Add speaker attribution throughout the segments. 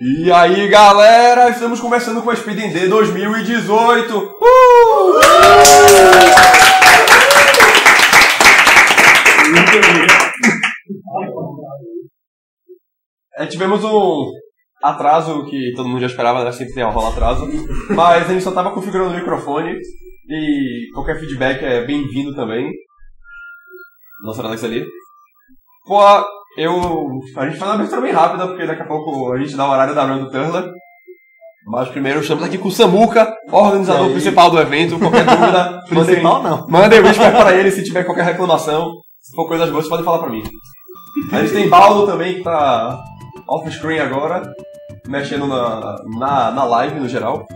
Speaker 1: E aí, galera, estamos começando com a Speed D 2018. Uh! É, tivemos um atraso que todo mundo já esperava, né? Sempre tem rola atraso. Mas a gente só tava configurando o microfone e qualquer feedback é bem-vindo também. Nossa Alex ali. Pô, eu. A gente faz uma abertura bem rápida, porque daqui a pouco a gente dá o horário da run do Turla. Mas primeiro estamos aqui com o Samuca, organizador principal do evento. Qualquer dúvida,
Speaker 2: Principal não.
Speaker 1: mandem o whisper para ele se tiver qualquer reclamação. Se for coisas boas, podem falar pra mim. A gente tem Baldo também, que tá off-screen agora, mexendo na, na, na live no geral.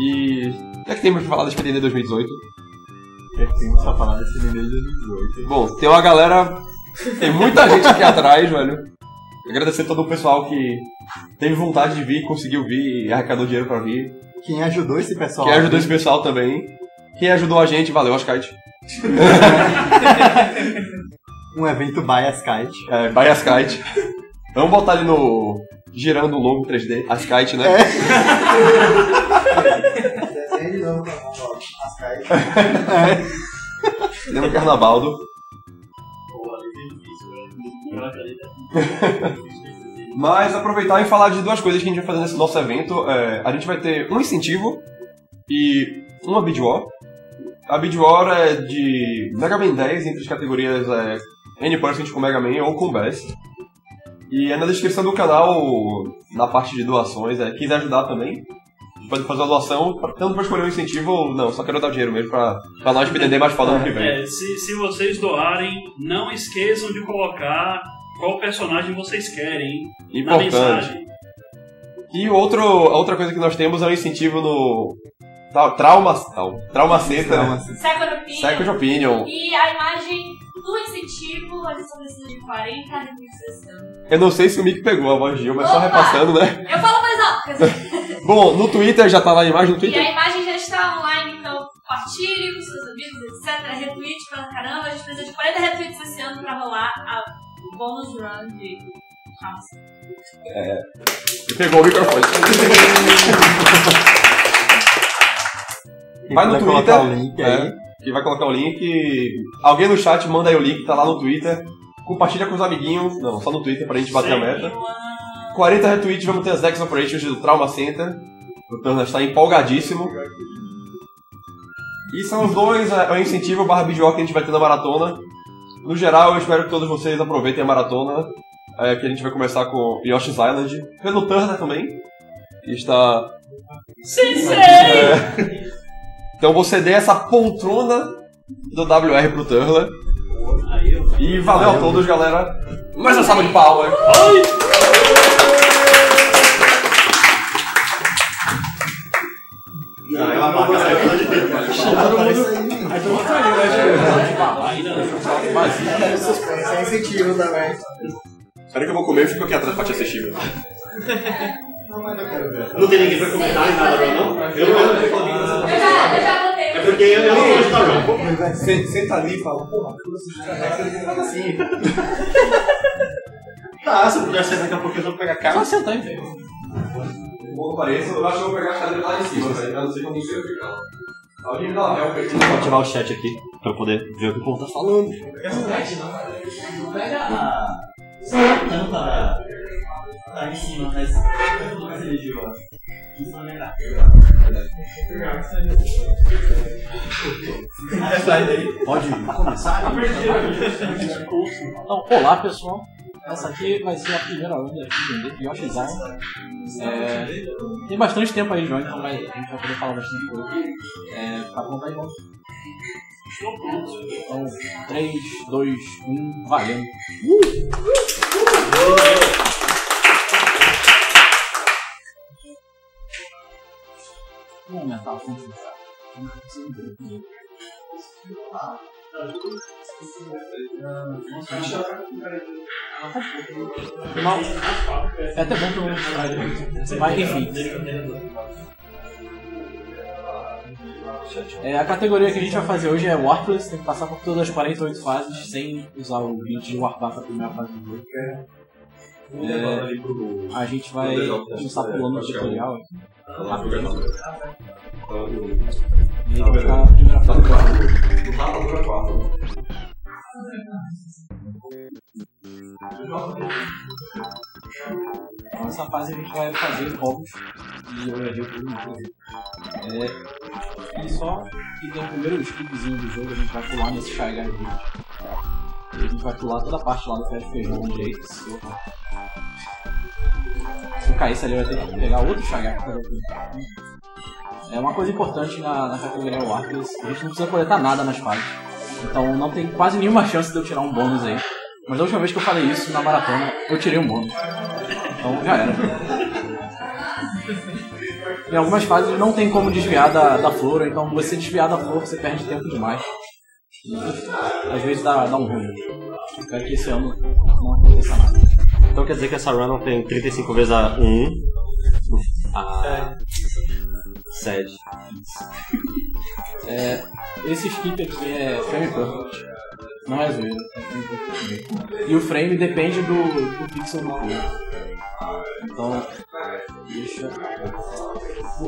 Speaker 1: E. O que é que temos pra falar da experiência 2018?
Speaker 2: O que é que temos pra falar vídeo de 2018?
Speaker 1: Bom, tem uma galera. Tem muita gente aqui atrás, velho. Agradecer todo o pessoal que teve vontade de vir, conseguiu vir e arrecadou dinheiro pra vir.
Speaker 2: Quem ajudou esse pessoal?
Speaker 1: Quem ajudou esse pessoal também. Quem ajudou a gente, valeu, Ascite.
Speaker 2: Um evento by Ascite.
Speaker 1: É, by Ascite. Vamos botar ali no. girando o logo 3D. Ascite, né? Lembra Carnavaldo. Mas aproveitar e falar de duas coisas que a gente vai fazer nesse nosso evento. É, a gente vai ter um incentivo e uma bid war. A bid war é de Mega Man 10 entre as categorias é, N% com Mega Man ou com Best. E é na descrição do canal, na parte de doações, é, quiser ajudar também, pode fazer uma doação, tanto para escolher um incentivo ou não, só quero dar o dinheiro mesmo pra, pra nós entender mais foda ano que vem.
Speaker 3: É, se, se vocês doarem, não esqueçam de colocar qual personagem vocês querem hein? na
Speaker 1: Importante.
Speaker 3: mensagem.
Speaker 1: E outro, outra coisa que nós temos é um incentivo no tra- Trauma, não, Trauma Center,
Speaker 2: Trauma
Speaker 4: Second Opinion.
Speaker 1: Second Opinion.
Speaker 4: E a imagem do incentivo, a gente só precisa de 40 representação.
Speaker 1: Eu não sei se o Mick pegou a voz de Gil, mas só
Speaker 4: Opa!
Speaker 1: repassando, né?
Speaker 4: Eu falo mais alto. quer dizer,
Speaker 1: Bom, no Twitter já tá lá a imagem no
Speaker 4: E
Speaker 1: Twitter?
Speaker 4: a imagem já está online, então compartilhe com seus amigos, etc. Retweet pra caramba. A gente precisa de 40 retweets esse ano pra rolar a o bônus run de House.
Speaker 1: Ele pegou o microfone. Vai no
Speaker 2: Vai
Speaker 1: Twitter.
Speaker 2: colocar o link aí.
Speaker 1: Que vai colocar o link. Alguém no chat manda aí o link, tá lá no Twitter. Compartilha com os amiguinhos. Não, só no Twitter pra gente bater a meta. 40 retweets, vamos ter as X Operations do Trauma Center. O Turner está empolgadíssimo. E são os dois, é, é o incentivo barra que a gente vai ter na maratona. No geral, eu espero que todos vocês aproveitem a maratona. É, que a gente vai começar com Yoshi's Island. Pelo Turner também. Que está
Speaker 4: Sensei!
Speaker 1: é. Então vou ceder essa poltrona do WR pro Turla. E valeu a todos, galera. Mais uma salva de palmas.
Speaker 2: Não, é
Speaker 5: é incentivo também.
Speaker 1: Espera que eu vou comer e fico aqui atrás pra te assistir.
Speaker 6: Não tem ninguém pra comentar em nada, não? Eu não eu reclamei dessa
Speaker 4: Eu já, eu já botei.
Speaker 6: É porque eu não de Tarão.
Speaker 5: Senta ali e fala, porra, você faz assim.
Speaker 6: Tá, se eu puder ser daqui a pouco eu vou pegar a cara.
Speaker 3: Só sentar ver.
Speaker 1: Pouco pareço, eu acho que eu vou pegar a cadeira lá em cima, velho. Eu não sei como você fica. Alguém me dá uma help aqui.
Speaker 6: Vou ativar o chat aqui pra eu poder ver o que o povo tá falando. Não tá. Tá em cima, mas. Mais elegível, eu acho. Isso não é nada. Pode começar?
Speaker 3: Então, olá pessoal. Essa aqui vai ser a primeira onda aqui de Yoshi's Island. É, tem bastante tempo aí, João, então vai, a gente vai poder falar bastante coisa. É, tá pronto aí, João? Então, 3, 2, 1, valendo. A. Não. É até bom que eu não Mas enfim. É, a categoria que a gente vai fazer hoje é Warpless, tem que passar por todas as 48 fases sem usar o 20 de Warpar pra primeira fase do jogo. É, a gente vai começar pulando o tutorial. Rapidinho. E vai ficar a primeira fase. Então, Nessa fase a gente vai fazer roubos e eu errei o pulo inclusive. É, e só que tem o primeiro skipzinho do jogo, a gente vai pular nesse Shy Guy a gente vai pular toda a parte lá do pé de feijão direito, esquerdo. Se eu caísse ali, eu ia ter que pegar outro aquilo. É uma coisa importante na, na categoria Warriors, a gente não precisa coletar nada nas fases. Então não tem quase nenhuma chance de eu tirar um bônus aí. Mas da última vez que eu falei isso na maratona, eu tirei um bônus. Então já era. Em algumas fases não tem como desviar da, da flor, então você desviar da flor você perde tempo demais. Às vezes dá, dá um ruim. Espero que esse ano não aconteça nada.
Speaker 7: Então quer dizer que essa run não tem 35 vezes a 1. A. 7.
Speaker 3: É, esse skip aqui é frame perfect. Não é zoeira, é. E o frame depende do, do pixel do jogo. Então, deixa.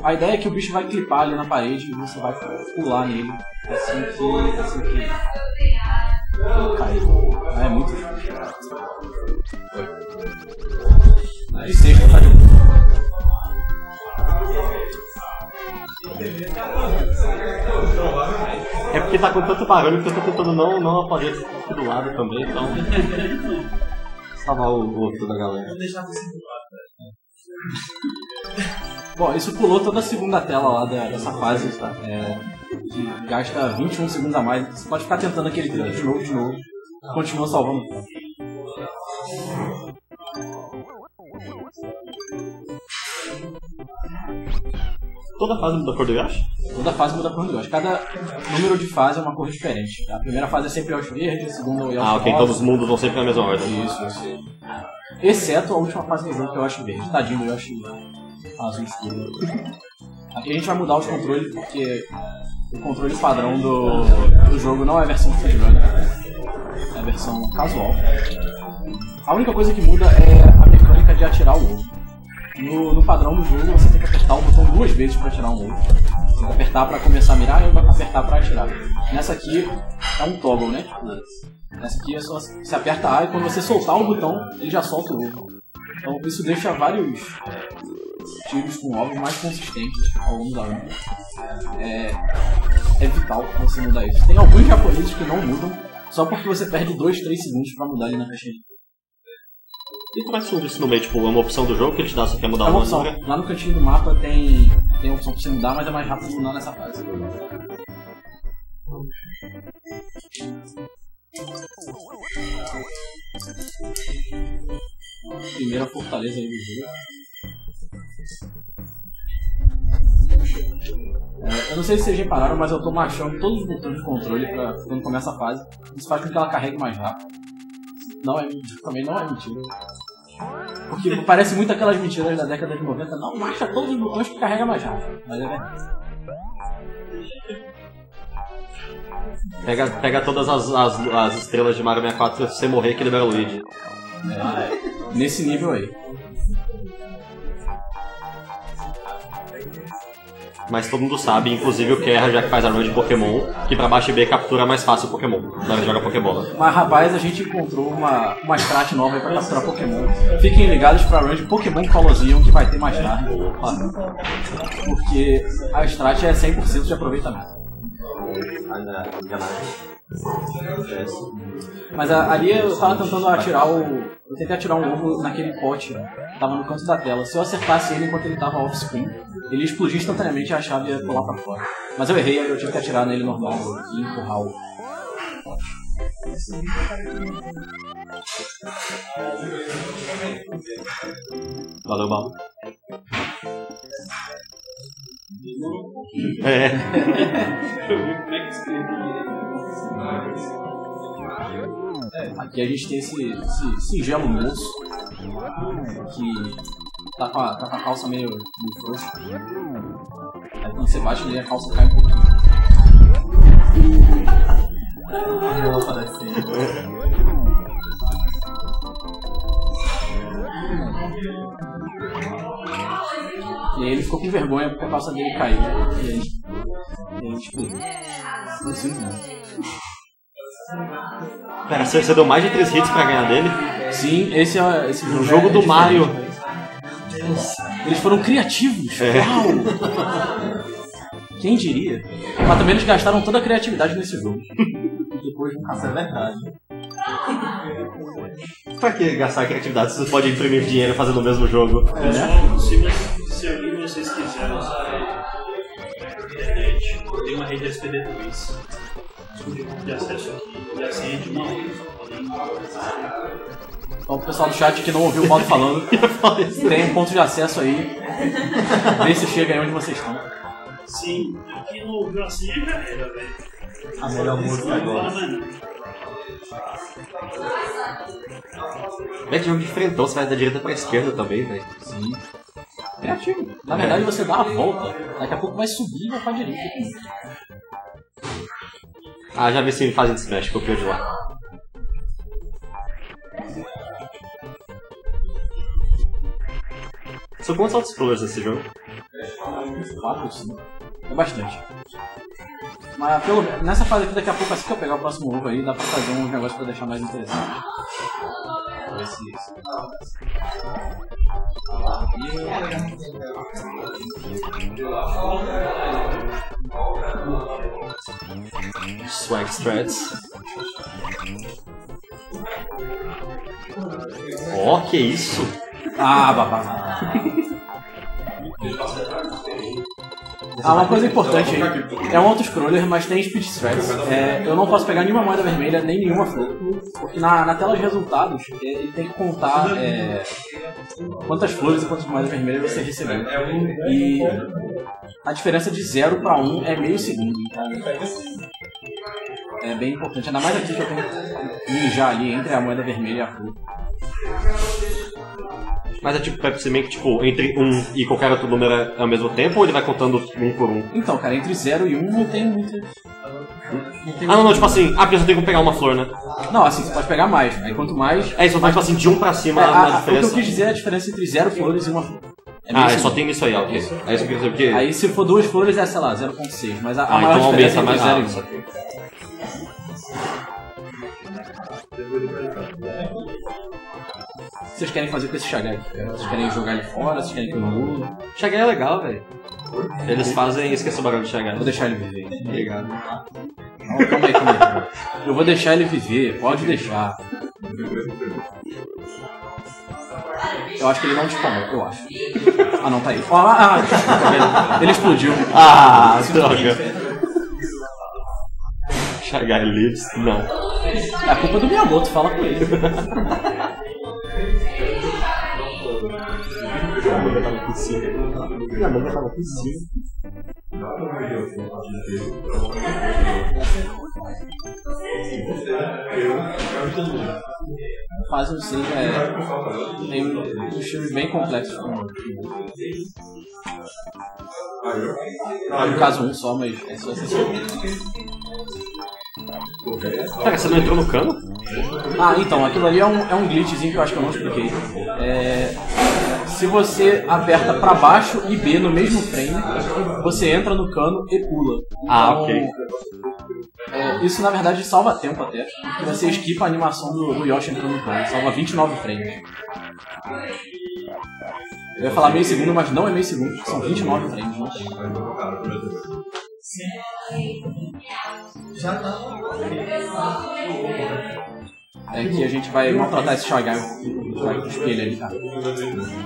Speaker 3: A ideia é que o bicho vai clipar ali na parede e você vai pular nele assim que. assim que. cair. É muito difícil. De sexta, tá?
Speaker 7: É porque tá com tanto barulho que eu tô tentando não, não aparecer aqui do lado também, então. Salvar o, o ouvido da galera.
Speaker 3: Bom, isso pulou toda a segunda tela lá da- dessa fase, tá? É, que gasta 21 segundos a mais. Você pode ficar tentando aquele trilho de novo, de novo. Continua salvando.
Speaker 7: Toda fase muda a cor do Yoshi?
Speaker 3: Toda fase muda a cor do Yoshi. Cada número de fase é uma cor diferente. A primeira fase é sempre Yoshi verde, a segunda é Yoshi
Speaker 7: Ah, ok,
Speaker 3: rosa.
Speaker 7: então os mundos vão sempre na mesma ordem.
Speaker 3: Isso, isso. Exceto a última fase do jogo, que é o Yoshi verde. Tadinho do Yoshi azul escuro. Aqui a gente vai mudar os controles, porque o controle padrão do, do jogo não é a versão speedrun, é a versão casual. A única coisa que muda é a mecânica de atirar o ovo. No, no padrão do jogo, você tem que apertar o botão duas vezes para atirar um ovo. Você tem que apertar para começar a mirar e apertar para atirar. Nessa aqui é um toggle, né? Nessa aqui é só você aperta A e quando você soltar o botão, ele já solta o ovo. Então isso deixa vários tiros com ovos mais consistentes ao longo da run. É, é vital você mudar isso. Tem alguns japoneses que não mudam, só porque você perde 2, 3 segundos pra mudar ali na caixinha.
Speaker 7: E como é que surge isso no meio? Tipo, é uma opção do jogo que ele te dá, você quer mudar
Speaker 3: É uma
Speaker 7: uma
Speaker 3: opção. Lá no cantinho do mapa tem, tem a opção pra você mudar, mas é mais rápido mudar nessa fase. Primeira fortaleza aí do jogo. É, eu não sei se vocês repararam, mas eu tô machando todos os botões de controle pra quando começa a fase. Isso faz com que ela carregue mais rápido. Não é mentira, também não é mentira. Porque parece muito aquelas mentiras da década de 90. Não, marcha todos os botões que carrega mais rápido. Mas é verdade.
Speaker 7: Pega, pega todas as, as, as estrelas de Mario 64 se você morrer que libera o Luigi.
Speaker 3: É, nesse nível aí.
Speaker 7: Mas todo mundo sabe, inclusive o Kerra, já que faz a run de Pokémon, que pra baixo B captura mais fácil o Pokémon. Na hora de jogar Pokébola.
Speaker 3: Mas rapaz, a gente encontrou uma, uma strat nova aí pra capturar Pokémon. Fiquem ligados pra run de Pokémon Colosseum que vai ter mais tarde. Porque a strat é 100% de aproveitamento. Mas a- ali eu tava tentando atirar o. Eu tentei atirar um ovo naquele pote que tava no canto da tela. Se eu acertasse ele enquanto ele tava off-screen, ele ia explodir instantaneamente e a chave ia pular pra fora. Mas eu errei, aí eu tive que atirar nele normal e empurrar o.
Speaker 7: Valeu, Bal. É.
Speaker 3: Aqui a gente tem esse, esse singelo moço que tá com a, tá com a calça meio, meio frouxa. Aí quando você bate nele a calça cai um pouquinho.
Speaker 2: Ela aparece.
Speaker 3: ficou com vergonha porque a calça dele caiu. E aí, e aí explodiu. Não sei, não.
Speaker 7: Pera, você você deu mais de 3 hits pra ganhar dele?
Speaker 3: Sim, esse é esse
Speaker 7: No
Speaker 3: é-
Speaker 7: jogo
Speaker 3: é
Speaker 7: do. Mario.
Speaker 3: Eles foram criativos.
Speaker 7: É.
Speaker 3: Uau! Quem diria? Mas também eles gastaram toda a criatividade nesse jogo. Depois de um
Speaker 2: Isso é verdade.
Speaker 7: Pra que gastar criatividade se você pode imprimir dinheiro fazendo o mesmo jogo?
Speaker 6: Pessoal, se, se alguém de vocês quiser usar a internet, tem uma rede SPD2 de acesso aqui, e a senha é de uma hora.
Speaker 3: Então, o pessoal do chat que não ouviu o Paulo falando, tem um ponto de acesso aí. Vê se chega aí onde vocês estão.
Speaker 6: Sim, aqui não ouviu a senha já era, velho.
Speaker 2: A melhor música agora.
Speaker 7: É que jogo de frentão, você vai da direita pra esquerda também, velho.
Speaker 3: Sim. Criativo. Na verdade, você dá a volta, daqui a pouco vai subir e vai pra direita.
Speaker 7: Ah, já vi sim fazem de Smash, copiou de lá. São quantos altos scrollers esse jogo?
Speaker 3: 4 ou 5. É bastante. Mas pelo, nessa fase aqui, daqui a pouco, assim que eu pegar o próximo ovo aí, dá pra fazer um negócio pra deixar mais interessante.
Speaker 7: Swag Strats. Ó, que isso?
Speaker 3: Ah, babá. Ah, uma coisa importante aí. É um auto-scroller, mas tem speed strats. É, eu não posso pegar nenhuma moeda vermelha, nem nenhuma flor. Porque na, na tela de resultados, é, ele tem que contar é, quantas flores e quantas moedas vermelhas você recebeu. E a diferença de 0 para 1 é meio segundo. É bem importante. Ainda mais aqui que eu tenho que mijar ali entre a moeda vermelha e a flor.
Speaker 7: Mas é tipo Pepsi Man que, tipo, entre um e qualquer outro número é ao mesmo tempo ou ele vai contando um por um?
Speaker 3: Então, cara, entre 0 e 1 um não tem muito. Não tem
Speaker 7: Ah, não, não, tipo assim, ah, porque só tenho que pegar uma flor, né?
Speaker 3: Não, assim, você pode pegar mais. Aí quanto mais.
Speaker 7: É, isso vai, tipo assim, de um pra cima
Speaker 3: É,
Speaker 7: na
Speaker 3: a- a- o que
Speaker 7: diferença.
Speaker 3: eu quis dizer é a diferença entre zero flores e uma flor. É
Speaker 7: Ah, é só tem nisso aí, ok. É isso que eu dizer, porque...
Speaker 3: Aí se for duas flores é, sei lá, 0.6. Mas a, a
Speaker 7: ah,
Speaker 3: maior
Speaker 7: então
Speaker 3: diferença
Speaker 7: aumenta
Speaker 3: é
Speaker 7: mais
Speaker 3: entre 0
Speaker 7: ah,
Speaker 3: e 1.
Speaker 7: Aqui.
Speaker 3: Vocês querem fazer com esse Shagai? Vocês querem jogar ele fora? Vocês querem que eu mulo?
Speaker 7: Chegar é legal, velho. Eles fazem... Esqueci o barulho de chegar.
Speaker 3: Vou deixar ele viver.
Speaker 7: Obrigado.
Speaker 3: Não, calma aí, calma aí. Eu vou deixar ele viver, pode deixar. Eu acho que ele não disparou, eu acho. Ah, não, tá aí. Ah, ah, ele explodiu.
Speaker 7: Ah, droga. Chegar lives? Não.
Speaker 3: É a culpa do Miyamoto, fala com ele.
Speaker 7: A manga tava aqui em cima. A manga tava aqui em cima.
Speaker 3: Faz um sim, é. Tem um, estilo bem complexo. No caso, um só, mas é só essa
Speaker 7: Cara, você não entrou no cano?
Speaker 3: Ah, então, aquilo ali é um, é um glitchzinho que eu acho que eu não expliquei. É, se você aperta pra baixo e B no mesmo frame, você entra no cano e pula.
Speaker 7: Ah,
Speaker 3: Então,
Speaker 7: ok.
Speaker 3: é, isso na verdade salva tempo até, porque você esquipa a animação do, do Yoshi entrando no cano, salva 29 frames. Eu ia falar meio segundo, mas não é meio segundo, são 29 frames, não tem. É que a gente vai maltratar esse Shagai, cuspir ele ali, tá?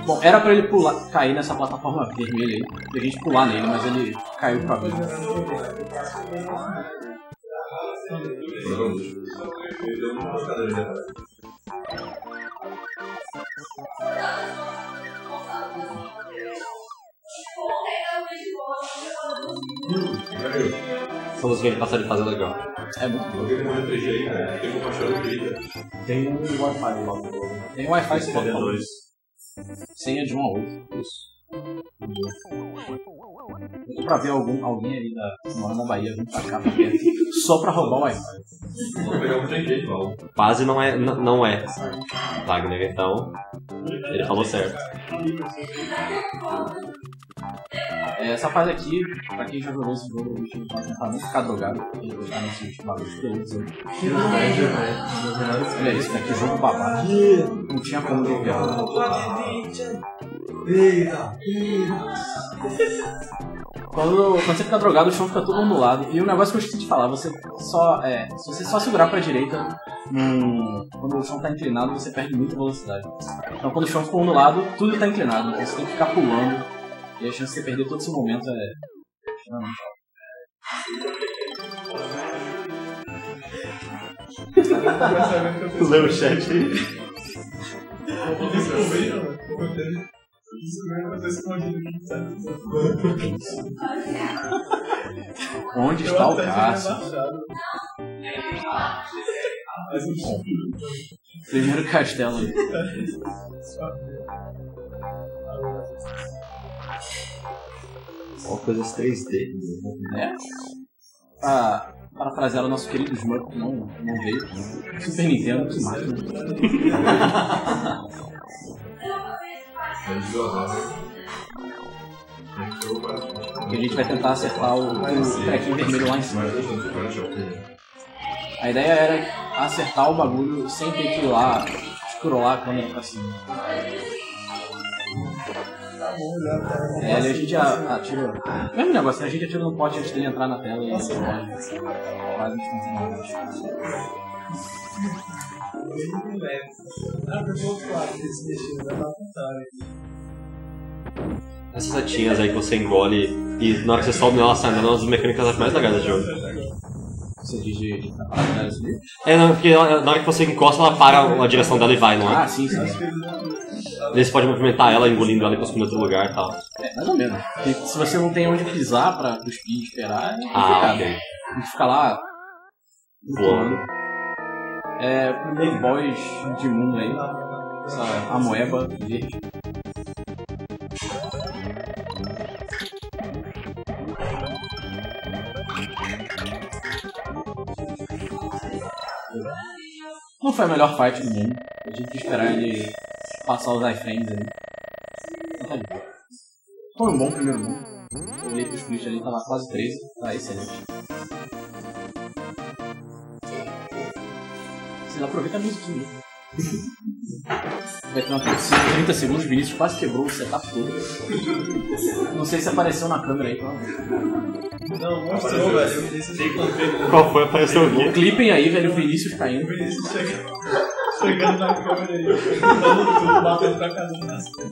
Speaker 3: Bom, era pra ele pular, cair nessa plataforma vermelha aí, e a gente pular nele, mas ele caiu pra mim.
Speaker 7: Essa música de passar de fase é legal.
Speaker 3: É muito bom. Tem um Wi-Fi lá. Tem um Wi-Fi você pode falar. Senha de um a outro. Isso. Eu tô pra ver algum, alguém ali da, mora na Bahia vindo pra cá pra perto, só pra roubar o Wi-Fi.
Speaker 7: Quase não é, n- não é Wagner, então ele falou certo.
Speaker 3: É, essa fase aqui, pra quem já jogou esse jogo, a gente vai tentar não ficar drogado, porque gostar desses bagulhos peludos aí. Olha isso, cara, que jogo babado. Não tinha como jogar. Quando, quando você fica drogado, o chão fica todo ondulado. E um negócio que eu esqueci de falar, você só. É, se você só segurar pra direita, num- quando o chão tá inclinado, você perde muita velocidade. Então quando o chão fica ondulado, tudo tá inclinado. Você tem que ficar pulando. E a chance de você perder todo esse momento é. extremamente
Speaker 7: leu o chat aí?
Speaker 5: Isso mesmo, eu tô escondido aqui, sabe?
Speaker 3: Onde está o Cássio? Primeiro castelo
Speaker 7: Ó, coisas 3D.
Speaker 3: né? Pra parafrasear o nosso querido Smurf, que não, não veio. Super Nintendo, que máquina. E a gente vai tentar acertar o, o trequinho vermelho lá em cima. A ideia era acertar o bagulho sem ter que ir lá scrollar a câmera pra cima. É, ali a gente a- atira. Mesmo negócio, a gente atira no pote antes dele entrar na tela e.
Speaker 5: Ah, outro lado desse mexendo vai dar vontade.
Speaker 7: Essas setinhas aí que você engole e na hora que você sobe nela sai é uma das mecânicas mais legais do jogo.
Speaker 3: Você diz de, de isso ali?
Speaker 7: É, não, porque ela- na hora que você encosta, ela para a direção dela e vai, não
Speaker 3: Ah,
Speaker 7: é?
Speaker 3: sim, sim. sim.
Speaker 7: Daí você pode movimentar ela, engolindo ela e cuspindo em outro lugar e tal.
Speaker 3: É, mais ou menos. Porque se você não tem onde pisar pra cuspir e esperar, é
Speaker 7: Ah,
Speaker 3: complicado.
Speaker 7: ok.
Speaker 3: Tem que ficar lá
Speaker 7: Voando.
Speaker 3: É, o primeiro boss de mundo aí. Essa amoeba verde. Não foi a melhor fight do mundo. Eu tive que esperar ele passar os iframes ali. Tá ali. Foi um bom primeiro mundo. Eu olhei pro split ali, tava quase 13. Tá excelente. Você aproveita a musiquinha. Vai ter uma de 30 segundos, Vinícius quase quebrou o setup todo. Não sei se apareceu na câmera aí, provavelmente.
Speaker 5: Não, mostrou, velho. O Vinícius chegando.
Speaker 7: Qual foi? Apareceu o quê?
Speaker 3: Clipem aí, velho, o Vinícius
Speaker 5: O
Speaker 3: caindo.
Speaker 5: Vinícius chega- chegando na câmera aí. Tudo, batendo pra casa costas.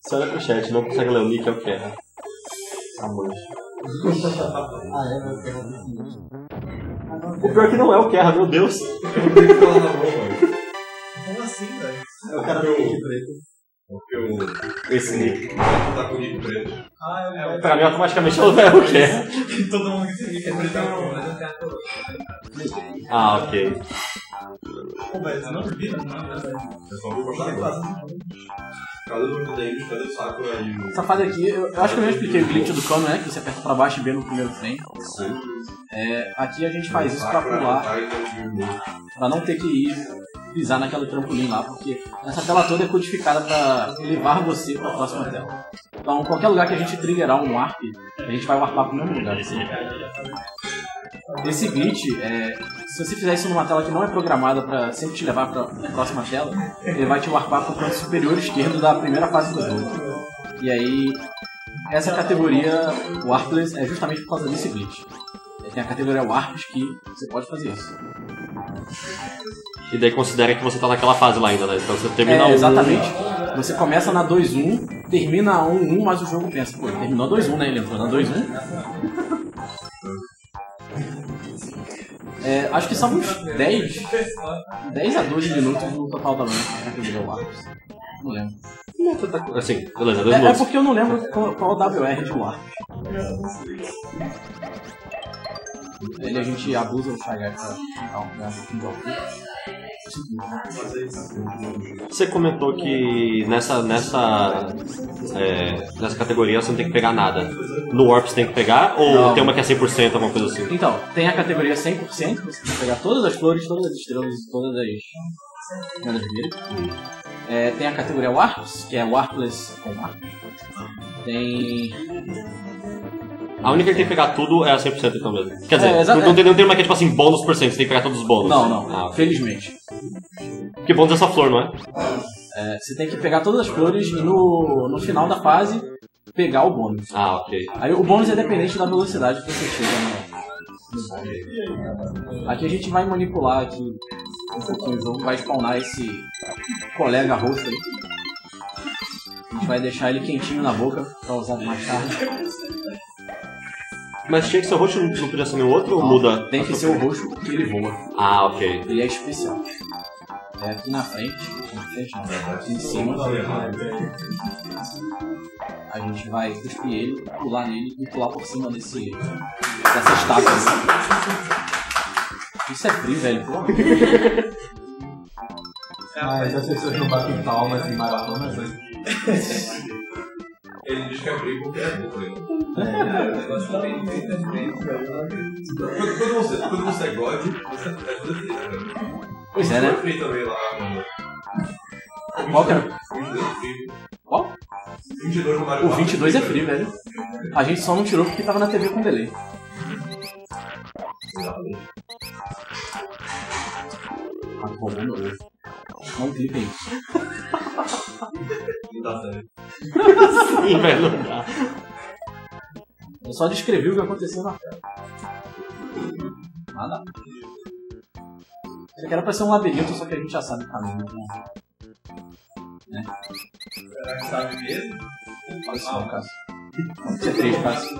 Speaker 7: Você olha pro chat, não consegue ler o nick, é o que é. Amor. O pior é que não é o Kerra, meu Deus.
Speaker 5: Como assim, velho?
Speaker 2: É o cara do preto. Porque o.
Speaker 7: Esse nick.
Speaker 2: tá com o nick preto.
Speaker 5: Ah, é o
Speaker 7: Pra mim, automaticamente ela é o Kerra.
Speaker 5: Todo mundo que tem nick é preto. Mas eu quero.
Speaker 7: Ah, ok.
Speaker 5: Pô, velho, você não vira, não, né?
Speaker 2: É só o
Speaker 5: Vai
Speaker 2: cortador.
Speaker 5: fazendo
Speaker 2: Cada um deles, cada saco aí. o-
Speaker 3: Essa fase aqui, eu, eu acho que eu já expliquei o glitch do cano, né? Que você aperta pra baixo e B no primeiro frame.
Speaker 2: Sim.
Speaker 3: É, aqui a gente faz isso pra pular. Pra não ter que ir pisar naquela trampolim lá, porque essa tela toda é codificada pra levar você pra próxima tela. Então, qualquer lugar que a gente triggerar um warp, a gente vai warpar pro mesmo lugar. Assim. Esse glitch, é, se você fizer isso numa tela que não é programada pra sempre te levar pra próxima tela, ele vai te warpar pro canto superior esquerdo da primeira fase do jogo. E aí, essa categoria Warpless é justamente por causa desse glitch. Tem a categoria Warps que você pode fazer isso.
Speaker 7: E daí considera que você tá naquela fase lá ainda, né? Então você termina
Speaker 3: É,
Speaker 7: o-
Speaker 3: exatamente. Você começa na 2-1, termina a 1-1, mas o jogo pensa, pô, terminou 2-1, né? Ele entrou na 2-1. É, acho que são uns 10, 10 a 12 minutos no total da run na categoria Warps. Não lembro.
Speaker 7: Assim, beleza, dois
Speaker 3: É, é
Speaker 7: minutos.
Speaker 3: porque eu não lembro qual, qual o WR de Warp. Ele a gente abusa o Shy Guy pra ficar um pouquinho de altura.
Speaker 7: Você comentou que nessa, nessa, é, nessa categoria você não tem que pegar nada. No Warp você tem que pegar? Ou
Speaker 3: Não.
Speaker 7: tem uma que é 100%, alguma coisa assim?
Speaker 3: Então, tem a categoria 100%, você tem que pegar todas as flores, todas as estrelas e todas as moedas verdes. É, tem a categoria Warps, que é Warpless com Warp. Tem.
Speaker 7: A única que tem que pegar tudo é a 100% então mesmo. Quer dizer,
Speaker 3: É, exato-
Speaker 7: não, não tem nenhum termo aqui, tipo assim, bônus por cento, você tem que pegar todos os bônus.
Speaker 3: Não, não,
Speaker 7: Ah,
Speaker 3: felizmente.
Speaker 7: Porque bônus é só flor, não é?
Speaker 3: É, você tem que pegar todas as flores e no, no final da fase pegar o bônus.
Speaker 7: Ah, ok.
Speaker 3: Aí o bônus é dependente da velocidade que você chega no, no bônus. Aqui a gente vai manipular aqui um pouquinho o jogo, vai spawnar esse colega roxo aí. A gente vai deixar ele quentinho na boca pra usar mais tarde.
Speaker 7: Mas tinha que ser o roxo, não podia ser nenhum outro ou muda?
Speaker 3: Tem que ser o roxo porque ele voa.
Speaker 7: Ah, ok.
Speaker 3: Ele é especial. É aqui na frente, na frente não, aqui em cima. A gente vai cuspir ele, pular nele e pular por cima desse. dessa estátua. Isso é frio, velho. Pô.
Speaker 2: Mas as pessoas não batem palmas em maratonas, né?
Speaker 1: Ele diz que é frio porque é frio.
Speaker 5: É, o negócio tá bem feito, é velho. Acredito.
Speaker 1: Quando, você, quando você é God, você é frio, né?
Speaker 3: Pois é, né?
Speaker 1: Também lá. mano.
Speaker 3: Qual que é?
Speaker 1: 22 é.
Speaker 3: Qual?
Speaker 1: 22 no Mario
Speaker 3: O 22 é frio, velho. A gente só não tirou porque tava na TV com delay. Ah, tô roubando ovo. Não clipe isso.
Speaker 1: Não dá certo.
Speaker 7: Sim, velho, não dá.
Speaker 3: Eu só descrevi o que aconteceu na tela. Nada. Isso aqui era pra ser um labirinto, só que a gente já sabe o caminho. Né?
Speaker 5: Será que sabe mesmo?
Speaker 3: Pode ser um caso. Pode ser três casos.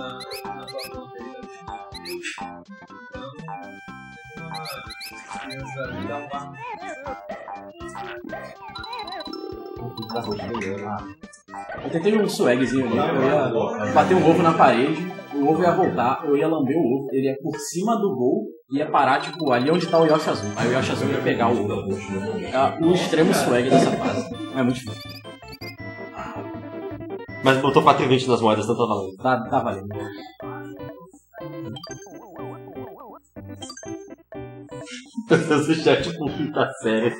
Speaker 3: Eu tentei um swagzinho ali, eu ia bater um ovo na parede, o ovo ia voltar, eu ia lamber o ovo, ele ia por cima do gol e ia parar, tipo, ali onde tá o Yoshi azul. Aí o Yoshi azul ia pegar o ovo. É o extremo swag dessa fase. É muito difícil.
Speaker 7: Mas botou 4,20 nas moedas, então tá valendo.
Speaker 3: Tá, tá valendo.
Speaker 7: Esse chat tipo quinta série.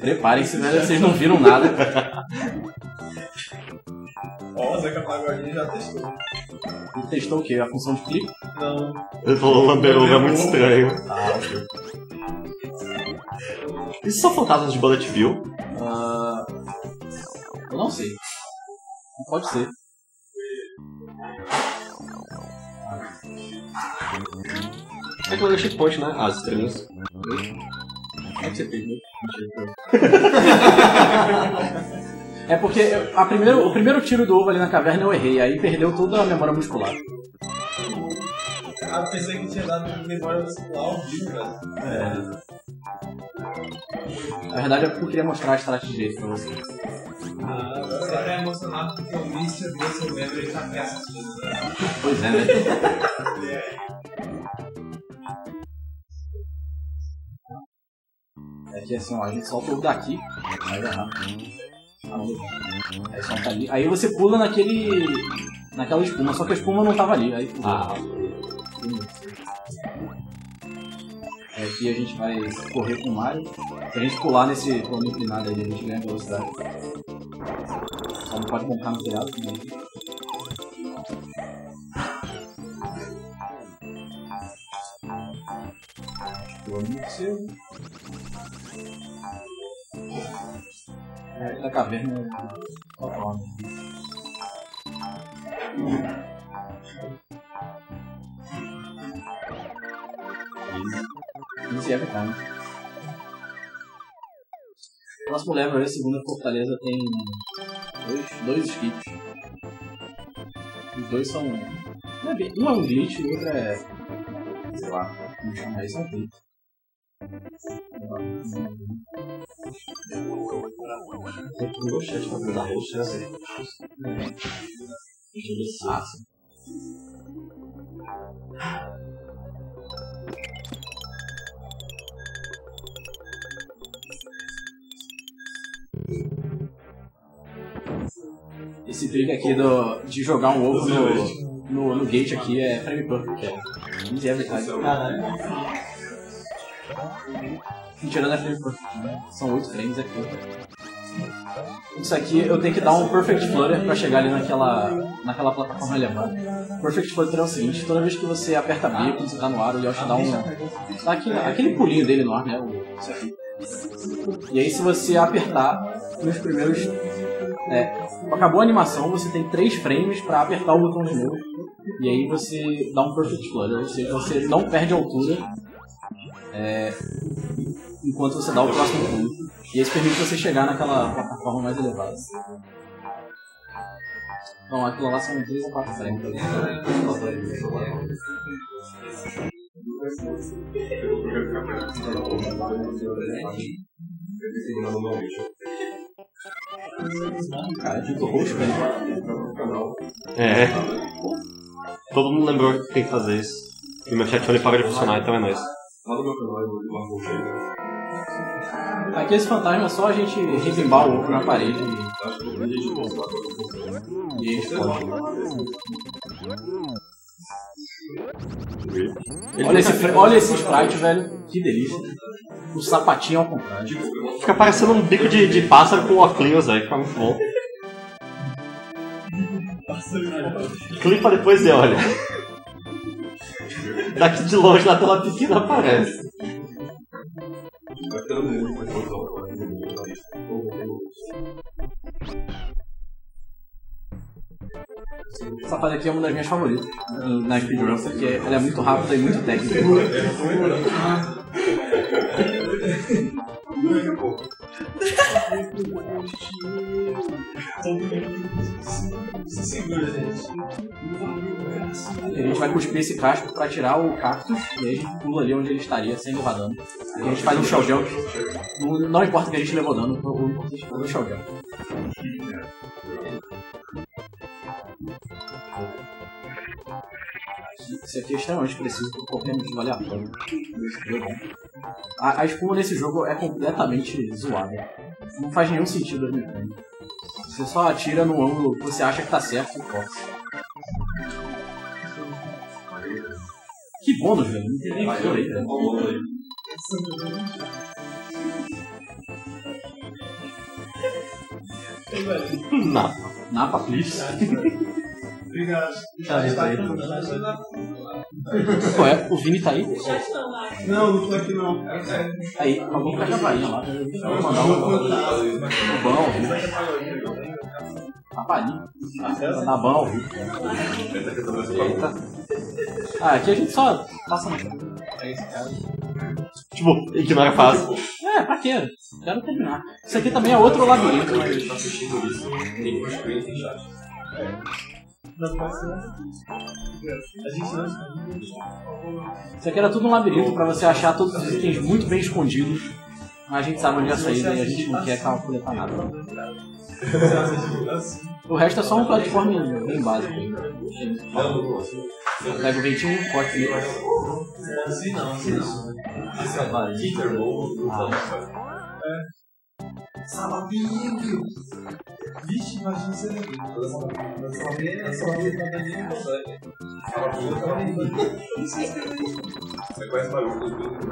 Speaker 3: Preparem-se, velho, vocês não viram nada.
Speaker 5: Ó, o Zeca Pagodinho já testou.
Speaker 3: Ele testou o quê? A função de clique?
Speaker 5: Não.
Speaker 7: Ele falou lamber ovo é muito estranho.
Speaker 3: Ah, ok.
Speaker 7: Isso são fantasmas de Bullet Bill?
Speaker 3: Ah, eu não sei. Não pode ser.
Speaker 7: É aquilo é checkpoint, né? As
Speaker 3: é que você fez, né? É porque eu- a primeiro, o primeiro tiro do ovo ali na caverna eu errei, aí perdeu toda a memória muscular.
Speaker 5: Ah, eu pensei que tinha dado memória muscular ao vivo, velho.
Speaker 3: Na verdade é porque eu queria mostrar a estratégia pra vocês.
Speaker 5: Ah, você tá emocionado porque o Mr. membro e tá né?
Speaker 3: Pois é, né? Que assim, ó, a gente solta o daqui, aí vai não. Aí solta ali. Aí você pula naquele. naquela espuma, só que a espuma não tava ali. Aí pula.
Speaker 7: Ah,
Speaker 3: É, Aqui a gente vai correr com o Mario. Se a gente pular nesse plano inclinado aí, a gente ganha velocidade. Só não pode montar no telhado, né? Plano muito cedo. É, da caverna. Só pra lá, né? Isso é verdade. O próximo level aí, segunda fortaleza, tem dois, dois skips. Os dois são. é Um é um glitch e o outro é. sei lá, como chama isso? É glitch.
Speaker 7: Roxa.
Speaker 3: Esse trick aqui do, de jogar um ovo no, no, no gate aqui é frame perfect, é. É verdade. Tirando a perfect, né? São 8 frames aqui. Isso aqui eu tenho que dar um Perfect Flutter pra chegar ali naquela, naquela plataforma elevada. Perfect Flutter é o seguinte, toda vez que você aperta B, quando você tá no ar, o Yoshi dá um. dá aquele, aquele pulinho dele no ar, né? Isso aqui. E aí se você apertar nos primeiros. É, acabou a animação, você tem 3 frames pra apertar o botão de novo. E aí você dá um Perfect Flutter, ou seja, você não perde altura é, enquanto você dá o próximo pulo. E isso permite você chegar naquela plataforma mais elevada. Então aquilo lá são 3 ou 4 frames. É roxo, velho.
Speaker 7: É. Todo mundo lembrou que tem que fazer isso. E meu chat ele para de funcionar, então é nóis.
Speaker 3: Aqui esse fantasma é só a gente rebimbar o outro na parede e. E aí explode. Olha esse, olha esse sprite, velho. Que delícia. O sapatinho ao contrário.
Speaker 7: Fica parecendo um bico de, de pássaro com óculos, velho. Fica muito bom. Clipa depois e olha. Daqui de longe na tela pequena aparece.
Speaker 3: Essa fase aqui é uma das minhas favoritas na speedrun, porque ela é muito rápida e muito técnica. A gente vai cuspir esse casco pra tirar o cactus e a gente pula ali onde ele estaria sem levar dano. E a gente faz um shell jump. Não, não importa que a gente levou dano, o importante é fazer o shell jump. Isso aqui é extremamente preciso porque qualquer motivo vale a. A, espuma nesse jogo é completamente zoada. Não faz nenhum sentido a mecânica. Você só atira no ângulo que você acha que tá certo e força. Que bônus, velho. Não tem nem cor aí, velho.
Speaker 7: Não.
Speaker 3: Napa, please.
Speaker 5: Obrigado.
Speaker 3: Tá, isso aí. Qual é? O Vini tá aí?
Speaker 5: Não, não tô aqui não.
Speaker 3: Aí, alguém ficar campainha lá. Vou mandar um. Campainha. Na ban ao vivo. Eita. Ah, aqui a gente só passa na Pega esse cara.
Speaker 7: Tipo, ignora a fase.
Speaker 3: É, pra quê? Quero terminar. Isso aqui também é outro labirinto, mas.
Speaker 5: Próxima. A gente não
Speaker 3: Isso aqui era tudo um labirinto pra você achar todos os itens muito bem escondidos. Mas a gente sabe onde é a saída e a gente não quer coletar nada. O resto é só um platform bem básico. Pega o ventinho, corta ele.
Speaker 5: Assim não, assim não. Salabinho! Vixe, imagina você lembra. Salabinho é só uma da minha não consegue.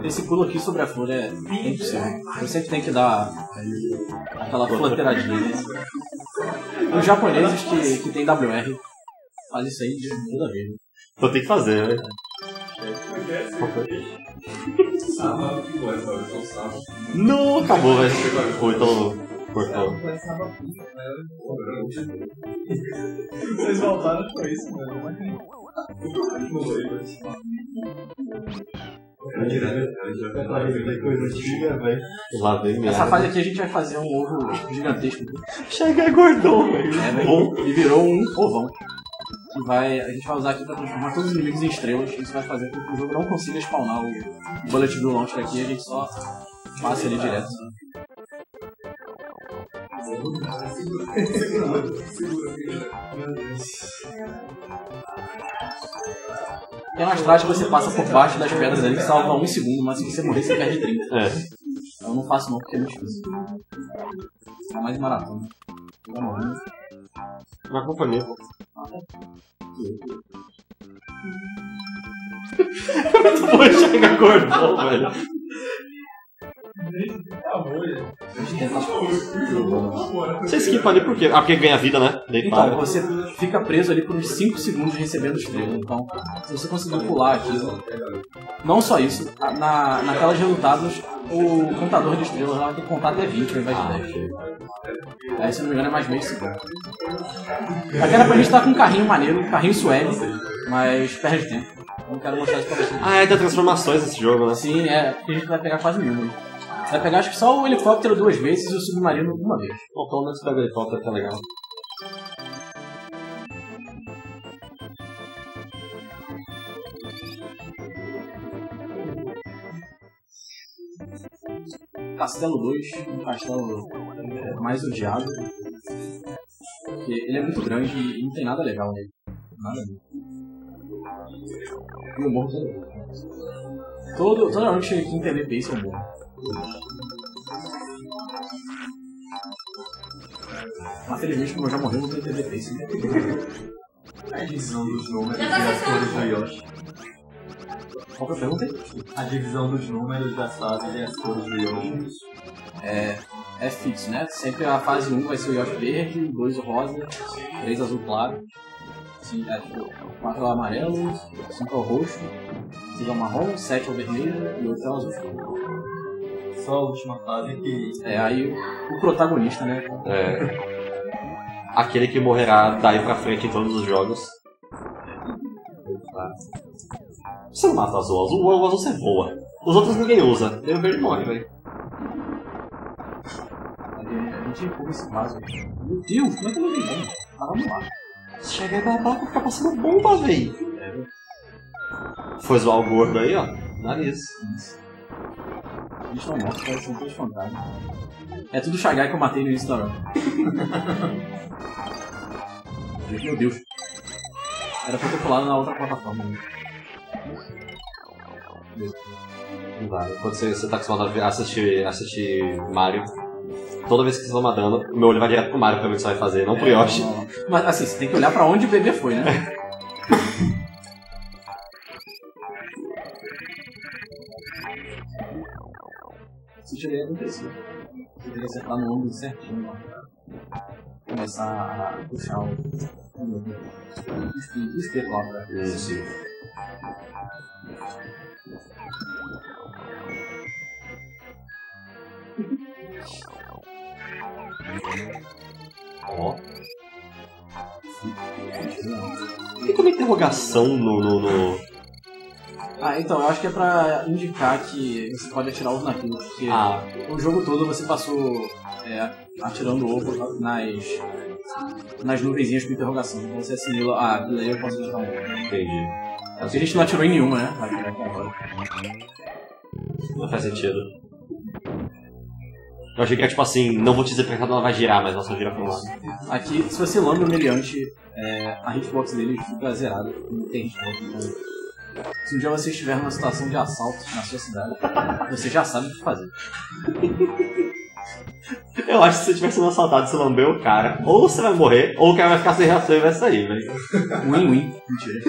Speaker 3: Esse pulo aqui sobre a flor é impossível. Você sempre tem que dar aquela floteiradinha. Os japoneses que, que tem WR fazem isso aí de toda vez. né?
Speaker 7: Então tem que fazer, né? Não, acabou, velho. Ou então cortou.
Speaker 5: Vocês voltaram com isso, mano.
Speaker 7: Lá vem
Speaker 3: Nessa
Speaker 7: merda.
Speaker 3: fase aqui a gente vai fazer um ovo gigantesco.
Speaker 7: Chega gordão, velho.
Speaker 3: É.
Speaker 7: Bom.
Speaker 3: E virou um ovão. Que vai, a gente vai usar aqui pra transformar todos os inimigos em estrelas. Isso vai fazer com que o jogo não consiga spawnar o Bullet Bill Launcher aqui. A gente só passa ele direto. Tem uma estrada que você passa por baixo das pedras ali que salva um segundo, mas se você morrer você perde 30.
Speaker 7: É.
Speaker 3: Eu não faço não porque é muito difícil. É mais maratona.
Speaker 7: Na companhia. Muito bom chegar gordão, velho.
Speaker 5: Por favor, gente.
Speaker 3: A gente tentar.
Speaker 7: Você esquipa ali por quê? Ah, porque ganha vida, né? Daí
Speaker 3: Então,
Speaker 7: para.
Speaker 3: você fica preso ali por uns 5 segundos recebendo estrela. Então, se você conseguir pular não só isso, na, na tela de resultados, o contador de estrelas lá vai ter que contar até 20 ao invés de 10. Aí, se não me engano, é mais meio segundo. Aqui era pra gente estar com um carrinho maneiro, um carrinho suave, mas perde tempo. Não quero mostrar isso pra vocês.
Speaker 7: Ah, é, tem transformações nesse jogo, né?
Speaker 3: Sim, é, porque a gente vai pegar quase nenhuma. Vai pegar acho que só o helicóptero duas vezes e o submarino uma vez.
Speaker 7: Bom, pelo menos pega o helicóptero, tá legal.
Speaker 3: Castelo 2, um castelo é, mais odiado. Porque ele é muito grande e não tem nada legal nele. Nada mesmo. E o morro todo. Todo, toda hora que chega aqui em PVP, esse é o morro. Mas felizmente, como eu já morri, não tem PVP. Isso é
Speaker 2: A divisão dos números
Speaker 4: Já
Speaker 2: e
Speaker 4: tá
Speaker 2: as cores do Yoshi.
Speaker 3: Qual que é a pergunta?
Speaker 2: A divisão dos números das fases e as cores do Yoshi.
Speaker 3: É fixo, né? Sempre a fase 1 vai ser o Yoshi verde, 2 o rosa, 3 azul claro, 4 é o amarelo, 5 é o roxo, 6 é o marrom, 7 é o vermelho e 8 é o azul.
Speaker 2: Só a última fase que
Speaker 3: É aí o protagonista, né?
Speaker 7: É. Aquele que morrerá daí pra frente em todos os jogos. Você não mata o azul, o azul, o azul você voa. Os outros ninguém usa. Daí o verde morre, velho.
Speaker 3: A gente empurra esse vaso. Meu Deus, como é que eu não vi bom? Ah, vamos lá.
Speaker 7: Chega aí babaca ficar passando bomba, velho. Foi zoar o gordo aí, ó. Nariz.
Speaker 3: Eles estão mortos, parece um dois fantasmas. É tudo Shagai que eu matei no início da run. Meu Deus. Era pra ter pulado na outra plataforma. né?
Speaker 7: Não dá. Quando você, você tá acostumado a assistir, assistir Mario, toda vez que você toma dano, o meu olho vai direto pro Mario pra ver o que você vai fazer, não pro Yoshi.
Speaker 3: Não, não. Mas assim, você tem que olhar pra onde o bebê foi, né? Se tiver acontecido. Você tem que acertar no ângulo certinho lá. Começar a puxar o. O espe- o espeto lá pra.
Speaker 7: Isso. Ó. Tem uma interrogação no, no, no-
Speaker 3: Ah, então, eu acho que é pra indicar que você pode atirar os navios, porque
Speaker 7: Ah,
Speaker 3: o jogo todo você passou é, atirando ovo nas, nas nuvenzinhas com interrogação. Então você assimila, ah, aquilo aí eu posso atirar um ovo.
Speaker 7: entendi.
Speaker 3: É a gente não atirou em nenhuma, né?
Speaker 7: Não faz sentido. Eu achei que era tipo assim, não vou te dizer pra cá ela vai girar, mas ela só gira pra lá.
Speaker 3: Aqui, se você lamba o meliante, é, a hitbox dele fica zerada, não tem hitbox. Se um dia você estiver numa situação de assalto na sua cidade, você já sabe o que fazer.
Speaker 7: Eu acho que se você tivesse uma saudade, você lambeu o cara. Ou você vai morrer, ou o cara vai ficar sem reação e vai sair, velho.
Speaker 3: Win-win. Mentira.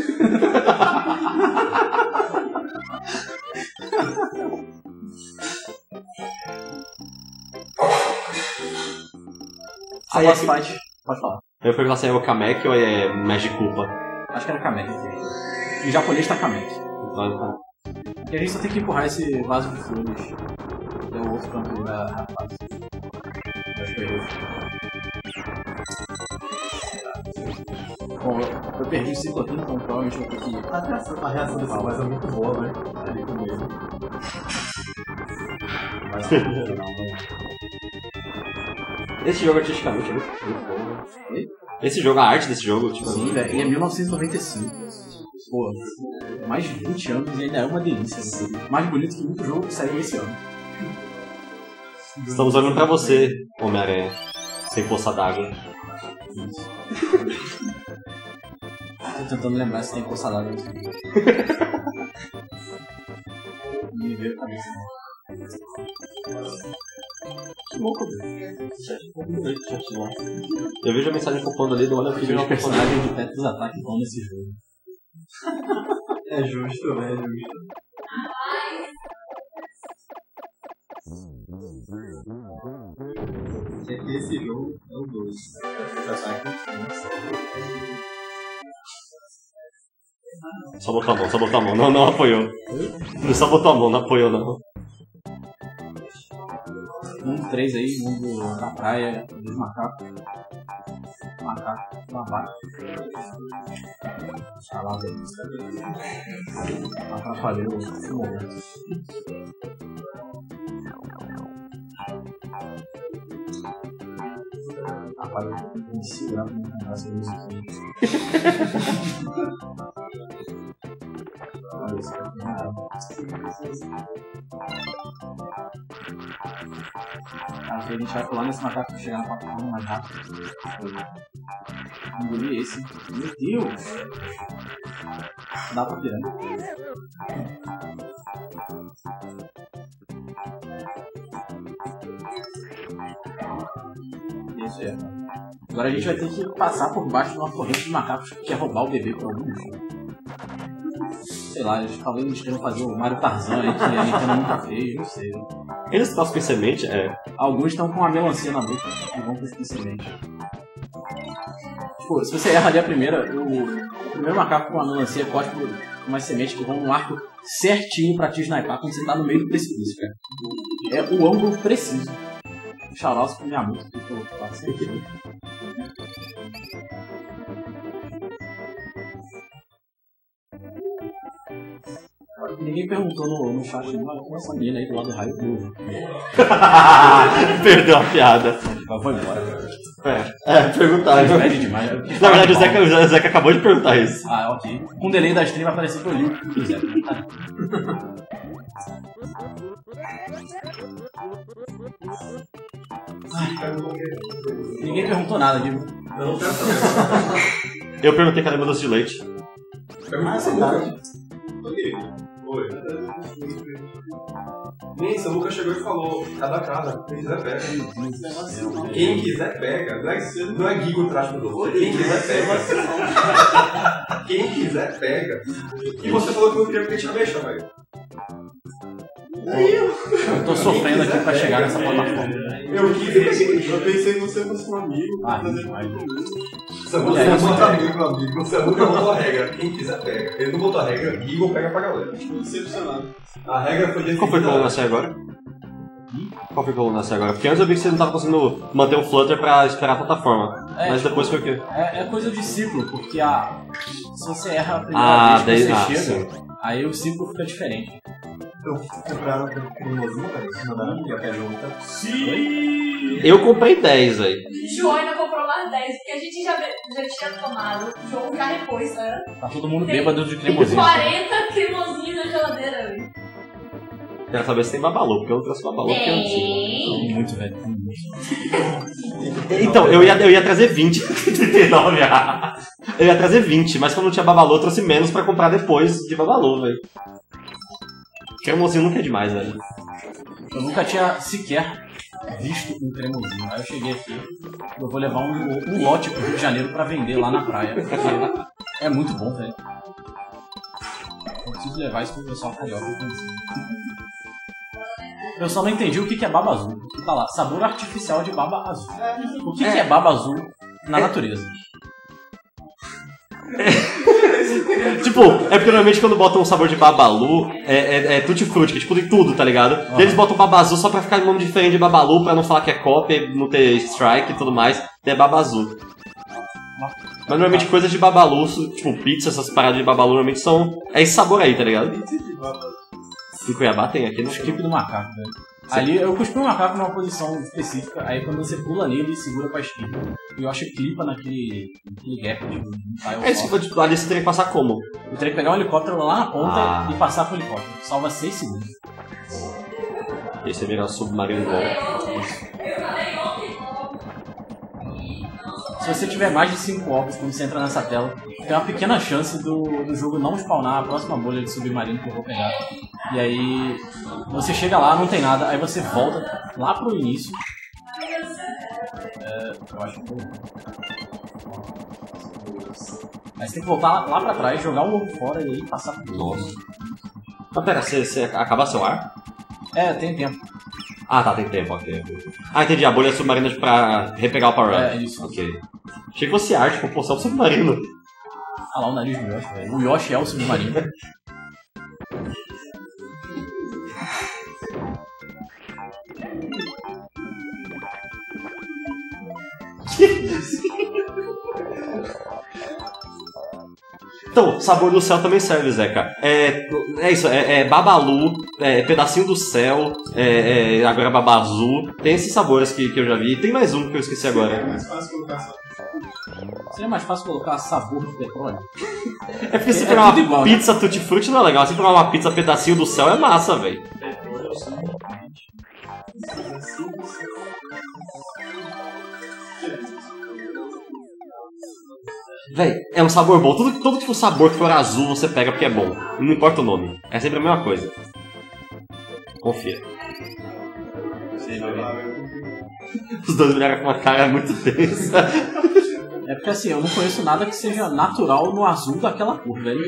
Speaker 7: Aí.
Speaker 3: Pode falar.
Speaker 7: Eu ia perguntar se é o Kamek ou é Magic Culpa.
Speaker 3: Acho que era Kamek. Em japonês tá Kamek.
Speaker 7: Então,
Speaker 3: E a gente só tem que empurrar esse vaso de flores. Que é o outro canto da da fase. Acho que é esse. Bom, eu, eu perdi o ciclo aqui, então provavelmente eu vou ter que.
Speaker 2: a reação, a reação desse boss é muito boa, né? Ali com ele.
Speaker 3: Vai lá, no final, vai.
Speaker 7: Esse jogo artisticamente é muito, bom. né? Esse jogo, a arte desse jogo, tipo.
Speaker 3: Sim, velho, ele é 1995. Pô, mais de 20 anos e ainda é uma delícia. né? Mais bonito que muito jogo que saiu esse ano.
Speaker 7: Estamos olhando pra você, Homem-Aranha. Sem poça d'água.
Speaker 3: Tô tentando lembrar se tem nesse vídeo. Não me veio a cabeça.
Speaker 7: Que louco, velho. Eu vejo a mensagem popando ali, não olha aqui,
Speaker 3: vi
Speaker 7: vejo
Speaker 3: um personagem de Tetris Attack bom nesse jogo.
Speaker 2: É justo, é justo. esse jogo é o 2. Já sai com
Speaker 7: Só botou a mão, só botou a mão. Não, não apoiou. Ele só botou a mão, não apoiou não.
Speaker 3: Mundo 3 aí, mundo da praia, dos macacos. Macaco, uma vaca. Salada aí. Atrapalhou esse que segurar pra não cantar essa musiquinha. Olha isso, cara. Acho a gente vai pular nesse macaco pra chegar na plataforma mais rápido. Engolir esse. Meu Deus! Dá pra pirar. Isso é. Agora a gente vai ter que passar por baixo de uma corrente de macacos que quer roubar o bebê por algum motivo. Sei lá, eles que eles queriam fazer o Mario Tarzan aí, que a Nintendo nunca fez, não sei.
Speaker 7: Eles passam com semente? É.
Speaker 3: Alguns estão com a melancia na boca e vão cuspir semente. Tipo, se você erra ali a primeira, o, o primeiro macaco com a melancia cospe umas sementes que vão no arco certinho pra te sniper quando você tá no meio do precipício, cara. É o ângulo preciso. Shoutouts pro Miyamoto, que eu passei Ninguém perguntou no, no chat, não, mas tem essa mina aí do lado do raio do.
Speaker 7: Perdeu a piada.
Speaker 3: Mas foi embora.
Speaker 7: É, é perguntaram.
Speaker 3: Pede demais. eu quis
Speaker 7: Na verdade, o. Zeca, o Zeca acabou de perguntar isso.
Speaker 3: Ah, ok. Com o delay da stream vai aparecer que eu li o que quiser. Ninguém perguntou nada, Diego.
Speaker 1: Eu não quero saber.
Speaker 7: Eu perguntei cadê meu doce de leite.
Speaker 1: Pergunta essa boca. Oi. Nem, seu Lucas chegou e falou, cada casa, quem quiser pega. Quem quiser pega, não é, não é Gigo traz pro doce. Quem quiser pega. Quem quiser pega. E você falou que não queria porque tinha mexa, velho.
Speaker 3: Eu tô sofrendo aqui pra chegar nessa plataforma.
Speaker 1: Eu quis.
Speaker 2: Eu pensei que você fosse um amigo.
Speaker 3: Ah, Olha aí,
Speaker 1: botou a regra.
Speaker 2: amigo, amigo.
Speaker 1: O Samuca botou a regra. Quem quiser pega. Ele não botou a regra, Gigo pega pra galera.
Speaker 2: Decepcionado.
Speaker 1: A regra foi definida.
Speaker 7: Qual foi que rolou nessa agora? Qual foi que rolou nessa agora? Porque antes eu vi que você não tava conseguindo manter o Flutter pra esperar a plataforma.
Speaker 3: É,
Speaker 7: Mas
Speaker 3: tipo,
Speaker 7: depois foi o quê?
Speaker 3: É, é coisa de ciclo, porque a. Se você erra a primeira
Speaker 7: Ah,
Speaker 3: vez que
Speaker 7: daí-
Speaker 3: você
Speaker 7: ah,
Speaker 3: chega, aí o ciclo fica diferente.
Speaker 2: Então, compraram aquele cremosinho, cara. Você mandaram aqui até junto.
Speaker 6: Sim!
Speaker 7: Eu comprei 10 aí.
Speaker 4: João ainda comprou mais 10, porque a gente já, já tinha tomado. O João já repôs, né?
Speaker 3: Tá todo mundo bêbado de cremosinho.
Speaker 4: 40 cremosinhos na geladeira. velho.
Speaker 7: Quero saber se tem babalu, porque eu não trouxe babalu porque eu não tinha.
Speaker 4: Tem.
Speaker 3: Muito, velho. Muito.
Speaker 7: Então, eu ia, eu ia trazer 20. 39, ah. Eu ia trazer 20, mas como não tinha babalu, eu trouxe menos pra comprar depois de babalu, velho. Cremosinho nunca é demais, velho.
Speaker 3: Eu nunca tinha sequer visto um cremosinho. Aí eu cheguei aqui, eu vou levar um, um lote pro Rio de Janeiro pra vender lá na praia. Porque é muito bom, velho. Eu preciso levar isso pro pessoal carioca. Eu só não entendi o que é baba azul. Tá lá, sabor artificial de baba azul. O que, que é baba azul na natureza?
Speaker 7: Tipo, é porque normalmente quando botam um sabor de babalu, é, é, é tutti-frutti, que é tipo de tudo, tá ligado? E eles botam babazu só pra ficar nome diferente de babalu, pra não falar que é cópia, não ter strike e tudo mais, e é babazu. Mas normalmente coisas de babalu, tipo pizza, essas paradas de babalu, normalmente são. É esse sabor aí, tá ligado? Em Cuiabá tem aqui, não
Speaker 3: O tipo do macaco, velho. Ali eu cuspi um macaco numa posição específica, aí quando você pula nele, ele segura pra esquerda. E eu acho que clipa naquele, naquele gap, tipo, um
Speaker 7: É isso que tipo, ali você teria que passar como?
Speaker 3: Eu teria que pegar um helicóptero lá na ponta
Speaker 7: Ah.
Speaker 3: e passar com o helicóptero. Salva 6 segundos.
Speaker 7: E aí você vira submarino igual.
Speaker 3: Se você tiver mais de 5 ovos quando você entra nessa tela, tem uma pequena chance do, do jogo não spawnar a próxima bolha de submarino que eu vou pegar. E aí você chega lá, não tem nada, aí você volta lá pro início. É, eu acho que. Aí você tem que voltar lá, pra trás, jogar o ovo fora e aí passar por
Speaker 7: Nossa. Mas pera, você, você acaba seu ar?
Speaker 3: É, tem tempo.
Speaker 7: Ah, tá, tem tempo, ok. Ah, entendi. A bolha submarina pra repegar o power-up.
Speaker 3: É, isso.
Speaker 7: Ok. Achei que fosse arte, proporção submarino.
Speaker 3: Ah lá o nariz do Yoshi, velho. O Yoshi é o submarino.
Speaker 7: Então, sabor do céu também serve, Zeca. É, é isso, é, é Babalu, é pedacinho do céu, é, é agora Babazu. Tem esses sabores que, que eu já vi. Tem mais um que eu esqueci
Speaker 5: É
Speaker 7: agora.
Speaker 5: mais fácil colocar.
Speaker 3: Seria mais fácil colocar sabor no petróleo.
Speaker 7: É porque se
Speaker 3: É
Speaker 7: pegar
Speaker 3: tudo
Speaker 7: uma
Speaker 3: igual, né?
Speaker 7: pizza tutti frutti não é legal. Se pegar uma pizza pedacinho do céu é massa, velho. Véi, é um sabor bom. Tudo, todo tipo de sabor que for azul você pega porque é bom. Não importa o nome. É sempre a mesma coisa. Confia. Os dois olharam com uma cara muito tensa.
Speaker 3: É porque assim, eu não conheço nada que seja natural no azul daquela cor, velho.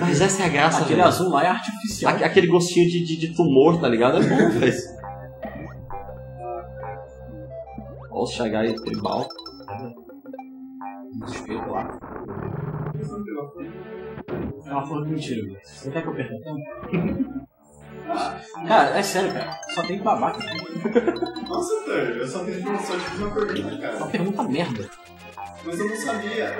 Speaker 7: Mas essa é a graça,
Speaker 3: Aquele
Speaker 7: velho.
Speaker 3: azul lá é artificial.
Speaker 7: Aque- Aquele gostinho de, de, de tumor, tá ligado? É bom, velho. Olha os Shagai tribal.
Speaker 3: Desespero lá. É uma flor de mentira, velho. Você quer que eu perca tempo? Cara, é sério, cara. Só tem babaca.
Speaker 5: Nossa, Thur, eu só tenho só te fazer uma pergunta,
Speaker 3: Uma
Speaker 5: cara.
Speaker 3: pergunta merda.
Speaker 5: Mas eu não sabia.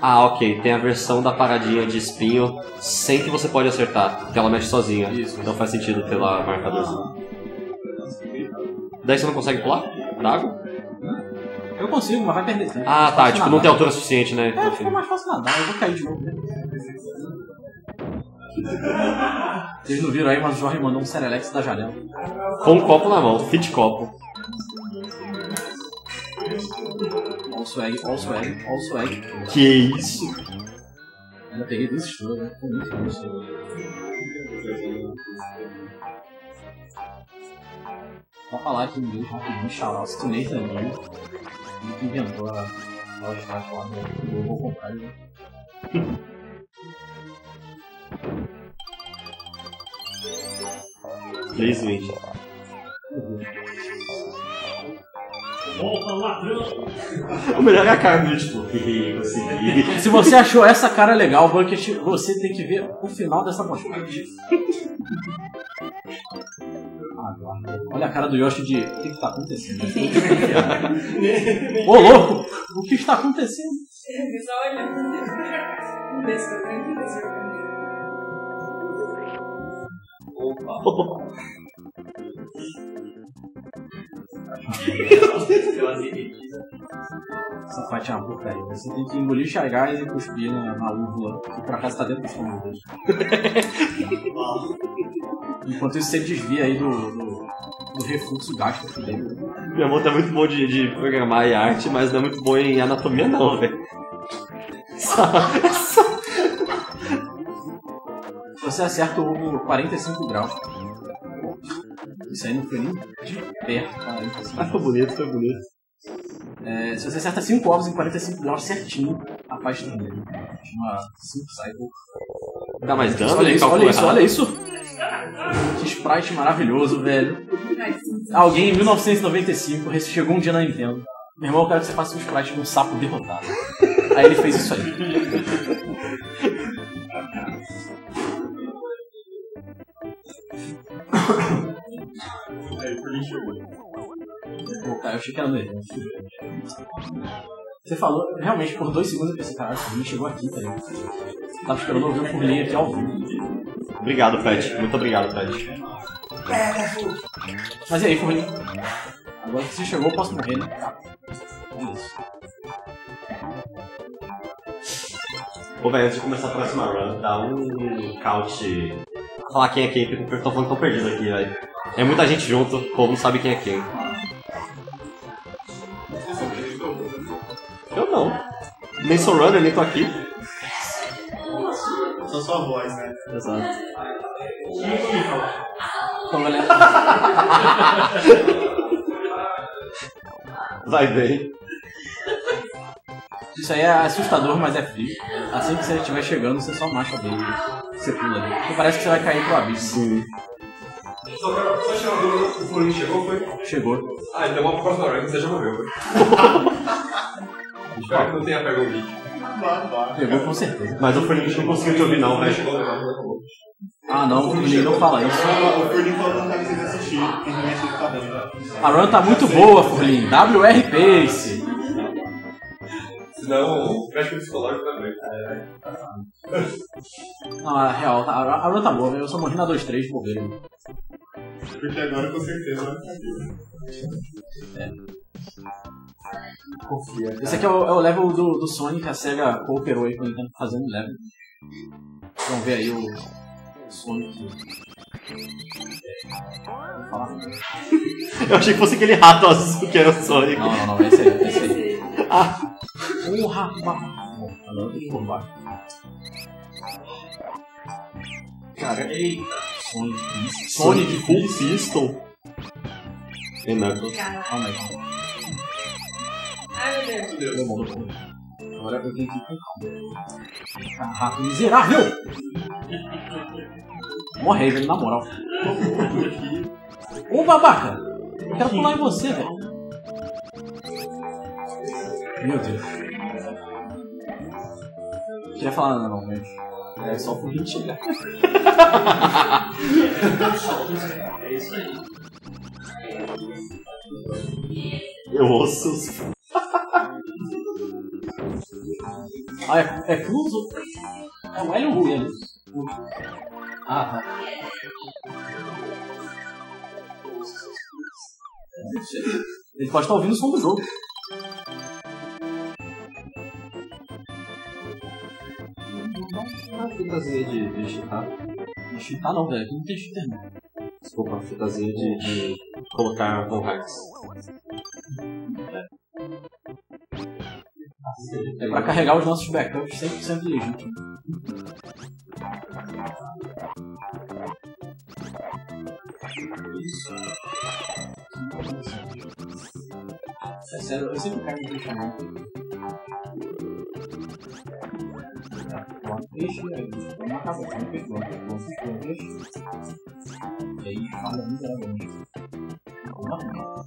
Speaker 7: Ah, ok. Tem a versão da paradinha de espinho sem que você pode acertar, porque ela mexe sozinha.
Speaker 3: Isso.
Speaker 7: Então faz sentido ter lá marcado assim. Daí você não consegue pular? Da água?
Speaker 3: Eu consigo, mas vai perder tempo.
Speaker 7: Ah, tá. Tipo, não
Speaker 3: nadar.
Speaker 7: tem altura suficiente, né?
Speaker 3: É, fica mais fácil nadar, eu vou cair de novo. Vocês não viram aí, mas o Jorge mandou um Serelex da janela.
Speaker 7: Com um copo na mão, fit copo.
Speaker 3: All swag, all swag, all swag.
Speaker 7: Que isso?
Speaker 3: Ainda peguei duas estrelas, né? Foi muito bom isso. Só falar aqui no vídeo rapidinho, shoutouts to Nathan Liu. Ele que inventou a a caixa lá do eu vou comprar. Né?
Speaker 7: Felizmente.
Speaker 6: Volta, ladrão!
Speaker 7: O melhor é a cara do tipo, "Hehe, consegui.
Speaker 3: Se você achou essa cara legal, Bucket, você tem que ver o final dessa postagem. Olha a cara do Yoshi de. O que está acontecendo? Ô louco! O que está acontecendo?
Speaker 4: Só pra frente, desse pra frente.
Speaker 3: Essa parte é uma porcaria. Você tem que engolir Guys e cuspir na, na úvula, que por acaso tá dentro do estômago dele. Enquanto isso, você desvia aí do, do, do refluxo gástrico dele.
Speaker 7: Meu avô tá muito bom de, de programar e arte, mas não é muito bom em anatomia não, velho.
Speaker 3: Você acerta o ovo 45 graus. Isso aí não foi nem de perto, 45
Speaker 7: Ah, foi bonito, foi bonito.
Speaker 3: É, se você acerta 5 ovos em 45 graus certinho, a paz também. Chama 5 cycle.
Speaker 7: Dá mais dano?
Speaker 3: olha isso, olha isso, olha isso. Que sprite maravilhoso, velho. Alguém em 1995 rece- chegou um dia na Nintendo. Meu irmão, eu quero que você faça um sprite de um sapo derrotado. Aí ele fez isso aí. Pô, cara, eu achei que era no evento. Você falou, realmente, por dois segundos eu pensei, caralho, esse menino chegou aqui, tá ligado? Tava esperando ouvir o Furlinha aqui ao vivo.
Speaker 7: Obrigado, Pet. Muito obrigado, Pet.
Speaker 3: Mas e aí, Furlinha? Agora que você chegou, eu posso morrer, né? É isso.
Speaker 7: Ô, velho, antes de começar a próxima run, dá um count. Falar quem é quem, porque eu tô falando tão perdido aqui, velho. É muita gente junto, o povo não sabe quem é quem. Eu não. Nem sou runner, nem tô aqui.
Speaker 5: Só sua voz, né?
Speaker 7: Exato.
Speaker 3: Então, galera,
Speaker 7: Vai bem.
Speaker 3: isso aí é assustador, mas é frio. Assim que você estiver chegando, você só marcha dele. Você pula ali. Porque parece que você vai cair pro abismo.
Speaker 7: Sim.
Speaker 1: Só, quero, só tirar uma dúvida, o Florinho chegou, foi?
Speaker 3: Chegou.
Speaker 1: Ah, ele demora pro próximo rank, você já morreu, foi? Espero que não tenha pego o Mick.
Speaker 3: Pegou com certeza.
Speaker 7: Mas o Fernandes não conseguiu te ouvir não, velho.
Speaker 1: Né?
Speaker 3: Ah não, o Furlin não fala isso.
Speaker 2: O Furlin falou que não tá conseguindo assistir, que realmente ele tá dando.
Speaker 3: A run tá muito boa, Furlin. WR Pace.
Speaker 1: Senão, o médico psicológico também.
Speaker 3: Não, a real, a, a run tá boa, eu só morri na 2-3 por ver.
Speaker 2: Porque agora com certeza vai ficar Confia.
Speaker 3: Esse aqui é o, é o level do, do Sonic, a SEGA cooperou aí com o Nintendo fazendo level. Vamos ver aí o Sonic.
Speaker 7: Eu achei que fosse aquele rato azul que era o Sonic.
Speaker 3: Não, não, não, esse aí, esse aí. Ah! Porra! Bom, agora tem que roubar.
Speaker 7: Cara, ei.
Speaker 3: Sonic.
Speaker 7: Sonic Full Piston. E Knuckles.
Speaker 3: Calma aí,
Speaker 4: ai meu Deus.
Speaker 3: Deu bom, deu bom. Agora eu tenho que ir com calma. Ah, rato miserável! Morre aí, velho, na moral. Ô babaca! Eu quero pular em você, velho. Meu Deus. Não queria falar nada não, mas. É só por chegar.
Speaker 6: É isso aí.
Speaker 7: Eu ouço os...
Speaker 3: Ah, é, é Cruz? ou- É o L ou o Rui ali? Ah, tá. Não. Ele pode estar ouvindo o som do jogo.
Speaker 7: Ah, fitazinha de, de chitar.
Speaker 3: Não chutar não, velho. Aqui não tem shooter não.
Speaker 7: Desculpa, fitazinha de, de colocar com hacks.
Speaker 3: É pra carregar os nossos backups 100% legítimo. É sério, eu sempre caio no fechamento. Peixe, aí, uma casa, um peixe, um peixe, um peixe, um peixe. E aí, falha miseravelmente. Uma merda.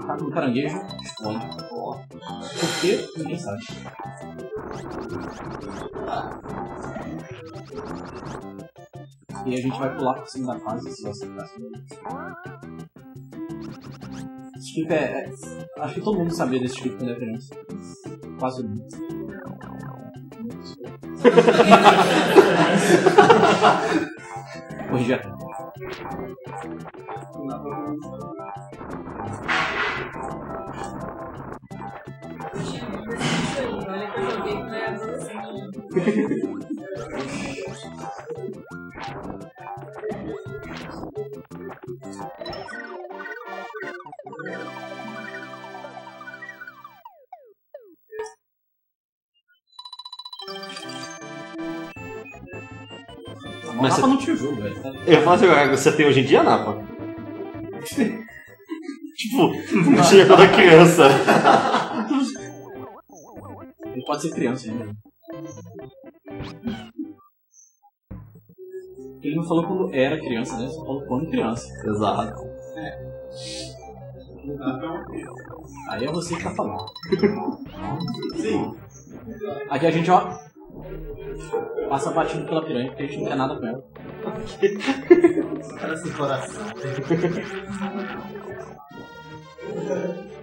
Speaker 3: Macaco do caranguejo explode. Por quê? Ninguém sabe. E a gente vai pular por cima da fase se você ficar assim. Esse skip é, é- Acho que todo mundo sabia desse skip quando era criança. Quase todo mundo. Corrigir
Speaker 4: Olha que eu joguei assim.
Speaker 7: Mas
Speaker 3: mapa
Speaker 7: você-
Speaker 3: não tinha jogo, velho. tá?
Speaker 7: Eu falar assim, agora, você tem hoje em dia, Napa? tipo, não tinha quando criança.
Speaker 3: Ele pode ser criança ainda. Ele não falou quando era criança, né? Só falou quando criança.
Speaker 7: Exato.
Speaker 3: Aí é você que tá falando. Sim. Aqui a gente, ó. Passa batindo pela piranha, porque a gente não quer nada com ela.
Speaker 2: Cara sem coração.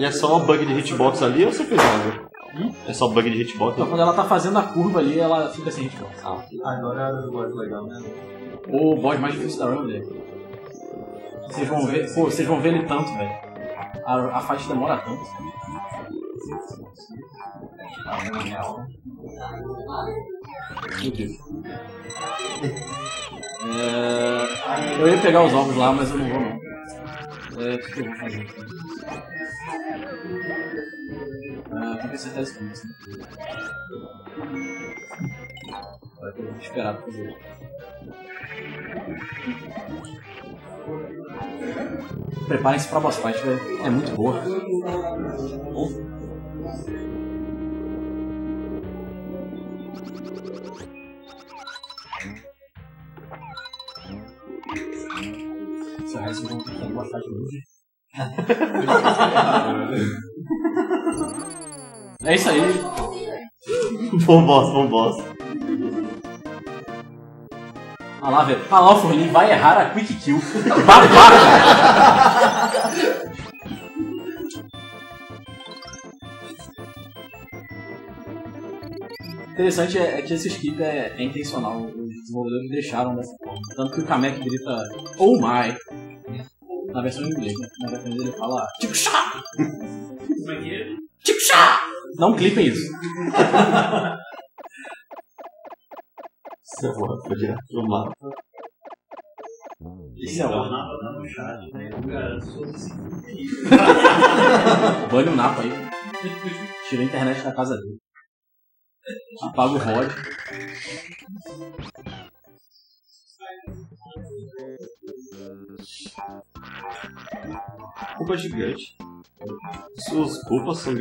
Speaker 7: E é só um bug de hitbox ali ou você fez algo? É só bug de hitbox?
Speaker 3: Então quando ela tá fazendo a curva ali, ela fica sem hitbox.
Speaker 7: Ah,
Speaker 2: Agora é do boss legal, né?
Speaker 3: O boss mais difícil da run dele. Vocês vão ver, pô, vocês vão ver ele tanto, velho. A, a faixa demora tanto. Meu Deus. É, eu ia pegar os ovos lá, mas eu não vou não. É, o que eu vou fazer tem que esse clipe, né? Agora eu tô desesperado pra fazer. Preparem-se pra boss fight, velho. É muito boa. Se o resto vão ter que boss fight hoje. É isso aí.
Speaker 7: Bom boss, bom boss.
Speaker 3: Olha lá, velho. Olha lá, o Forlin vai errar a Quick Kill. Babaca! Interessante é, é que esse skip é, é intencional. Os desenvolvedores deixaram dessa forma. Tanto que o Kamek grita Oh my! Na versão em inglês, né? Na versão ele fala Tipo chá!
Speaker 6: Como é que é?
Speaker 3: Tipo chá! Não clipem isso.
Speaker 7: Seu porra, foi direto pro mapa.
Speaker 3: Isso é
Speaker 6: Então,
Speaker 3: ótimo.
Speaker 6: Napa tá no chat, né? Sou assim.
Speaker 3: Bane o Napa aí. Tira a internet da casa dele. Apaga o ROD.
Speaker 7: Culpa gigante. Suas culpas são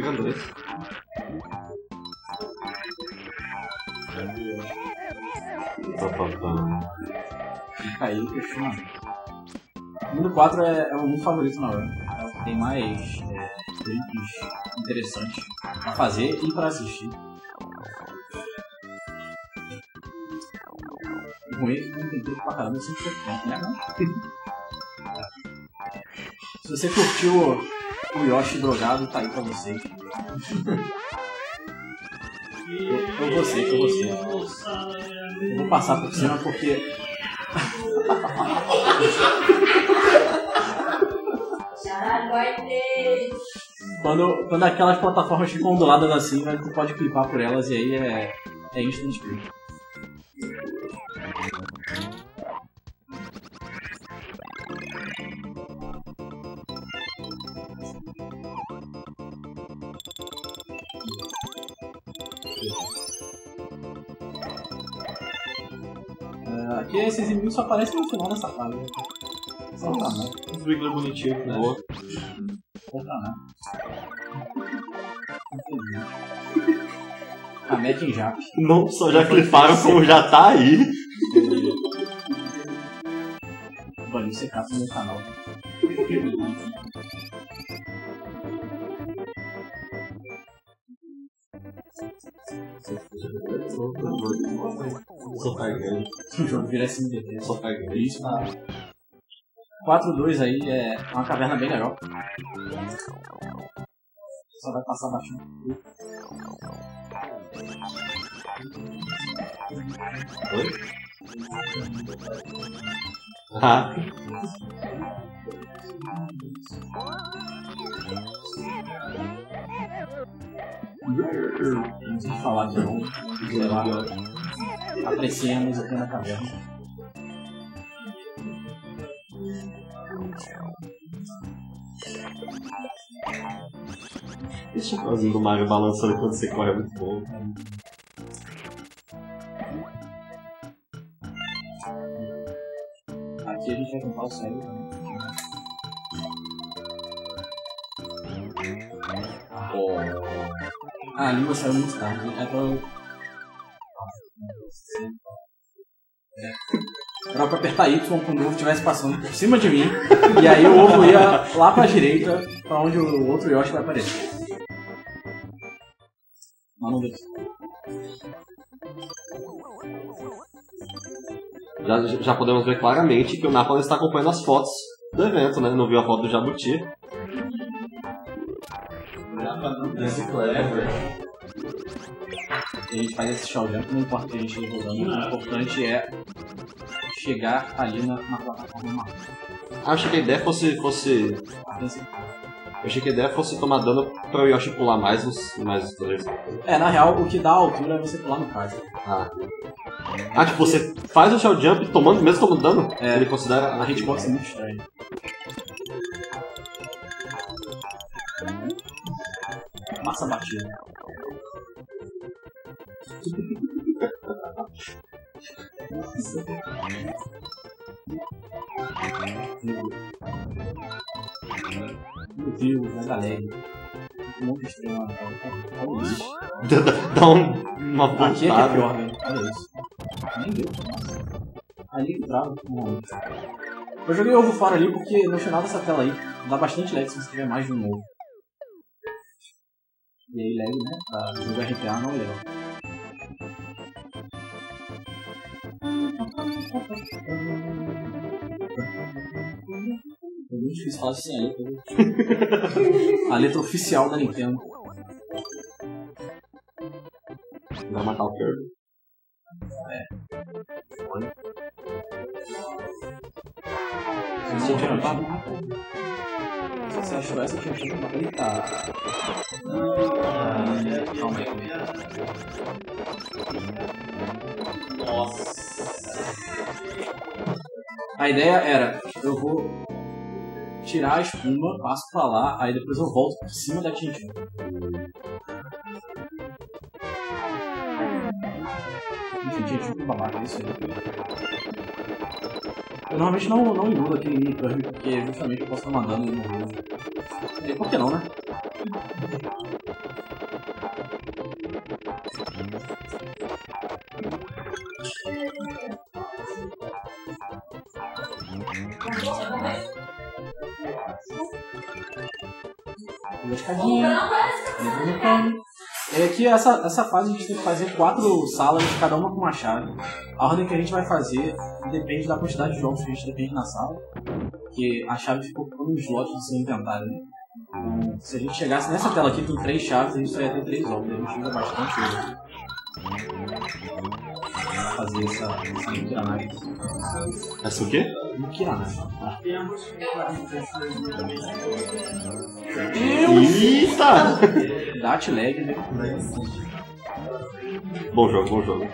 Speaker 7: pá, pá.
Speaker 3: Fica aí o questionamento. O mundo 4 é, é o meu favorito na hora. É o que tem mais é, interessantes pra fazer e pra assistir. Ruim é que não tem tempo pra caramba, eu sempre né? Se você curtiu o Yoshi drogado, tá aí pra vocês. Eu, eu vou ser, eu vou ser. Eu vou passar por cima porque. Quando, quando aquelas plataformas ficam onduladas assim, velho, tu pode clipar por elas e aí é, é instant kill. É, Aqui esses inimigos só aparecem no final dessa fase. Só pra nada.
Speaker 7: Os Wiggler bonitinho com boa.
Speaker 3: Só pra nada. Entendi. A Mac em Jap.
Speaker 7: Não só já cliparam, como já tá aí.
Speaker 3: Valeu, você capa no meu canal.
Speaker 7: Sou cagando.
Speaker 3: O jogo vira SMDT.
Speaker 7: Sou cagando.
Speaker 3: Isso, tá. 4-2 aí é uma caverna bem legal. Só vai passar baixando.
Speaker 7: Ah,
Speaker 3: Não sei falar de novo. Sei lá. Apreciem a música na caverna.
Speaker 7: esse chapéuzinho do Mario balançando quando você corre é muito bom.
Speaker 3: A gente vai comprar o cérebro também. Ah, a língua saiu muito tarde. É pra eu... Era pra apertar Y quando o ovo estivesse passando por cima de mim. E aí o ovo ia lá pra direita, pra onde o outro Yoshi vai aparecer. Mas não.
Speaker 7: Já, já podemos ver claramente que o Napa está acompanhando as fotos do evento, né? Não viu a foto do Jabuti.
Speaker 2: Clever.
Speaker 3: E a gente faz esse show jump, não importa o que a gente esteja rodando, o importante é chegar ali na, na plataforma marrom.
Speaker 7: Ah, achei que a ideia fosse, fosse. Eu achei que a ideia fosse tomar dano pra o Yoshi pular mais os, mais os dois.
Speaker 3: É, na real, o que dá a altura é você pular no card.
Speaker 7: Ah. Ah, tipo, você faz o shell jump tomando, mesmo tomando dano?
Speaker 3: É.
Speaker 7: Ele considera.
Speaker 3: A hitbox muito estranha. passa batido. Meu Deus, mas alegre. De estrela. Olha isso.
Speaker 7: Dá um, uma
Speaker 3: Aqui é é
Speaker 7: voltada.
Speaker 3: pior, velho. Olha isso. Nem deu. Nossa. Ali que trava. Não. Eu joguei ovo fora ali porque no final dessa tela aí dá bastante lag se você tiver mais de um ovo. E aí lag, né? Pra jogar RPA não é legal. É muito difícil falar sem a letra. viu? a letra oficial da Nintendo.
Speaker 7: Vai matar o Kirby.
Speaker 3: Você tinha? Se você achou essa, eu tinha achado Eita! Ah, calma aí.
Speaker 6: Nossa.
Speaker 3: A ideia era, eu vou tirar a espuma, passo pra lá, aí depois eu volto por cima da tintinha. Tipo babaca, é isso aí. Eu normalmente não, não inulo aquele mini Kirby, porque justamente eu posso estar mandando ele morrer. E por que não, né? Uma escadinha. Entra no cano. É que essa, essa fase a gente tem que fazer quatro salas, cada uma com uma chave. A ordem que a gente vai fazer depende da quantidade de jogos que a gente depende na sala. Porque a chave ficou por um slot do seu inventário. Se a gente chegasse nessa tela aqui com três chaves, a gente só ia ter três jogos. A gente usa bastante hoje. Fazer essa, essa Mikiranagi.
Speaker 7: Essa o quê?
Speaker 3: Mikiranagi. tá?
Speaker 7: Eita!
Speaker 3: Dat lag, né?
Speaker 7: Bom jogo, bom jogo.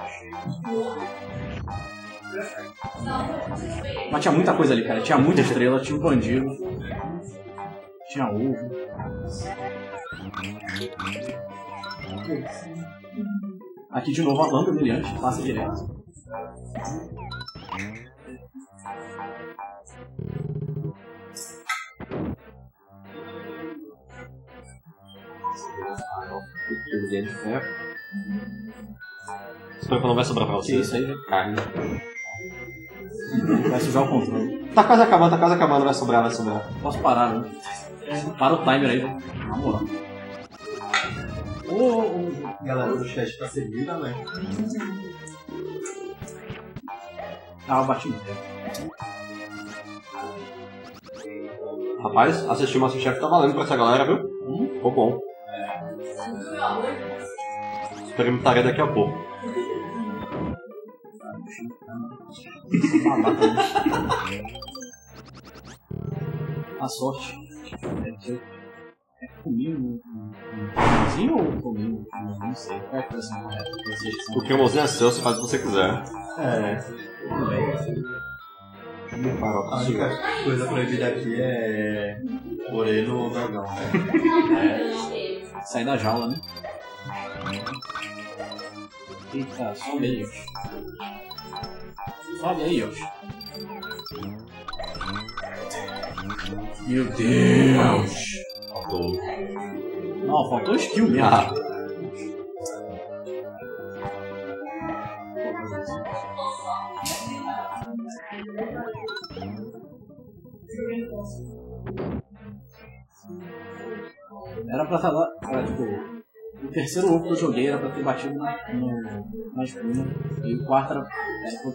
Speaker 3: Mas tinha muita coisa ali, cara. Tinha muita estrela, tinha um bandido. Tinha ovo. Aqui de novo a lâmpada brilhante, passa direto.
Speaker 7: Kirby de ferro. Espero que não vai sobrar pra você.
Speaker 3: isso aí,
Speaker 7: Carne.
Speaker 3: vai sujar o controle.
Speaker 7: Tá quase acabando, tá quase acabando, vai sobrar, vai sobrar.
Speaker 3: Posso parar, né? Para o timer aí, velho. Na moral. Ô, ô, ô.
Speaker 2: Galera do chat tá seguindo, né?
Speaker 3: Ah, bati.
Speaker 7: Rapaz, assistir Masterchef tá valendo pra essa galera, viu?
Speaker 3: Hum?
Speaker 7: Ficou bom. Experimentarei daqui a pouco.
Speaker 3: Né? A sorte. É que eu é comi um cremosinho ou comi um- não sei. Qual é a coisa correta? Vocês que são-
Speaker 7: O cremosinho é seu, você faz o que você quiser.
Speaker 2: É.
Speaker 3: Tudo bem.
Speaker 2: A única coisa proibida aqui é moreno ou dragão. né?
Speaker 3: Sair da jaula, né? Eita, sobe aí, Yoshi. Sobe aí, Yoshi. Meu Deus!
Speaker 7: Faltou.
Speaker 3: Não, faltou skill mesmo.
Speaker 7: Ah,
Speaker 3: Era pra estar. Era, tipo, o terceiro ovo que eu joguei era pra ter batido na, no, na espuma. E o quarto era, era pra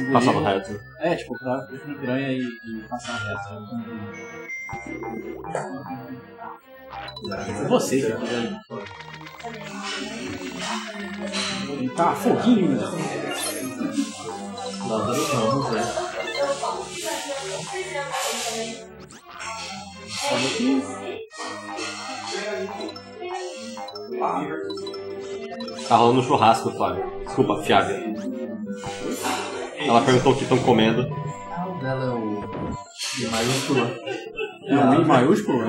Speaker 3: engolir-
Speaker 7: passava reto.
Speaker 3: É, tipo, pra ir na piranha e, e passar reto. Foi você que fez. Tá, foguinho!
Speaker 2: Ramos, né?
Speaker 3: Sobe aqui.
Speaker 7: Tá rolando churrasco, Flávio. Desculpa, Fiaga. Ela perguntou o que estão comendo.
Speaker 2: O dela é o. De maiúscula.
Speaker 3: É um I maiúsculo?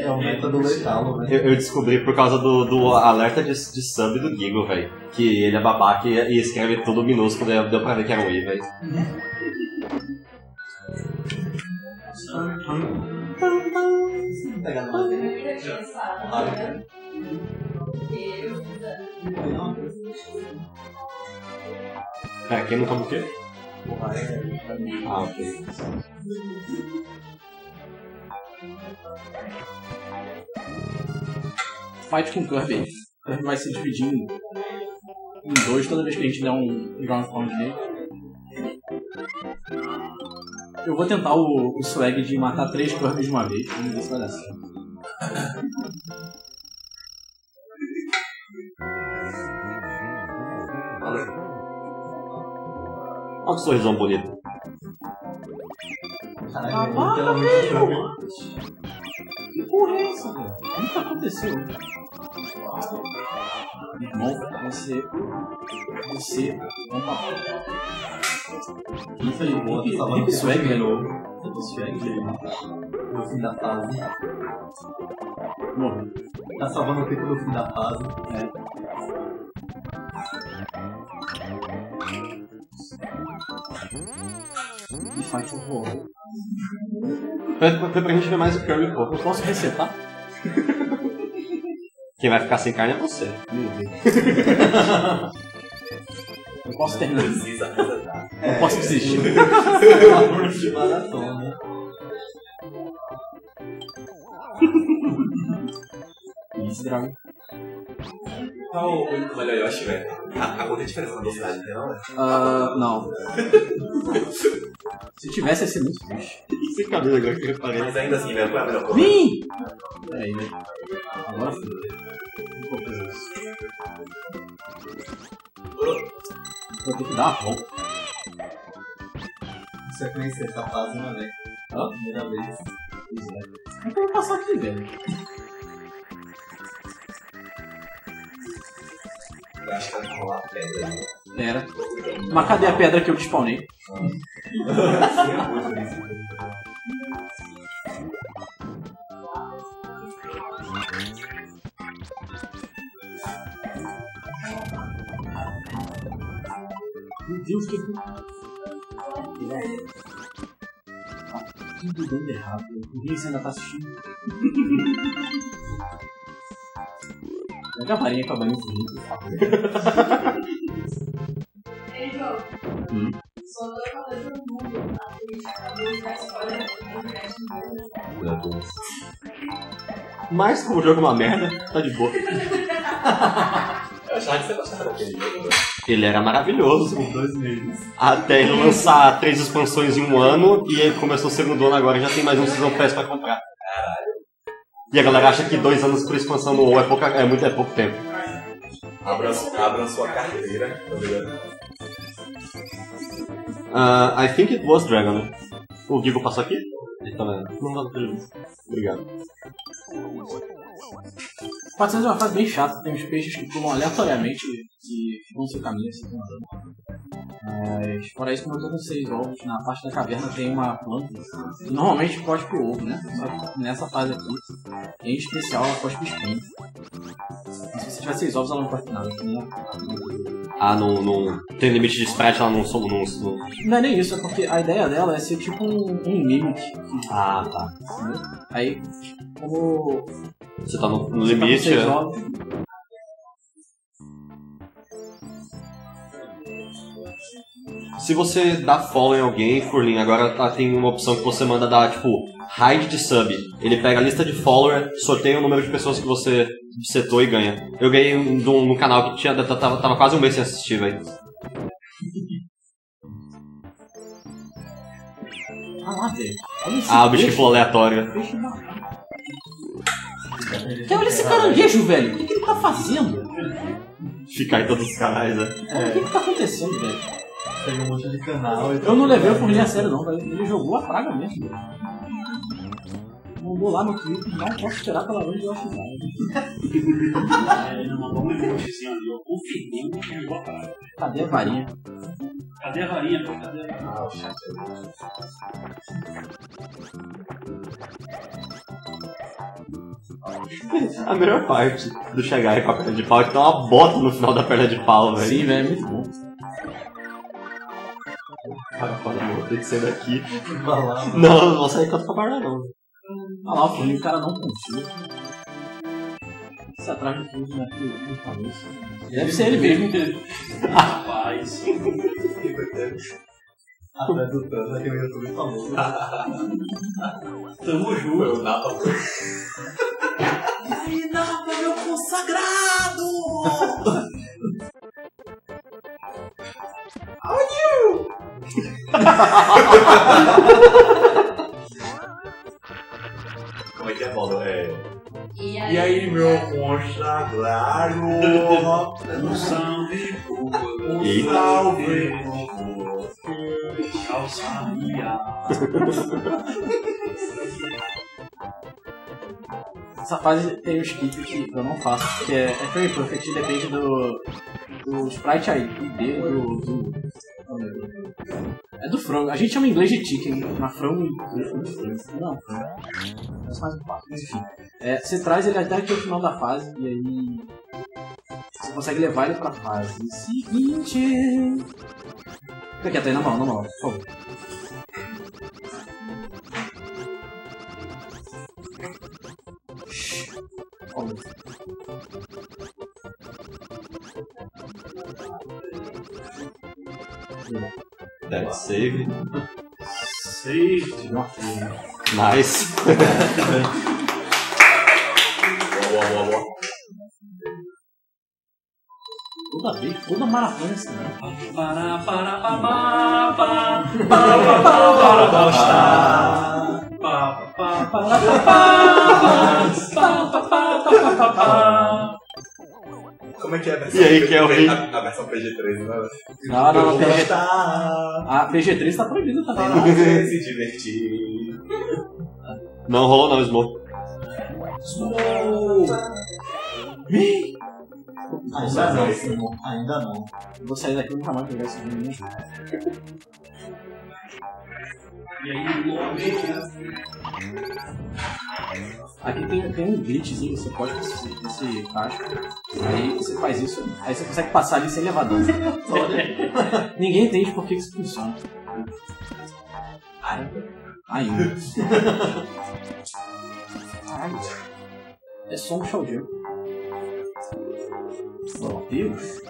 Speaker 2: É o método letal, né?
Speaker 7: Eu, eu descobri por causa do, do alerta de, de sub do Gigo, velho. Que ele é babaca e, e escreve tudo minúsculo, deu, deu pra ver que era um I, velho. Pera, quem não toma o quê? Ah, ok.
Speaker 3: Fight com Kirby. Kirby vai se dividir em, em dois toda vez que a gente der um ground pound nele. Eu vou tentar o, o swag de matar três Kirby de uma vez. Vamos ver se vai dar certo.
Speaker 7: Olha que sorrisão bonito.
Speaker 2: Caralho, literalmente jogo.
Speaker 3: Que porra é essa, velho? O que que aconteceu? Irmão, você. Você. Vamos
Speaker 2: Infelizmente,
Speaker 3: Hip-
Speaker 2: tava
Speaker 3: hip
Speaker 2: no
Speaker 3: swag,
Speaker 2: de
Speaker 3: né?
Speaker 2: novo. Hip swag no fim da fase.
Speaker 3: Morreu.
Speaker 2: Tá salvando o tempo no fim da fase.
Speaker 3: E faz horror.
Speaker 7: Foi, foi pra gente ver mais o Kirby, pô.
Speaker 3: Eu posso resetar?
Speaker 7: Quem vai ficar sem carne é você.
Speaker 3: Eu posso terminar.
Speaker 8: Precisa resetar.
Speaker 3: Eu posso desistir.
Speaker 2: de maratona.
Speaker 3: Isso, Dragon.
Speaker 8: Qual o único melhor Yoshi, velho? A, a outra diferença na velocidade, não é?
Speaker 3: Ah, não. Se tivesse, ia ser muito triste.
Speaker 7: Esse cabelo agora que eu reparei.
Speaker 8: Mas ainda assim, velho, qual é a melhor coisa?
Speaker 3: Vim! Peraí, né? Agora foi. Não vou fazer isso. Vou ter que dar uma volta.
Speaker 2: Você conheceu essa fase uma vez.
Speaker 3: Hã?
Speaker 2: Primeira vez.
Speaker 3: Pois é. Como é que eu vou passar aqui, velho?
Speaker 8: Que.
Speaker 3: Pera. Mas cadê a pedra que eu despawnei?
Speaker 8: Muito difícil.
Speaker 3: Meu Deus, que. Tá tudo dando errado. Ninguém você ainda tá assistindo. Pega a varinha com a infinita, por favor. Hum.
Speaker 7: Meu Deus. Mas como o jogo é uma merda, tá de boa.
Speaker 8: Eu achava que você gostava daquele jogo.
Speaker 7: Ele era maravilhoso.
Speaker 2: Dois meses.
Speaker 7: Até ele lançar três expansões em um ano e ele começou o segundo ano agora já tem mais um Season Pass pra comprar. E a galera acha que dois anos por expansão no WoW é, pouca, é, muito, é pouco tempo.
Speaker 8: Abra, abra sua carteira, tá ligado?
Speaker 7: Ah, I think it was Dragon. O Gigo passou aqui? Ele tá vendo. Não dá ver. Obrigado.
Speaker 3: 400 é uma fase bem chata, tem uns peixes que pulam aleatoriamente e ficam no seu caminho assim, andando. Mas, fora isso, como eu tô com 6 ovos, na parte da caverna tem uma planta que normalmente cospe o ovo, né? Só que nessa fase aqui, em especial, ela cospe espinho. Se você tiver 6 ovos, ela não cospe nada. Né?
Speaker 7: Ah, no, no, tem limite de sprite lá no, no, no, no...
Speaker 3: Não é nem isso, é porque a ideia dela é ser tipo um, um mimic.
Speaker 7: Ah, tá.
Speaker 3: Aí, como
Speaker 7: Você tá no, no
Speaker 3: tá
Speaker 7: limite.
Speaker 3: seis
Speaker 7: é.
Speaker 3: ovos,
Speaker 7: Se você dá follow em alguém, Furlin, agora tá- tem uma opção que você manda dar, tipo, raid de sub. Ele pega a lista de follower, sorteia o número de pessoas que você setou e ganha. Eu ganhei um, de um- num canal que tinha, tava, tava quase um mês sem assistir, velho.
Speaker 3: Ah lá, velho.
Speaker 7: Ah, o bicho que pulou aleatório.
Speaker 3: Peixe. Que olha esse caranguejo, velho. O que, que ele tá fazendo?
Speaker 7: Ficar em todos os canais, né?
Speaker 3: O que, que tá acontecendo, velho?
Speaker 2: Um monte de canal
Speaker 3: Eu não levei o Furlinho a sério, não, velho. Ele jogou a praga mesmo. Mandou lá no Twitter, não posso esperar pela hora de eu.
Speaker 6: É, Ele mandou um emojizinho ali, ó. Confirmando que jogou a praga.
Speaker 3: Cadê a varinha?
Speaker 6: Cadê a varinha, pô? Cadê a varinha?
Speaker 8: Ah, o chat
Speaker 7: A melhor parte do chegar com a perna de pau é que tem uma bota no final da perna de pau, velho.
Speaker 3: Sim, velho, é muito bom.
Speaker 7: Cara, foda, amor, tem que sair daqui.
Speaker 5: Vai lá.
Speaker 7: Não, não vou sair com a barra não.
Speaker 3: Olha lá, o filme, o cara não confia. Se atrás do filme, né? que ele falou isso. Deve ser ele mesmo que.
Speaker 6: Rapaz.
Speaker 5: Atrás do Thanos, aquele youtuber famoso.
Speaker 6: Tamo junto.
Speaker 8: Eu nada.
Speaker 5: Aí, Napa, meu consagrado!
Speaker 8: Como é que é, Paulo? É...
Speaker 4: E aí,
Speaker 8: E aí, meu consagrado?
Speaker 6: Um salve por
Speaker 8: Um salve
Speaker 6: calçaria.
Speaker 3: Essa fase tem um skip que eu não faço, porque é, é Frame Perfect depende do, do sprite aí, ID do, do. É do frango. A gente chama em inglês de chicken, na frango. Não. É mais um passo, mas enfim. É, você traz ele até aqui o final da fase e aí. Você consegue levar ele pra fase seguinte. Fica quieto aí, na mão, na mão, por favor.
Speaker 7: Deve save.
Speaker 6: Safety.
Speaker 7: Nice.
Speaker 8: Boa, boa, boa.
Speaker 3: Toda vez, toda maratona assim, né?
Speaker 6: Para, para, para, para, para, para, para, para gostar. Pa, pa, pa, pa, pa, pa, pa, pa, pa, pa, pa.
Speaker 8: Como é que é a versão?
Speaker 7: E aí, Kelvin?
Speaker 8: A, a versão PG-13, né?
Speaker 3: Não, não, não, PG...
Speaker 8: Gostar,
Speaker 3: A PG3 tá proibido também, não.
Speaker 8: fazer se divertir.
Speaker 7: Não rolou não, Smoke.
Speaker 5: Ainda não. Ainda não.
Speaker 3: Eu vou sair daqui e nunca mais pegar esse jogo.
Speaker 6: E aí, logo,
Speaker 3: Aqui tem, tem um glitchzinho, você pode com esse, tacho. Aí você faz isso, aí você consegue passar ali sem dano. Ninguém entende por que isso funciona. Ainda. Caralho. É só um show de Meu Deus.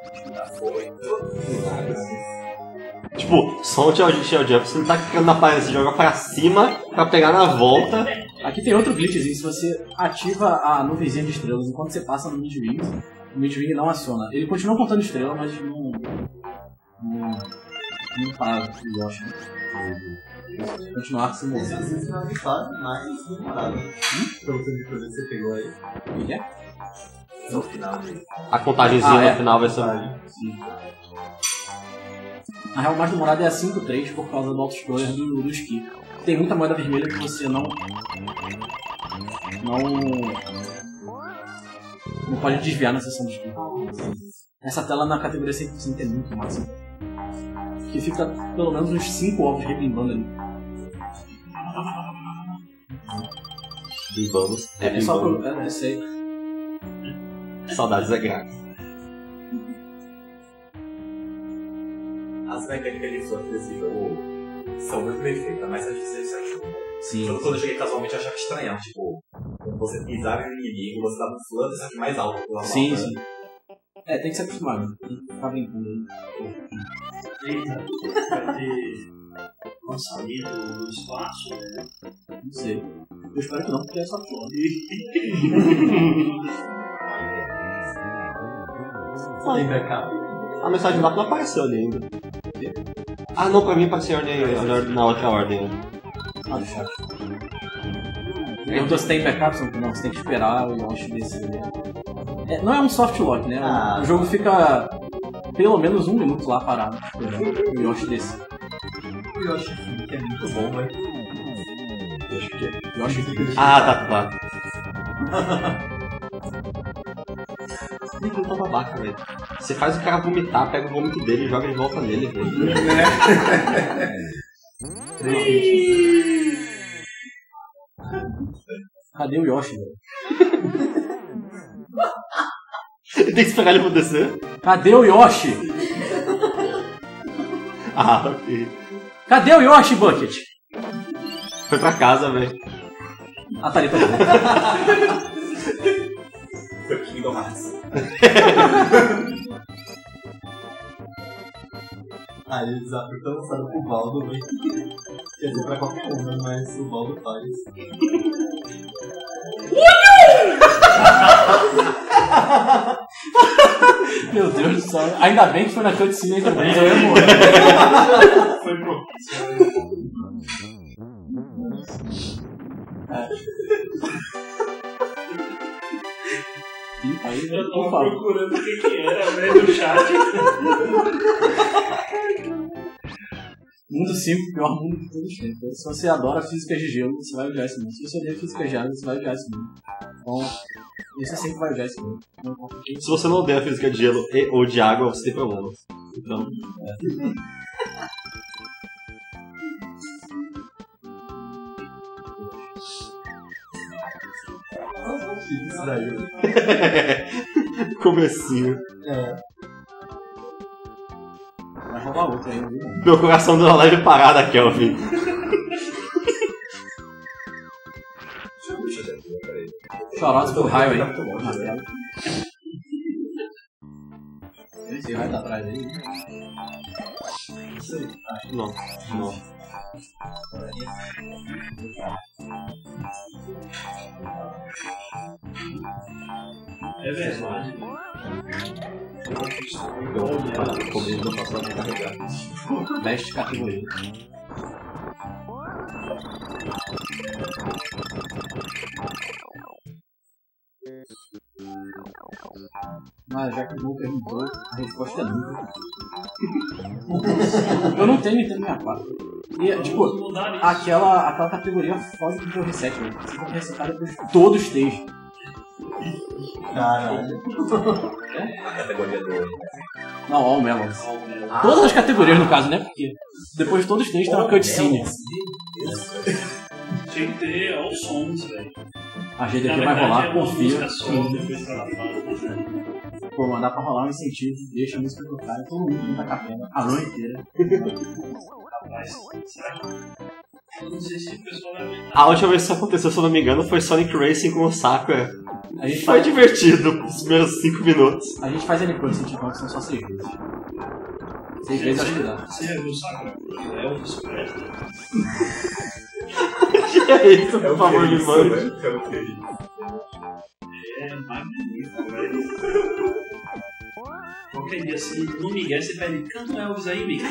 Speaker 7: Tipo, só um shell jump, você não tá ficando na parede, você joga pra cima pra pegar na volta.
Speaker 3: Aqui tem outro glitchzinho, se você ativa a nuvenzinha de estrelas enquanto você passa no mid-wing, o mid-wing não aciona. Ele continua contando estrela, mas não. Não. Não para o Yoshi. Se continuar se
Speaker 5: Esse
Speaker 3: movendo.
Speaker 5: às vezes é fase mais demorada. Pelo tanto de coisa que você pegou aí.
Speaker 3: O que é?
Speaker 8: No final.
Speaker 7: A contagemzinha
Speaker 3: Ah, é.
Speaker 7: no final vai ser.
Speaker 3: Na real, mais demorado é a 5-3 por causa do auto-scroller do, do ski. Tem muita moeda vermelha que você não. Não. Não pode desviar na sessão de ski. Essa tela na categoria 100% é muito massa. Que fica pelo menos uns 5 ovos repimbando ali.
Speaker 7: Vamos.
Speaker 3: É, é só pro. É, eu sei.
Speaker 7: Saudades é grátis.
Speaker 8: As mecânicas desse jogo são muito perfeitas, mas acho que você achou.
Speaker 3: Sim.
Speaker 8: Quando, quando eu cheguei casualmente, eu achava estranhão. Tipo, quando você pisava em um inimigo, você dava um só que mais alto.
Speaker 3: Sim,
Speaker 8: né?
Speaker 3: sim. É, tem que se acostumar, né? Tem que ficar brincando.
Speaker 6: Eita, vai ter lançamento do espaço.
Speaker 3: Não sei. Eu espero que não, porque é só foda.
Speaker 5: Tem backup.
Speaker 7: A mensagem lá não apareceu ali ainda. Ah não, pra mim apareceu em ordem, na outra ordem. né?
Speaker 3: Ah, do chat. Perguntou se tem backup, não, você tem que esperar o Yoshi descer. É, não é um soft lock, né?
Speaker 5: Ah.
Speaker 3: O jogo fica pelo menos um minuto lá parado esperando o Yoshi descer.
Speaker 5: O Yoshi que é muito bom, velho.
Speaker 7: Acho que é.
Speaker 3: Yoshi fica.
Speaker 7: Ah, tá, tá. Tá babaca, velho. Você faz o cara vomitar, pega o vômito dele e joga de volta nele, velho.
Speaker 3: Cadê o Yoshi, velho?
Speaker 7: Tem que esperar ele acontecer?
Speaker 3: Cadê o Yoshi?
Speaker 7: Ah, ok.
Speaker 3: Cadê o Yoshi, Bucket?
Speaker 7: Foi pra casa, velho.
Speaker 3: A Thalita viu.
Speaker 8: Foi Kingdom Hearts.
Speaker 5: Aí o desafio tá lançado pro Baldo, né? Quer dizer, pra qualquer um, né? Mas o Baldo faz.
Speaker 3: Meu Deus do céu. Ainda bem que foi na cutscene entre eles, eu ia morrer.
Speaker 6: Foi propício.
Speaker 3: Aí,
Speaker 6: Eu tava
Speaker 3: favor.
Speaker 6: procurando o que que era, velho, no chat.
Speaker 3: Mundo 5, pior mundo de todos os tempos. Se você adora física de gelo, você vai odiar esse mundo. Se você odeia física de água, você vai odiar esse mundo. Então, você sempre vai odiar esse mundo.
Speaker 7: Se você não odeia a física de gelo e, ou de água, você tem problemas. Então,
Speaker 5: Isso daí.
Speaker 7: comecinho.
Speaker 3: Vai rolar outro ainda, viu?
Speaker 7: Meu coração deu uma leve parada, Kelvin.
Speaker 3: Chorotes pro raio aí. Na tela. Esse raio tá atrás aí.
Speaker 7: Não, não.
Speaker 6: É verdade.
Speaker 7: Parar comigo no passado pra carregar.
Speaker 3: Best categoria. Mas já que o Gu perguntou, a resposta é nunca. Eu não tenho Nintendo 64. E, é, tipo, aquela, aquela categoria foge do teu reset, velho. Você tem que resetar depois de todos os textos.
Speaker 5: Caralho.
Speaker 8: A categoria do.
Speaker 3: Não, All Melons. Todas as categorias, no caso, né? Porque depois de todos os textos tem uma cutscene.
Speaker 6: Tinha que ter all songs, velho.
Speaker 3: A
Speaker 6: Na
Speaker 3: GDQ vai rolar,
Speaker 6: é
Speaker 3: confia.
Speaker 6: fala.
Speaker 3: Pô, mandar pra rolar um incentivo, deixa a música tocar, e todo mundo canta a capela, a run inteira.
Speaker 6: Rapaz, será que... Eu não sei se o pessoal vai aguentar.
Speaker 7: A última vez que isso aconteceu, se eu não me engano, foi Sonic Racing com o Sakura.
Speaker 3: A gente
Speaker 7: Foi
Speaker 3: faz,
Speaker 7: divertido os primeiros 5 minutos.
Speaker 3: a gente faz ele por incentivão, que são só seis vezes. Seis vezes acho que dá.
Speaker 6: Você já viu o Sakura? Elvis Presley.
Speaker 7: Que é isso, por favor, me mande.
Speaker 8: É o que é isso?
Speaker 6: É magnífico, velho. Qualquer dia assim, no Miguel, você pede, canta o Elvis aí, Miguel.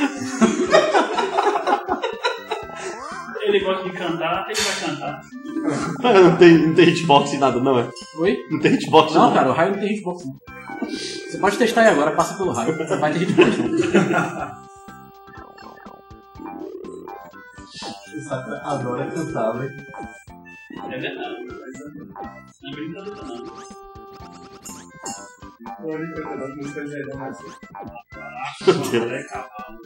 Speaker 6: ele gosta de cantar, ele vai cantar.
Speaker 7: Não tem, não tem hitbox em nada, não é?
Speaker 3: Oi?
Speaker 7: Não tem hitbox
Speaker 3: Não, cara, o raio não tem hitbox não. Você pode testar aí agora, passa pelo raio. Você vai ter hitbox não.
Speaker 5: O Sakura adora cantar, velho.
Speaker 6: É verdade. Não é brincadeira, não.
Speaker 5: O único que das músicas é da mais.
Speaker 6: Sakura é cavalo.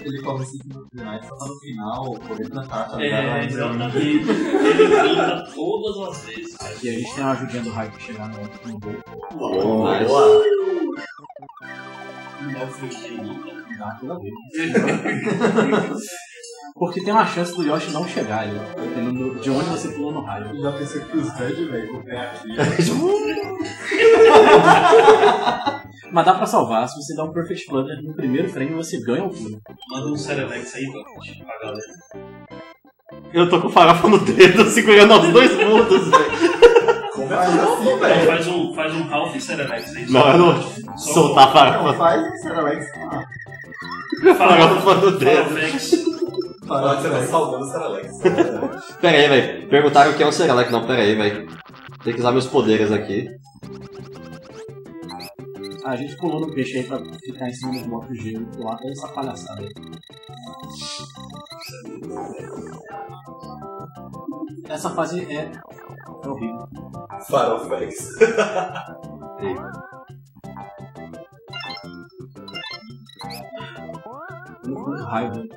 Speaker 5: Ele começa no final, só tá no final, poder cantar, tá ligado?
Speaker 6: É,
Speaker 5: Mas,
Speaker 6: exatamente. Ele canta todas as vezes.
Speaker 3: Aqui a gente tem uma ajudinha do pra chegar no, no gol.
Speaker 7: Boa.
Speaker 6: Não é o.
Speaker 3: Porque tem uma chance do Yoshi não chegar ali, dependendo de onde você pulou no raio.
Speaker 5: Já pensei que os velhos, velho, o pé aqui.
Speaker 3: Mas dá pra salvar, se você dá um Perfect Flutter no primeiro frame, você ganha o pulo.
Speaker 6: Manda um Cerelex aí, pra galera.
Speaker 7: Eu tô com farofa no dedo, segurando aos dois mundos, velho.
Speaker 6: Então faz um, faz um Ralph Cerelex aí.
Speaker 7: Não, eu não soltar a farofa.
Speaker 5: Faz era Alex.
Speaker 7: Farofa no dedo.
Speaker 6: Farofex.
Speaker 8: Pode ser salvando o.
Speaker 7: Pera aí, velho. Perguntaram o que é um Serelec. Não, pera aí, velho. Tem que usar meus poderes aqui.
Speaker 3: Ah, a gente pulou no peixe aí pra ficar em cima dos blocos de gelo e pular toda essa palhaçada aí. Essa fase é, é horrível. Raio, né?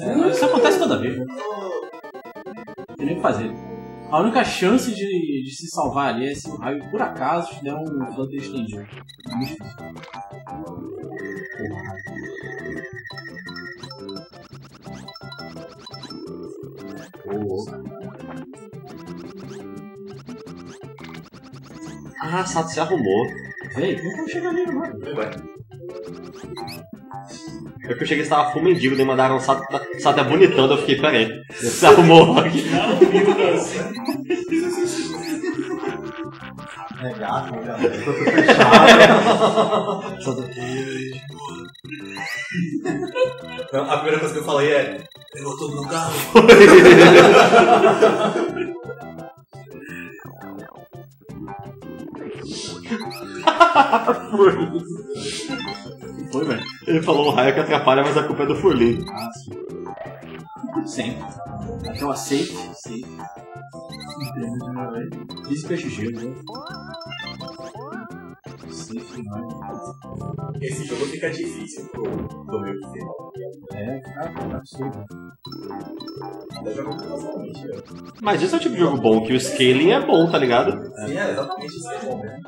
Speaker 3: É, isso acontece toda vez, né? Não tem nem o que fazer. A única chance de, de se salvar ali é se o raio por acaso te der um flutter estendido. Muito difícil.
Speaker 7: Ah, Sato se arrumou.
Speaker 3: Véi, como que eu chego ali agora?
Speaker 7: É que eu cheguei e estava full mendigo, daí mandaram um Sato, Sato é bonitão, daí eu fiquei, peraí. Se arrumou aqui.
Speaker 2: É gato, né? Ficou tudo fechado. Então, a primeira coisa que eu falei é. Pegou tudo no carro.
Speaker 3: Foi, velho.
Speaker 7: Ele falou um raio que atrapalha, mas a culpa é do Furlim.
Speaker 3: Ah, sim. Sempre. Aquela safe, safe. Esse peixe gelo, né? Safe, mano.
Speaker 8: Esse jogo fica difícil pro, pro do final.
Speaker 3: É, cara, tá absurdo.
Speaker 7: Mas esse é o tipo de jogo bom, que o scaling é bom, tá ligado?
Speaker 8: Sim, é exatamente isso que é bom, né?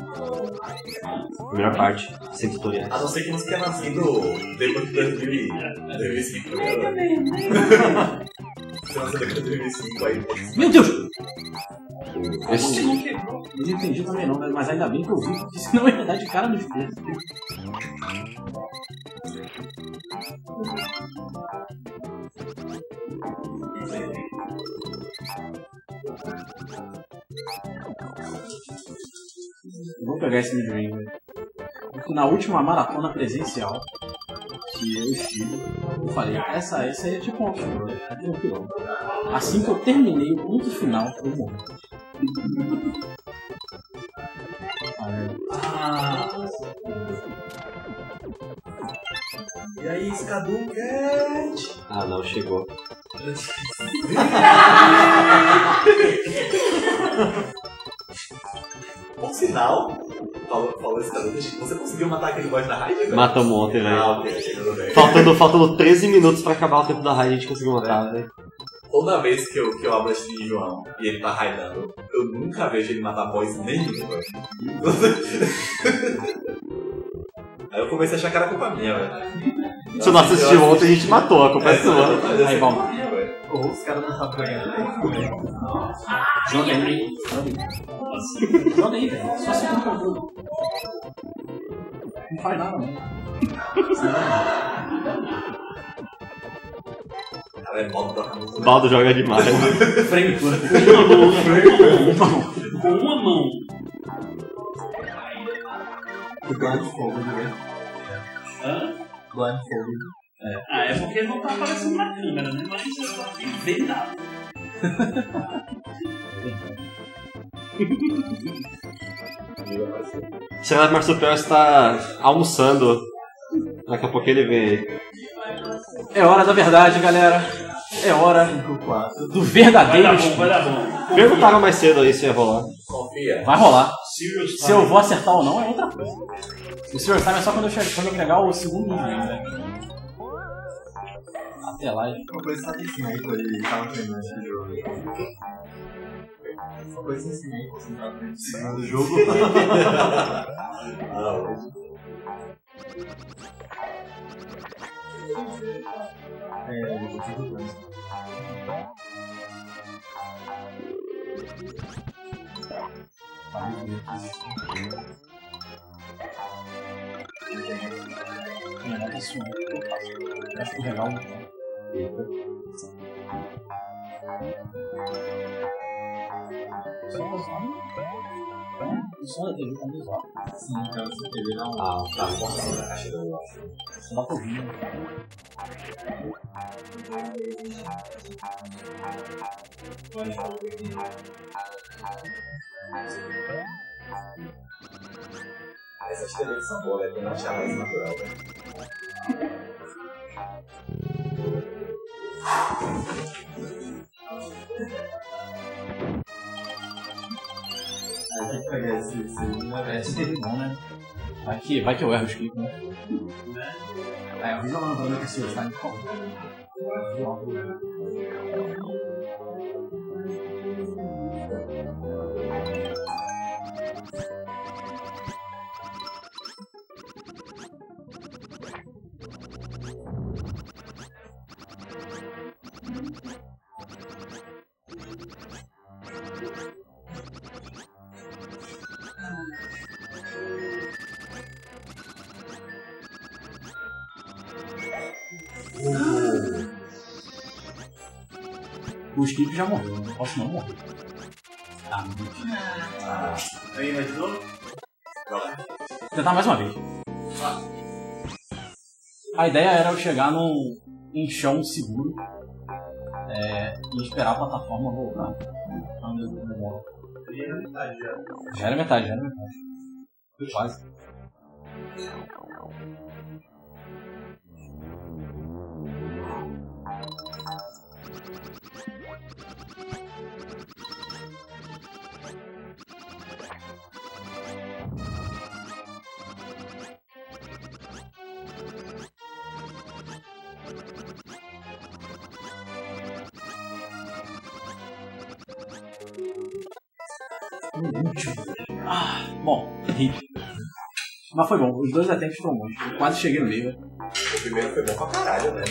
Speaker 7: Primeira parte, sem tutoriais.
Speaker 8: A não ser que não tenha nascido depois de 2000 2005. né? Se nasceu depois de 2005, aí.
Speaker 3: Meu Deus!
Speaker 7: Esse,
Speaker 3: não entendi também não, mas ainda bem que eu vi, porque senão eu ia dar de cara no espelho. Vou pegar esse midrange, velho. Porque na última maratona presencial que eu estive, eu falei, essa, essa aí é tipo opção, né? É tranquilo. Assim que eu terminei o ponto final, eu morri.
Speaker 8: E aí, Scadu Cat?
Speaker 7: Ah, não, chegou.
Speaker 8: Por sinal, falou, falou Scadu Cat, você conseguiu matar aquele boss da raid?
Speaker 7: Matamos ontem, velho.
Speaker 8: Ah, tudo bem.
Speaker 7: Faltando, faltando 13 minutos pra acabar o tempo da raid, a gente conseguiu matar, velho.
Speaker 8: Toda vez que eu, que eu abro a stream de João e ele tá raidando, eu nunca vejo ele matar boss nenhum, velho. Aí eu comecei a achar que era culpa minha, velho.
Speaker 7: Se não assistiu ontem, a gente matou, a culpa é sua.
Speaker 3: Aí, vamos.
Speaker 2: Ou os caras não estão ganhando.
Speaker 3: Joga aí, joga aí. Joga aí, velho. Só segura o controle. Não faz nada, não.
Speaker 8: É.
Speaker 7: Baldo joga demais.
Speaker 3: Frame plug.
Speaker 6: Com uma mão. Com uma mão.
Speaker 2: Blindfold, né?
Speaker 6: Hã?
Speaker 2: Blindfold.
Speaker 6: Ah, é porque não tá aparecendo na câmera, né? Mas eu tô aqui
Speaker 7: que o Marsupial está almoçando. Daqui a pouco ele vem aí.
Speaker 3: É hora da verdade, galera. É hora do
Speaker 6: Vai
Speaker 3: verdadeiro
Speaker 6: dar bom, vai dar bom.
Speaker 7: Perguntaram mais cedo aí se ia rolar.
Speaker 8: Confia.
Speaker 3: Vai rolar.
Speaker 6: Serious
Speaker 3: Se eu vou acertar ou não é outra coisa. O Serious Time é só quando eu, chegar, quando eu pegar o segundo nível, né? Gente.
Speaker 2: Uma coisa eu ensinei quando ele tava treinando esse jogo. Uma coisa que eu ensinei quando ele tava treinando o jogo.
Speaker 8: Ah, hoje.
Speaker 2: É, eu vou te jogando.
Speaker 3: Minha nota é legal. Né? Só o som da TV tá meio alto.
Speaker 2: Sim, então você teve lá um.
Speaker 8: Ah, tá bom, na caixa do acho.
Speaker 3: Só dá pra ouvir. né?
Speaker 8: Essas TVs são boas, né? Tem uma achar mais natural, né?
Speaker 2: Aí tem que pegar esse. esse?
Speaker 3: Esse bom, né? Vai que, vai que eu erro os cliques, né? É, eu vi jogando pra ver se o Time como. O Skip já morreu, não posso não morrer. Ah, não.
Speaker 2: Aí, mas de novo?
Speaker 3: Tentar mais uma vez. A ideia era eu chegar num em chão seguro é, e esperar a plataforma voltar. Quando eu não morro. Já era metade, já era metade. Foi quase. Ah, bom, hit. Mas foi bom, os dois attempts foram bons. Eu quase cheguei no meio.
Speaker 8: O primeiro foi bom pra caralho, né?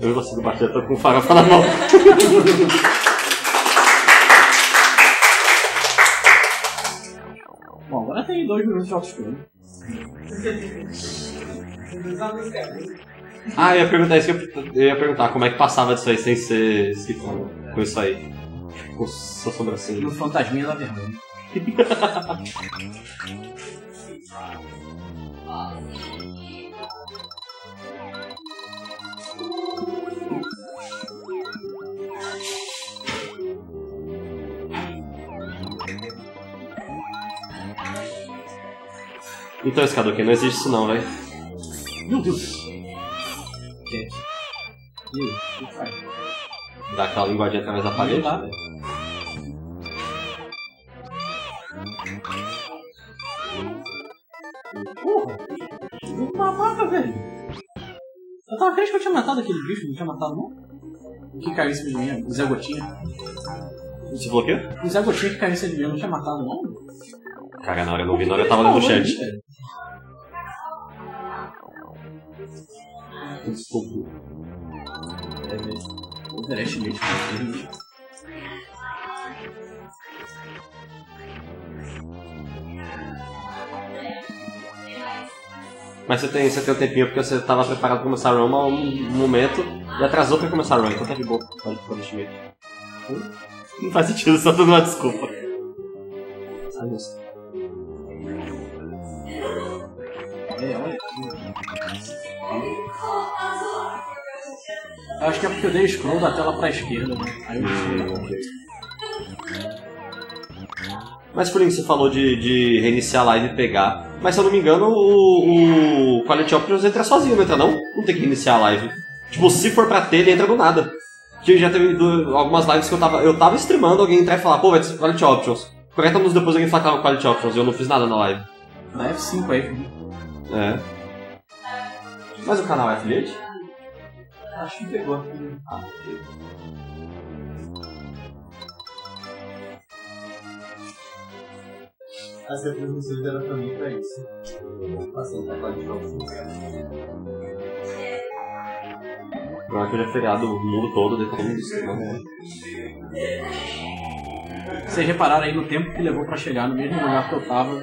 Speaker 7: Eu consigo bater, eu tô com farofa na mão.
Speaker 3: Bom, agora tem dois minutos de autoescolha.
Speaker 7: Ah, eu ia perguntar isso, que eu, ia perguntar como é que passava disso aí sem ser sifão, com isso aí. Com sua sobrancelha.
Speaker 3: No Fantasminha da Vergonha.
Speaker 7: Então, esse aqui não existe isso não, velho.
Speaker 3: Meu Deus! Que? E aí, o que faz?
Speaker 7: Dá aquela linguadinha através da parede.
Speaker 3: dá, velho. Porra! Jogo babaca, velho! Eu tava crente que eu tinha matado aquele bicho, não tinha matado não? O que caiu em cima de mim? O Zé Gotinha.
Speaker 7: Você falou o quê?
Speaker 3: O Zé Gotinha que caiu em cima de mim, não tinha matado não?
Speaker 7: Cara, na hora eu não vi, na hora eu tava lendo o chat. Desculpa.
Speaker 3: O Everest
Speaker 7: Mas você tem, você tem um tempinho porque você tava preparado pra começar a run há um momento e atrasou pra começar a run, então tá de boa. Investimento. Não faz sentido, só dando uma desculpa. Ah, Deus.
Speaker 3: É, olha Eu acho que é porque eu dei scroll da tela pra esquerda, né? Aí eu
Speaker 7: Mas por que você falou de, de reiniciar a live e pegar. Mas se eu não me engano, o, o Quality Options entra sozinho, não entra não? Não tem que reiniciar a live. Tipo, se for pra ter, ele entra do nada. Que já teve algumas lives que eu tava. Eu tava streamando, alguém entrar e falar, pô, vai ter Quality Options. 40 minutos depois alguém falar que tava Quality Options e eu não fiz nada na live.
Speaker 3: Dá F5 aí.
Speaker 7: É. Mas o canal é affiliate?
Speaker 3: Acho que pegou aqui.
Speaker 5: As reproduções eram também pra isso. Facilitar a qualidade
Speaker 7: Não é que hoje é feriado o mundo todo, daí todo mundo streama.
Speaker 3: Vocês repararam aí no tempo que levou pra chegar no mesmo lugar que eu tava.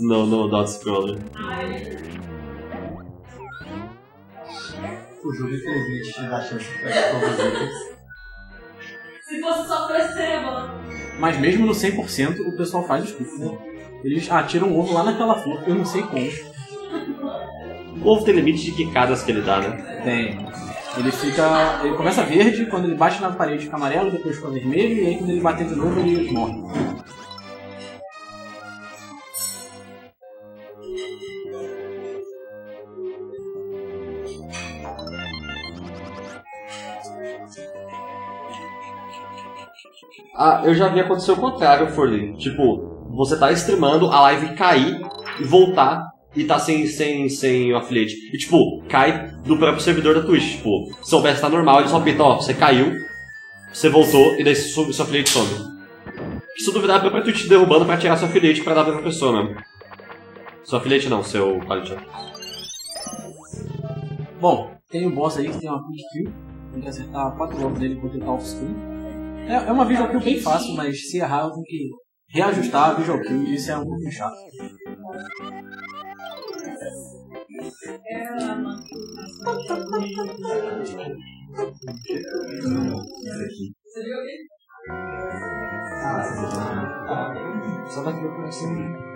Speaker 7: No, no Dot Scroller.
Speaker 5: O jogo inteligente te dá chance de pegar todos os itens.
Speaker 4: Se fosse só por seria bom.
Speaker 3: Mas mesmo no 100%, o pessoal faz os cookies, né? Eles atiram um ovo lá naquela flor, eu não sei como.
Speaker 7: O ovo tem limite de quicadas que ele dá, né?
Speaker 3: Tem. Ele fica. Ele começa verde, quando ele bate na parede fica amarelo, depois fica vermelho, e aí quando ele bater de novo ele morre.
Speaker 7: Ah, eu já vi acontecer o contrário, Forlin. Tipo, você tá streamando, a live cair e voltar, e tá sem, sem, sem o affiliate. E tipo, cai do próprio servidor da Twitch. Tipo, se o OBS tá normal, ele só pita, ó, você caiu, você voltou e daí seu, seu affiliate some. Se duvidar, é a própria Twitch te derrubando pra tirar seu affiliate pra dar pra outra pessoa mesmo. Seu affiliate não, seu quality.
Speaker 3: Bom, tem o boss aí que tem uma quick kill. Tem que acertar quatro golpes dele ele tá off-screen. É, é uma visual kill bem fácil, mas se errar eu tenho que reajustar a visual kill e isso é um pouco chato. Só vai ter coração.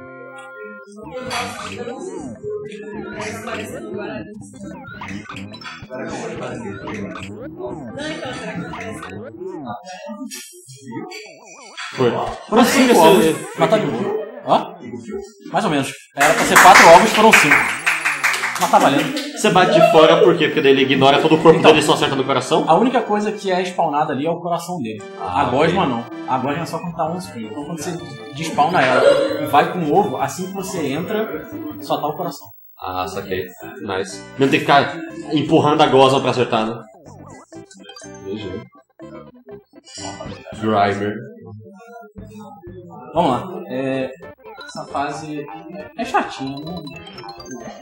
Speaker 7: Foi.
Speaker 3: Foram cinco ovos, de. Hã? Mais ou menos. Era pra ser quatro ovos, foram cinco. Mas tá valendo.
Speaker 7: Você bate de fora por quê? Porque daí ele ignora todo o corpo
Speaker 3: Então.
Speaker 7: dele e só acerta no coração?
Speaker 3: A única coisa que é spawnada ali é o coração dele. a gosma não. A gosma é só quando tá on screen. Então quando você despawna ela e vai com o ovo, assim que você entra, só tá o coração.
Speaker 7: Ah, saquei. Nice. Não tem que ficar empurrando a gosma pra acertar, né? GG. Grimer.
Speaker 3: Vamos lá. É, essa fase é chatinha. Não,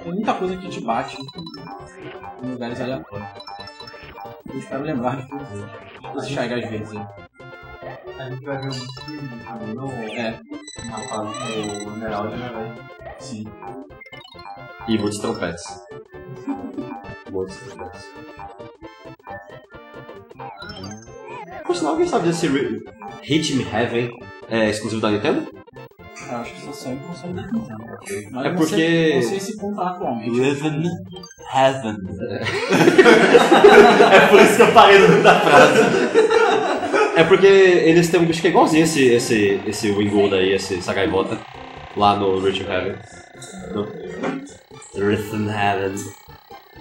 Speaker 3: tem muita coisa que te bate em lugares aleatórios. Eu espero lembrar. Você chegar às vezes. hein?
Speaker 2: A gente vai ver um filme não?
Speaker 3: É,
Speaker 2: Na fase do Emerald, né,
Speaker 3: sim.
Speaker 7: E muitos trompetes. Muitos trompetes. Por sinal, alguém sabe desse Ri- Hit Me Heaven é exclusivo da Nintendo?
Speaker 3: Eu acho que só saiu com console da Nintendo. Mas
Speaker 7: É
Speaker 3: não
Speaker 7: porque-
Speaker 3: sei- Não sei se compra atualmente.
Speaker 7: Heaven. Heaven. é por isso que eu parei no meio da frase. É porque eles têm um bicho que é igualzinho esse, esse, esse Wingold aí, esse, essa gaivota, lá no Rich Heaven. No Rhythm Heaven.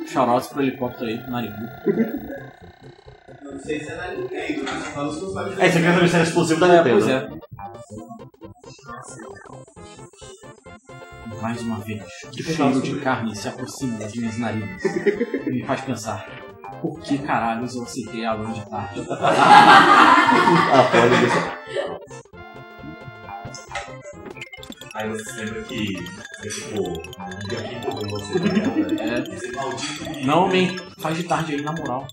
Speaker 3: Shoutouts pro helicóptero aí, Naribu.
Speaker 5: Não sei se é da Nintendo, mas fala os consoles
Speaker 7: É, isso aqui é também exclusivo da
Speaker 3: É,
Speaker 7: Nintendo.
Speaker 3: pois é. Mais uma vez, o cheiro de carne se aproxima das minhas narinas e me faz pensar: por que caralhos eu aceitei a lã de tarde?
Speaker 7: Ah, pode deixar.
Speaker 8: Aí você lembra que é tipo. Um dia aqui mundo você né?
Speaker 3: É,
Speaker 8: Esse maldito.
Speaker 3: não, man, faz de tarde aí, na moral.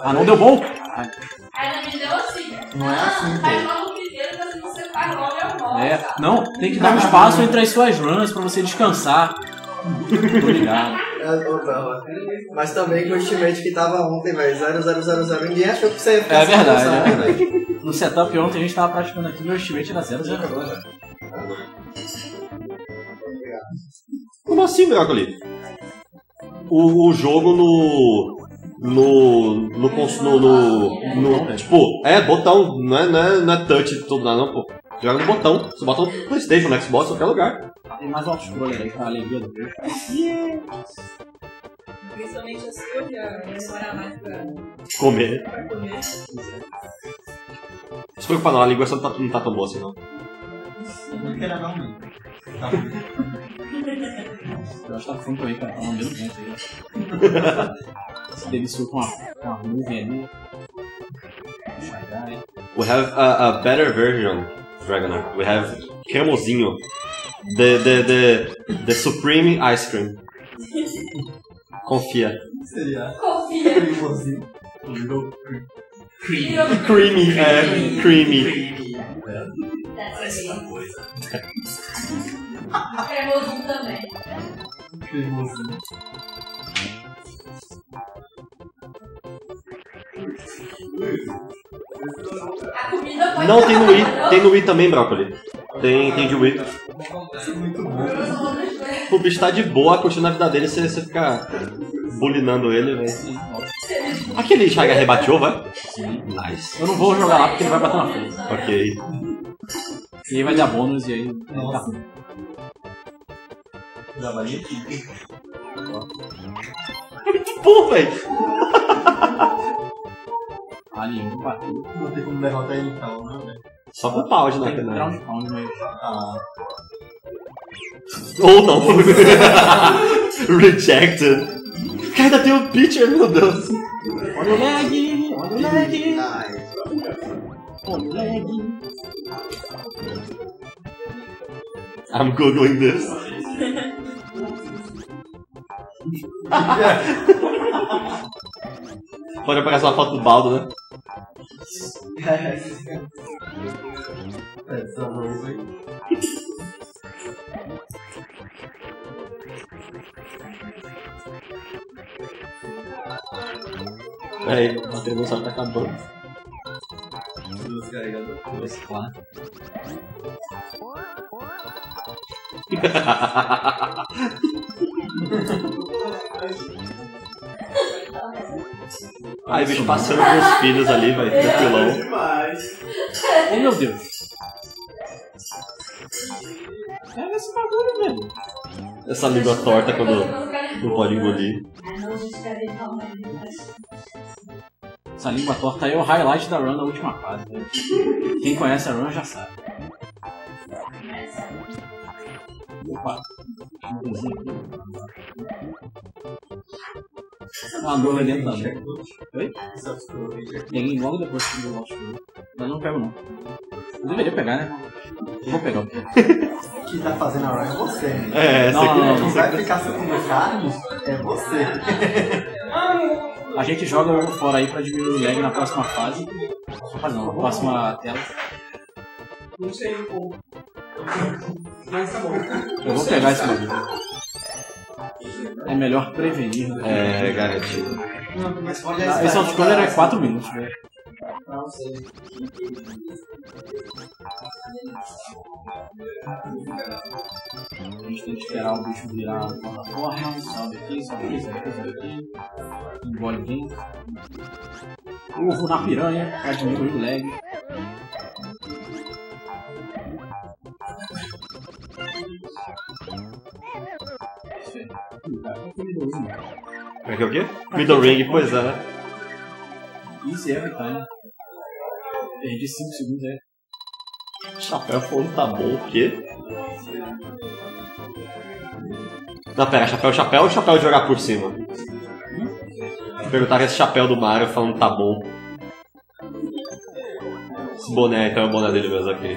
Speaker 3: Ah, não deu bom? Caralho.
Speaker 4: Aí na minha deu assim.
Speaker 3: Não é assim,
Speaker 4: Faz logo primeiro, mas você faz logo eu volto.
Speaker 3: É, não, tem que dar um espaço entre as suas runs pra você descansar. Tô ligado.
Speaker 9: É, não, Mas também com o estimate que tava ontem, velho, 0000, ninguém achou que você ia ficar
Speaker 3: É verdade, é
Speaker 9: né,
Speaker 3: verdade. No setup ontem a gente tava praticando aqui, meu estimate era 002.
Speaker 7: Como assim, Brócoli? O, o jogo no. No. No. no, no, no- tipo, é botão, não é, não é, não é touch e tudo lá, não, pô. Joga no botão. Você bota no Playstation, no Xbox, qualquer lugar.
Speaker 3: Tem mais um auto-scroller aí pra alegria do povo.
Speaker 4: Principalmente assim, eu ia demorar mais pra,
Speaker 7: Comer.
Speaker 4: pra comer.
Speaker 7: Não se preocupa não, a língua só não tá, não tá tão boa assim, não.
Speaker 2: Não quero dar um.
Speaker 3: Eu acho que tá fome também, cara. Tá no mesmo tempo aí. Se deliciou com uma, uma nuvem ali.
Speaker 7: We have a, a better version, Dragonar. We have cremosinho. The, the, the, the Supreme Ice Cream. Confia.
Speaker 2: Seria
Speaker 4: Confia.
Speaker 2: cremosinho.
Speaker 7: Creamy, é, creamy.
Speaker 8: Parece uma coisa.
Speaker 4: Cremosinho também.
Speaker 2: Cremosinho.
Speaker 4: A comida pode
Speaker 7: Não, tem no Wii,
Speaker 4: Não?
Speaker 7: tem no Wii também, Brócoli. Tem, tem de Wii.
Speaker 2: Muito bom.
Speaker 7: O bicho tá de boa, curtindo a vida dele, você, você fica bulinando ele, velho. Aquele Chaga rebateou, vai? Nice.
Speaker 3: Eu não vou jogar lá porque ele vai bater na frente.
Speaker 7: Ok.
Speaker 3: E aí vai dar bônus e aí. Tá ruim.
Speaker 2: Já valia tudo.
Speaker 7: Pô, velho.
Speaker 3: Ali, um bateu.
Speaker 2: Não tem como derrotar ele então, né, velho?
Speaker 7: Só com pau de
Speaker 3: Tem que
Speaker 7: na
Speaker 3: tirar um pound, mas.
Speaker 2: Ah,
Speaker 7: Ou não. Rejected. Cara, ainda tem um pitcher, meu Deus.
Speaker 3: Olha o lag, olha o lag, olha o lag.
Speaker 7: I'm googling this. Pode aparecer uma foto do baldo, né?
Speaker 2: É, só vamos aí.
Speaker 7: A transmissão tá acabando.
Speaker 2: Descarregador.
Speaker 3: Claro.
Speaker 7: Aí, bicho passeando com os filhos ali, velho, tranquilão.
Speaker 2: Demais.
Speaker 3: Oh meu Deus. Pega esse bagulho, velho.
Speaker 7: Essa língua torta quando não pode engolir.
Speaker 3: Essa língua torta aí é o highlight da run da última fase. velho. Quem conhece a run já sabe. Opa. Aqui. Uma nuvem ali também. Oi? Peguei logo depois que eu acho que Mas não pego não. Eu deveria pegar, né? Eu vou pegar.
Speaker 5: que tá fazendo a run é você.
Speaker 7: É,
Speaker 3: Não,
Speaker 7: essa
Speaker 3: não, não,
Speaker 5: Quem
Speaker 3: não.
Speaker 5: vai ficar segurando carros é você.
Speaker 3: A gente joga o fora aí pra diminuir o lag na próxima fase. Fase não, na próxima tela.
Speaker 5: Não sei como. Mas tá bom.
Speaker 3: Eu vou pegar esse bagulho. É melhor prevenir. do que-
Speaker 7: É, garantido.
Speaker 3: Esse autoscroller é 4 minutos.
Speaker 5: Não sei.
Speaker 3: A gente tem que esperar o bicho virar a plataforma, sobe aqui, sobe aqui, sobe aqui, sobe aqui. Engole bem. Ovo na piranha pra diminuir o lag.
Speaker 7: Como é que é o quê? Middle ring, pois é, né?
Speaker 3: Isso é time. Perdi 5 segundos aí.
Speaker 7: Chapéu falando tá bom, o quê? Não, pera, chapéu, chapéu ou chapéu de jogar por cima? Perguntaram esse chapéu do Mario falando tá bom. Esse boné, então é o boné dele mesmo aqui.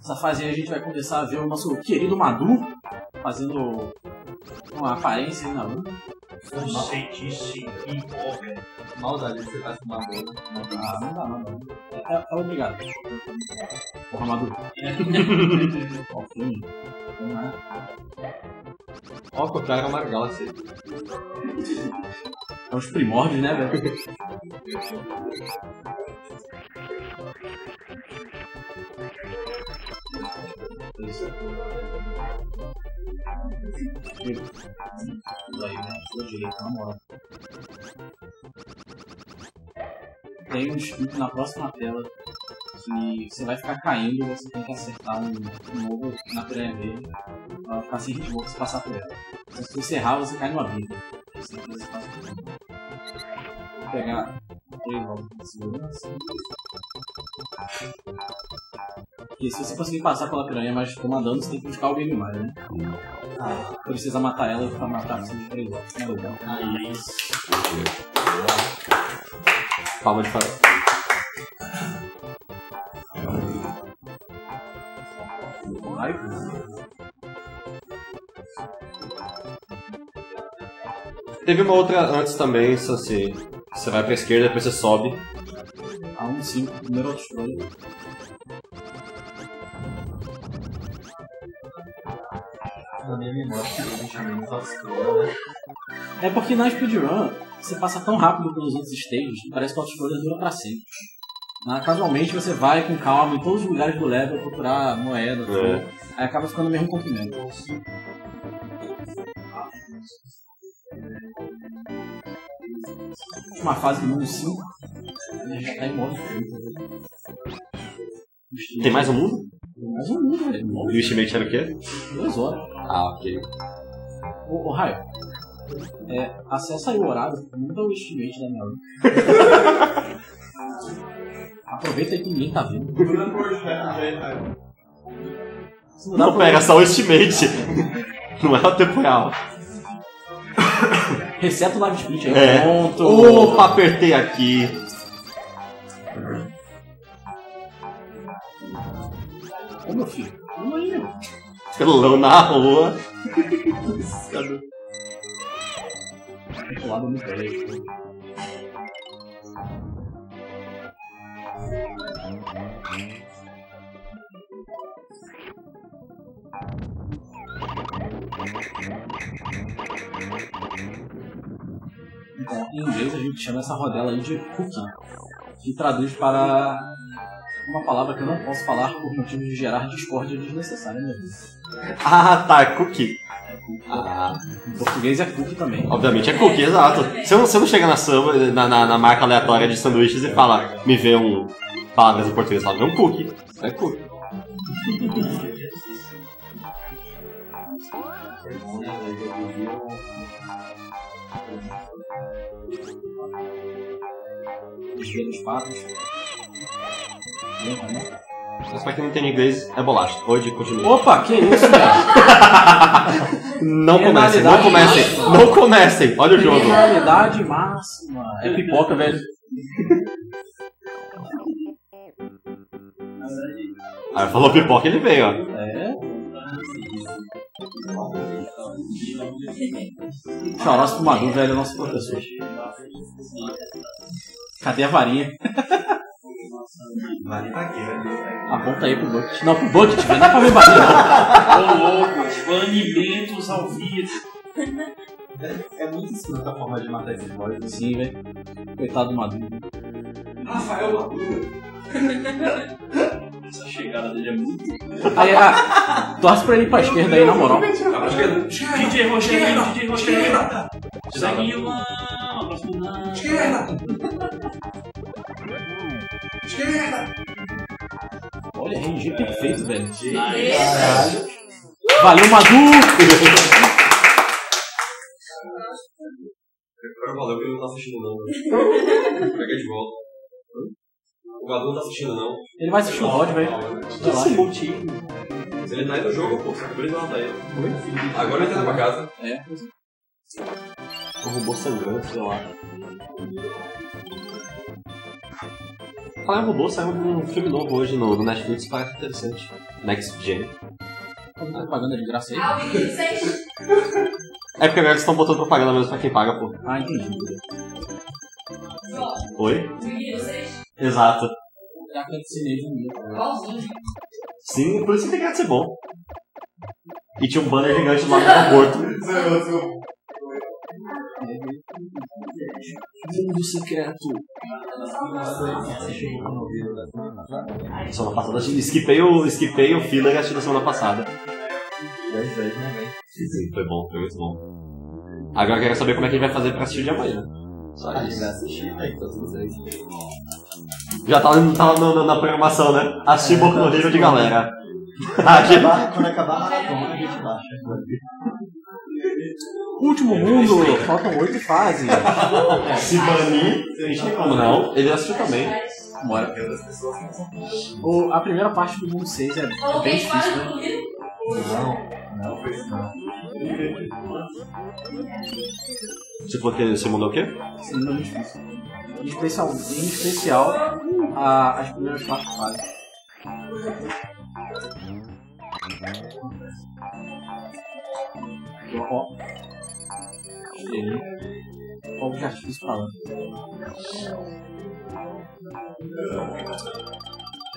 Speaker 3: Essa fase aí a gente vai começar a ver o nosso querido Madu fazendo uma aparência aí na lua.
Speaker 6: Conceitice empolga.
Speaker 2: Maldade, você tá com uma boa.
Speaker 3: Ah, não dá, não dá. É, é obrigado. Porra, Madu. ok. Vamos lá.
Speaker 7: Ó, o contrário é Mario Galaxy.
Speaker 3: É os primórdios, né, velho? Tem um script na próxima tela que você vai ficar caindo e você tem que acertar um, novo na piranha dele pra ficar sem hitbox e passar por ela. Se você errar, você cai no abismo. Você tem que passa por. Vou pegar segurança. Porque se você conseguir passar pela piranha, mas tomar dano, você tem que buscar o game mais, né? Ah, precisa matar ela e pra matar precisa de três não. Aí,
Speaker 7: Palma de farol.
Speaker 3: vai.
Speaker 7: Teve uma outra antes também, isso assim. Você vai pra esquerda, depois você sobe.
Speaker 3: A 1, 5, primeiro autoscroller.
Speaker 2: Top né?
Speaker 3: É porque na speedrun você passa tão rápido pelos outros stages que parece que o autoscroller dura pra sempre. Na, casualmente você vai com calma em todos os lugares do level procurar moeda,
Speaker 7: É.
Speaker 3: aí acaba ficando o mesmo comprimento. Uma fase do mundo 5, ele já tá em modo feio.
Speaker 7: Tem mais um mundo?
Speaker 3: Tem mais um mundo, velho.
Speaker 7: E o Ultimate era o quê?
Speaker 3: Duas horas.
Speaker 7: Ah, ok.
Speaker 3: Ô, ô Raio, é, acessa aí o horário, muda o estimate da minha hora. Aproveita aí que ninguém tá vendo.
Speaker 7: Não, pega, só o estimate. Não é o tempo real.
Speaker 3: Reseta o live split aí.
Speaker 7: É.
Speaker 3: Pronto.
Speaker 7: Opa, apertei aqui.
Speaker 3: Ô, meu filho. Vamos aí, meu.
Speaker 7: Pelão na rua.
Speaker 3: Lado no. Então, em inglês a gente chama essa rodela aí de cookie, que traduz para uma palavra que eu não posso falar por motivo de gerar discórdia desnecessária na vida.
Speaker 7: Ah, tá, cookie. Ah,
Speaker 3: Em português é cookie também.
Speaker 7: obviamente é cookie, exato. Você não, você não chega na, samba, na, na, na marca aleatória de sanduíches e fala, me vê um. Palavras em português, fala, vê um cookie. É cookie.
Speaker 3: Desvia dos tá bom?
Speaker 7: Mas pra quem não entende inglês, é bolacha. Hoje continua.
Speaker 3: Opa, que isso, velho?
Speaker 7: Não comecem, não comecem, não comecem. Olha o jogo.
Speaker 3: Penalidade máxima. É pipoca, velho.
Speaker 7: Aí falou pipoca, ele veio, ó.
Speaker 3: É. Chorosa pro Madu, velho, nosso professor. Cadê a varinha?
Speaker 8: Tá né?
Speaker 3: Aponta aí pro Bucket. Não, pro Bucket, velho. Não é pra ver varinha,
Speaker 6: Ô louco, banimentos ao vivo.
Speaker 8: É muito escrota a forma de matar esses boys.
Speaker 3: Sim, velho. Coitado do Madu.
Speaker 8: Rafael Maduro.
Speaker 6: Essa chegada dele é muito.
Speaker 3: Aí, ah, torce pra ele ir pra esquerda aí, na moral.
Speaker 6: DJ Rogério, DJ Rogério. Segue lá. Próximo não.
Speaker 3: Olha, RNG perfeito, velho.
Speaker 6: Nice.
Speaker 3: Valeu, Madu!
Speaker 1: Valeu que ele não tá assistindo não. Pega de volta. O Gadu não tá assistindo não.
Speaker 3: Ele vai assistir o Rod, velho. Relaxa.
Speaker 1: Mas ele tá aí no jogo, pô. Você acabou de matar ele. Agora ele tá indo pra casa.
Speaker 3: É.
Speaker 7: O robô sangrando, sei lá. Falar em robô, saiu um filme novo hoje no, no Netflix, parece interessante. Next Gen.
Speaker 3: Fazendo propaganda de graça aí.
Speaker 4: Ah, o vídeo 6?
Speaker 7: É porque agora eles estão botando propaganda mesmo pra quem paga, pô.
Speaker 3: Ah, entendi.
Speaker 7: Oi?
Speaker 4: O vídeo 6?
Speaker 7: Exato.
Speaker 4: Igualzinho.
Speaker 7: Sim, por isso que tem que ser bom. E tinha um banner gigante lá no aeroporto. Mundo secreto. Semana passada, esquipei o, esquipei o filler e assisti da semana passada. Foi bom, foi muito bom. Agora eu quero saber como é que a gente vai fazer pra assistir de amanhã. Só
Speaker 8: A gente
Speaker 7: isso.
Speaker 8: vai assistir, né? Todos vocês.
Speaker 7: Já tava, tava no- no- na programação, né? Assistir Boku no Hero de galera.
Speaker 8: Quando acabar a maratona, a gente baixa.
Speaker 3: Último mundo, faltam oito fases.
Speaker 7: Se banir, a gente tem como não. Ele assistiu também.
Speaker 3: Bora. O, a primeira parte do mundo 6 é, é bem difícil, né?
Speaker 8: Não, não foi isso não.
Speaker 7: Você falou que mundo é o quê?
Speaker 3: É muito difícil. Em especial, em especial a- as primeiras quatro fases. Ó. Fogo de artifício pra lá.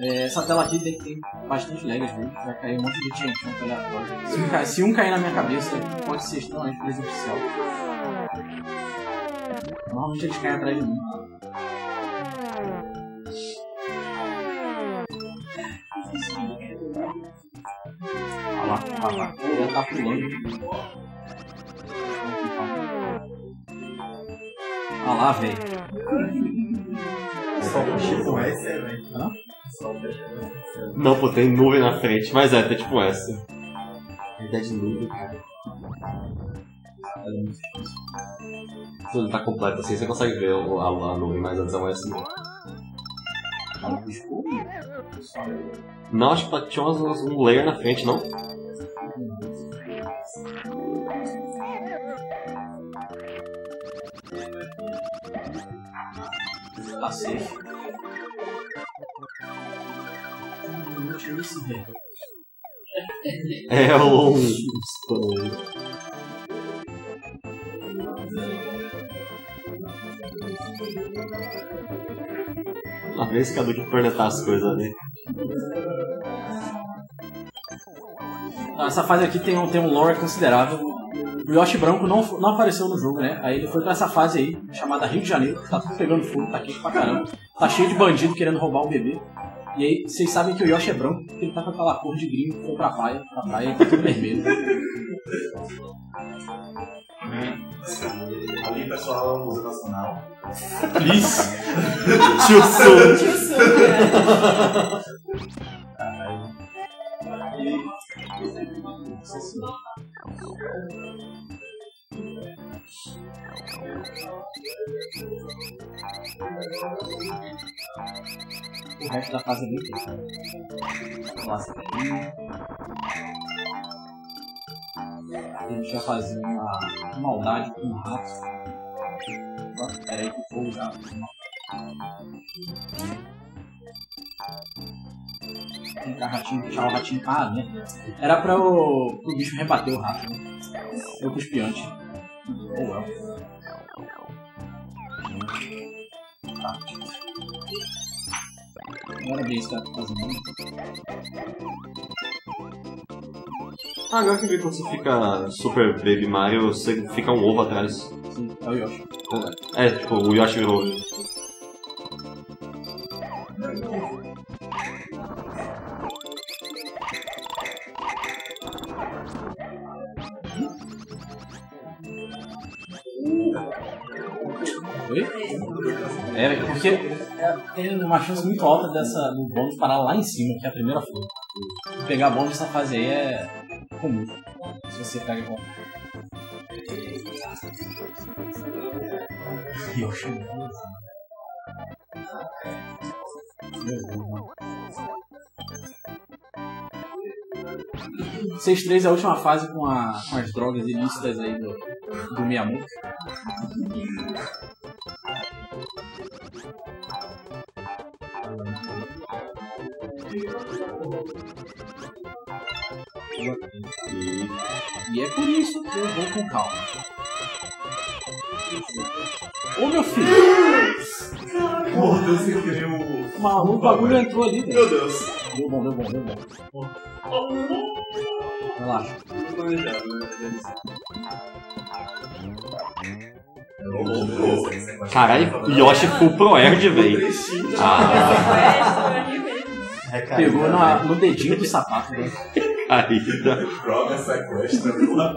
Speaker 3: É, essa tela aqui tem, tem bastante às vezes, vai cair um monte de aleatório. Se um, cair, se um cair na minha cabeça, pode ser extremamente prejudicial. Normalmente eles caem atrás de mim. Olha lá, olha lá. Ele tá pulando. Olha lá, velho.
Speaker 8: Só o X com S é, velho.
Speaker 3: Hã?
Speaker 8: Só o X com S.
Speaker 7: Não, pô, tem nuvem na frente, mas é, tem tipo essa. Ideia de nuvem, cara. Se ele tá completo assim, você consegue ver o- a, a nuvem, mas antes é um S. Não, acho que tinha umas- um layer na frente, não?
Speaker 3: Velho.
Speaker 7: É o. Lá vem esse Cadu que cornetar as coisas ali.
Speaker 3: Então, Essa fase aqui tem um, tem um lore considerável. O Yoshi branco não, não apareceu no jogo, né? Aí ele foi pra essa fase aí, chamada Rio de Janeiro, que tá tudo pegando fogo, tá quente pra caramba. Tá cheio de bandido querendo roubar o bebê. E aí, vocês sabem que o Yoshi é branco, porque ele tá com aquela cor de gringo que foi pra praia, pra praia e tá tudo vermelho.
Speaker 8: Ali, pessoal, é o Museu Nacional.
Speaker 7: Please! Tio Su!
Speaker 3: O resto da fase é muito bom. Clássico aqui. A gente já fazia uma maldade com um rato. Ó, Pera aí que o fogo já. Entrar ratinho, puxar o ratinho. Ah, né? Era pra o, o bicho rebater o rato, né? Eu com o well. Tá. Era bem isso que eu tava fazendo.
Speaker 7: Ah, agora que eu vi quando você fica Super Baby Mario, você fica um ovo atrás.
Speaker 3: Sim, é o Yoshi.
Speaker 7: É, tipo, o Yoshi virou.
Speaker 3: Tem uma chance muito alta dessa do bônus parar lá em cima, que é a primeira. E pegar bônus nessa fase aí é comum. Se você pega. Meu Deus, mano. 6-3 é a última fase com, a, com as drogas ilícitas aí do, do Miyamoto.
Speaker 7: E.
Speaker 3: E é por isso que eu vou com calma. Ô meu filho!
Speaker 8: Mordeu sem querer o.
Speaker 3: Maluco, o bagulho entrou ali, velho.
Speaker 8: Meu Deus.
Speaker 3: Deu bom, deu bom, deu bom. Relaxa.
Speaker 7: Caralho, Yoshi full pro Erd, velho. Ah,
Speaker 3: Pegou na- no dedinho do sapato, né?
Speaker 7: caída.
Speaker 8: Droga, sequestra, pula.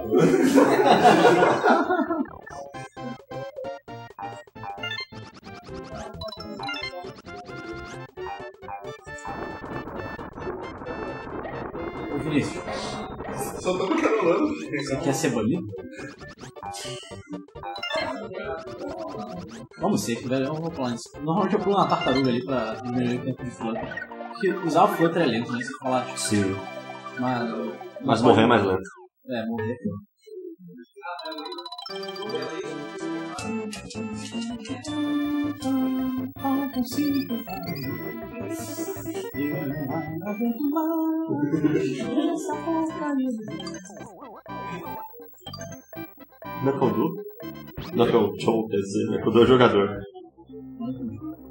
Speaker 3: Ô Vinícius,
Speaker 8: Só tô cantarolando.
Speaker 3: você quer ser banido? Vamos ser, que velho, vou pular nisso. Normalmente eu pulo na tartaruga ali pra diminuir o tempo de flutter. Porque usar o flutter é lento, né? Se falar, tipo,
Speaker 7: Sim.
Speaker 3: mas.
Speaker 7: Mas morrer é mais lento.
Speaker 3: É, morrer.
Speaker 7: Nakodu? Nakodu, Chou, quer dizer, Nakodu é o jogador.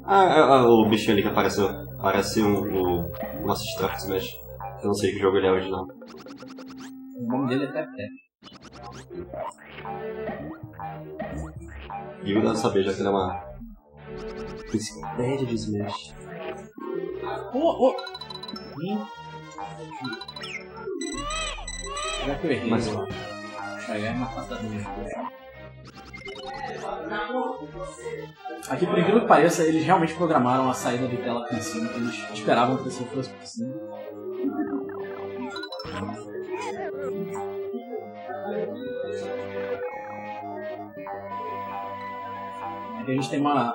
Speaker 7: Ah, é, é, o bichinho ali que apareceu. Parece um, o o nosso Straft Smash. Eu não sei que jogo ele é original.
Speaker 3: O nome dele é Tep.
Speaker 7: E eu deve saber, já que ele é uma. Enciclopédia de Smash.
Speaker 3: Ô, ô! Hum. Já que eu errei,
Speaker 7: Mas-
Speaker 3: Chegar é uma passada minha. Aqui, por incrível que pareça, eles realmente programaram a saída de tela aqui em cima, que eles esperavam que a pessoa fosse por cima. Aqui a gente tem uma,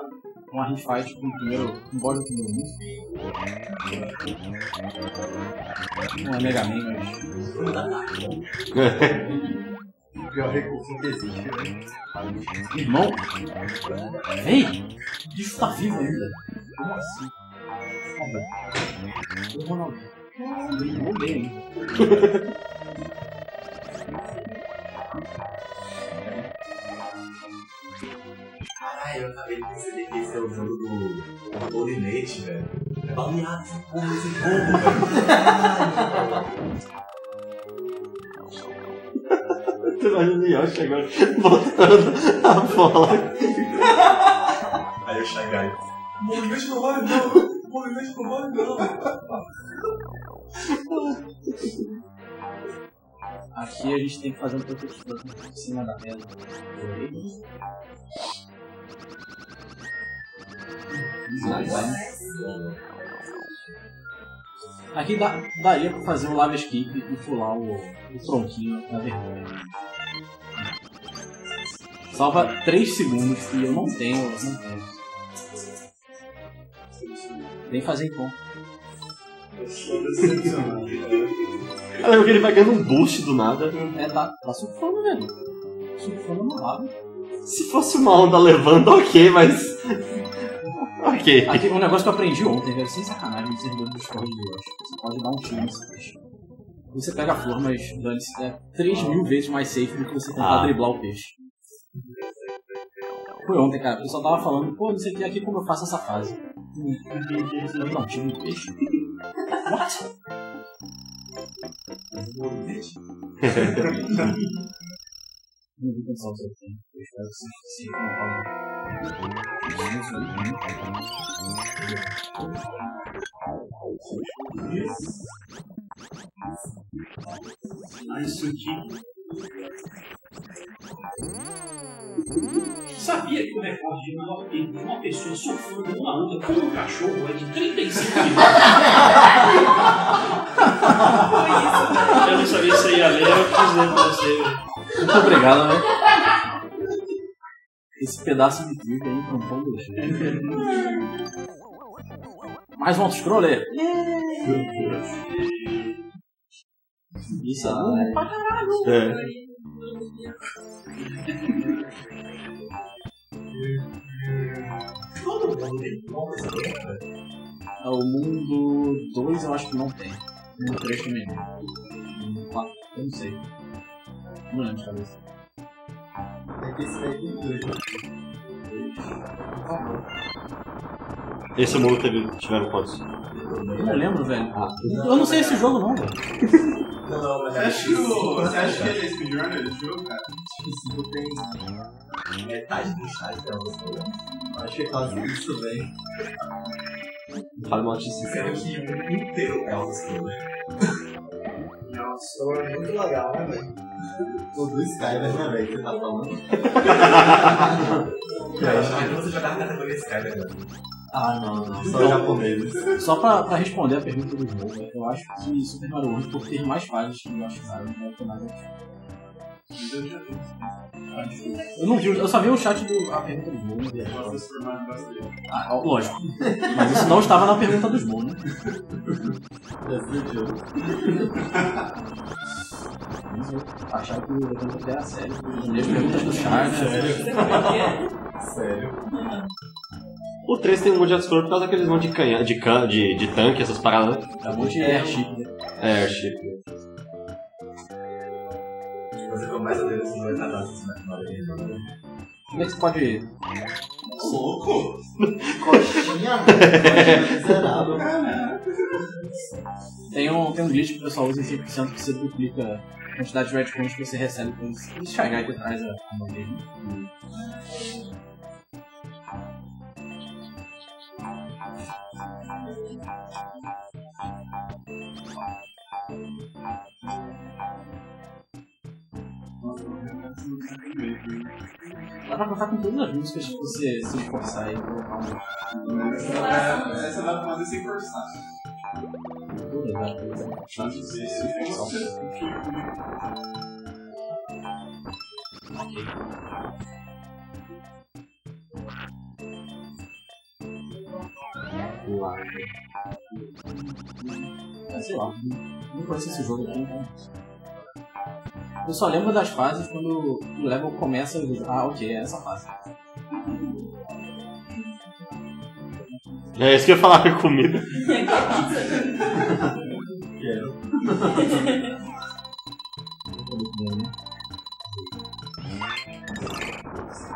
Speaker 3: uma refight com o primeiro. o boss do primeiro mundo. Não é Mega Man, mas.
Speaker 2: O pior recurso que existe, né?
Speaker 3: Irmão? Ei! O bicho tá vivo ainda. Como assim? Cadê? O Ronaldo. Ele bem ainda.
Speaker 8: Caralho, eu acabei de perceber que esse é o jogo do do Polinete, velho. É baleado essa porra desse jogo, velho.
Speaker 7: Tu imagina o Yoshi agora botando a bola.
Speaker 8: Aí o Shanghai.
Speaker 5: Movimento não vale não. Movimento não vale não.
Speaker 3: Aqui a gente tem que fazer um protetor em cima da tela. Aqui dá, daria pra fazer um lava escape e pular o, o tronquinho na vergonha. Salva 3 segundos e eu não tenho, não tenho. Vem fazer então.
Speaker 7: Lembro que ele vai ganhando um boost do nada.
Speaker 3: É, tá, tá surfando, velho. Surfando no lava.
Speaker 7: Se fosse uma onda levando, ok, mas. ok.
Speaker 3: Aqui, um negócio que eu aprendi ontem, velho, sem sacanagem, no servidor do Discord de hoje. Você pode dar um tiro nesse peixe. Você pega a flor, mas dane-se, é 3 mil vezes mais safe do que você tentar
Speaker 7: Ah.
Speaker 3: driblar o peixe. Foi ontem, cara. O pessoal tava falando, pô, não sei o que aqui como eu faço essa fase. Eu não, tiro no peixe. What? Não vou pensar o seu tempo. Eu espero que.
Speaker 6: Sabia que o recorde de maior tempo de uma pessoa surfando numa onda com um cachorro é de 35 minutos? Eu não sabia se ia ler, eu ler pra você.
Speaker 3: Muito obrigado, né? Esse pedaço de trilha aí um pão do Mais um auto-scroller. Isso é bom pra.
Speaker 7: É.
Speaker 8: Todo mundo tem.
Speaker 3: É, O mundo 2 eu acho que não tem. O mundo 3 também não. O mundo 4 eu não sei. Não lembro de cabeça.
Speaker 2: É que esse daí tem dois.
Speaker 7: Esse mundo teve, tiveram quantos?
Speaker 3: Eu não lembro, velho. Eu não sei esse jogo não, velho.
Speaker 8: Não, não, mas
Speaker 5: Você acha que, o- você acha que ele é speedrunner do jogo, cara?
Speaker 8: Tipo, tem metade do chat pra você.
Speaker 2: Acho que é quase isso, velho.
Speaker 7: Fala uma notícia.
Speaker 8: Que o mundo inteiro é.
Speaker 9: Nossa, é muito legal, né, velho?
Speaker 2: O do Sky, né, velho? que Você tá falando?
Speaker 8: Eu que você já tava na categoria Sky, né?
Speaker 2: Ah, não, não. Só japoneses.
Speaker 3: Só pra, pra responder a pergunta do jogo, eu acho que Super Mario World, por ter mais fases que Yoshi Island, vai ter mais opções. Eu não vi, eu só vi o chat do. a pergunta do
Speaker 5: Bros.
Speaker 3: Ah, lógico. Mas isso não estava na pergunta do jogo, né?
Speaker 2: É o
Speaker 3: achava que eu tenho até a. Responder as perguntas do chat.
Speaker 2: Sério.
Speaker 7: O 3 tem um monte de scroll por causa daqueles monte de canhão, de, can, de, de tanque, essas paradas. né?
Speaker 3: É um monte de airship. né?
Speaker 7: É, airship.
Speaker 8: Você começa a ver esse não vai estar na Mario
Speaker 3: Como é que você pode.
Speaker 5: Louco?
Speaker 2: Coxinha, velho. Miserável.
Speaker 3: Tem um, tem um glitch que o pessoal usa em 100% que você duplica a quantidade de retcons que você recebe com esse esse Shy Guy que traz a, a mão dele. Dá pra cantar com todas as músicas se você se esforçar e colocar um.
Speaker 5: Essa dá pra- fazer sem forçar.
Speaker 3: Todas as chances de se acho. É, sei lá. Não conheço esse jogo aqui, então. Eu só lembro das fases quando o level começa e eu ah, ok, é essa fase.
Speaker 7: É isso que eu ia falar com comida.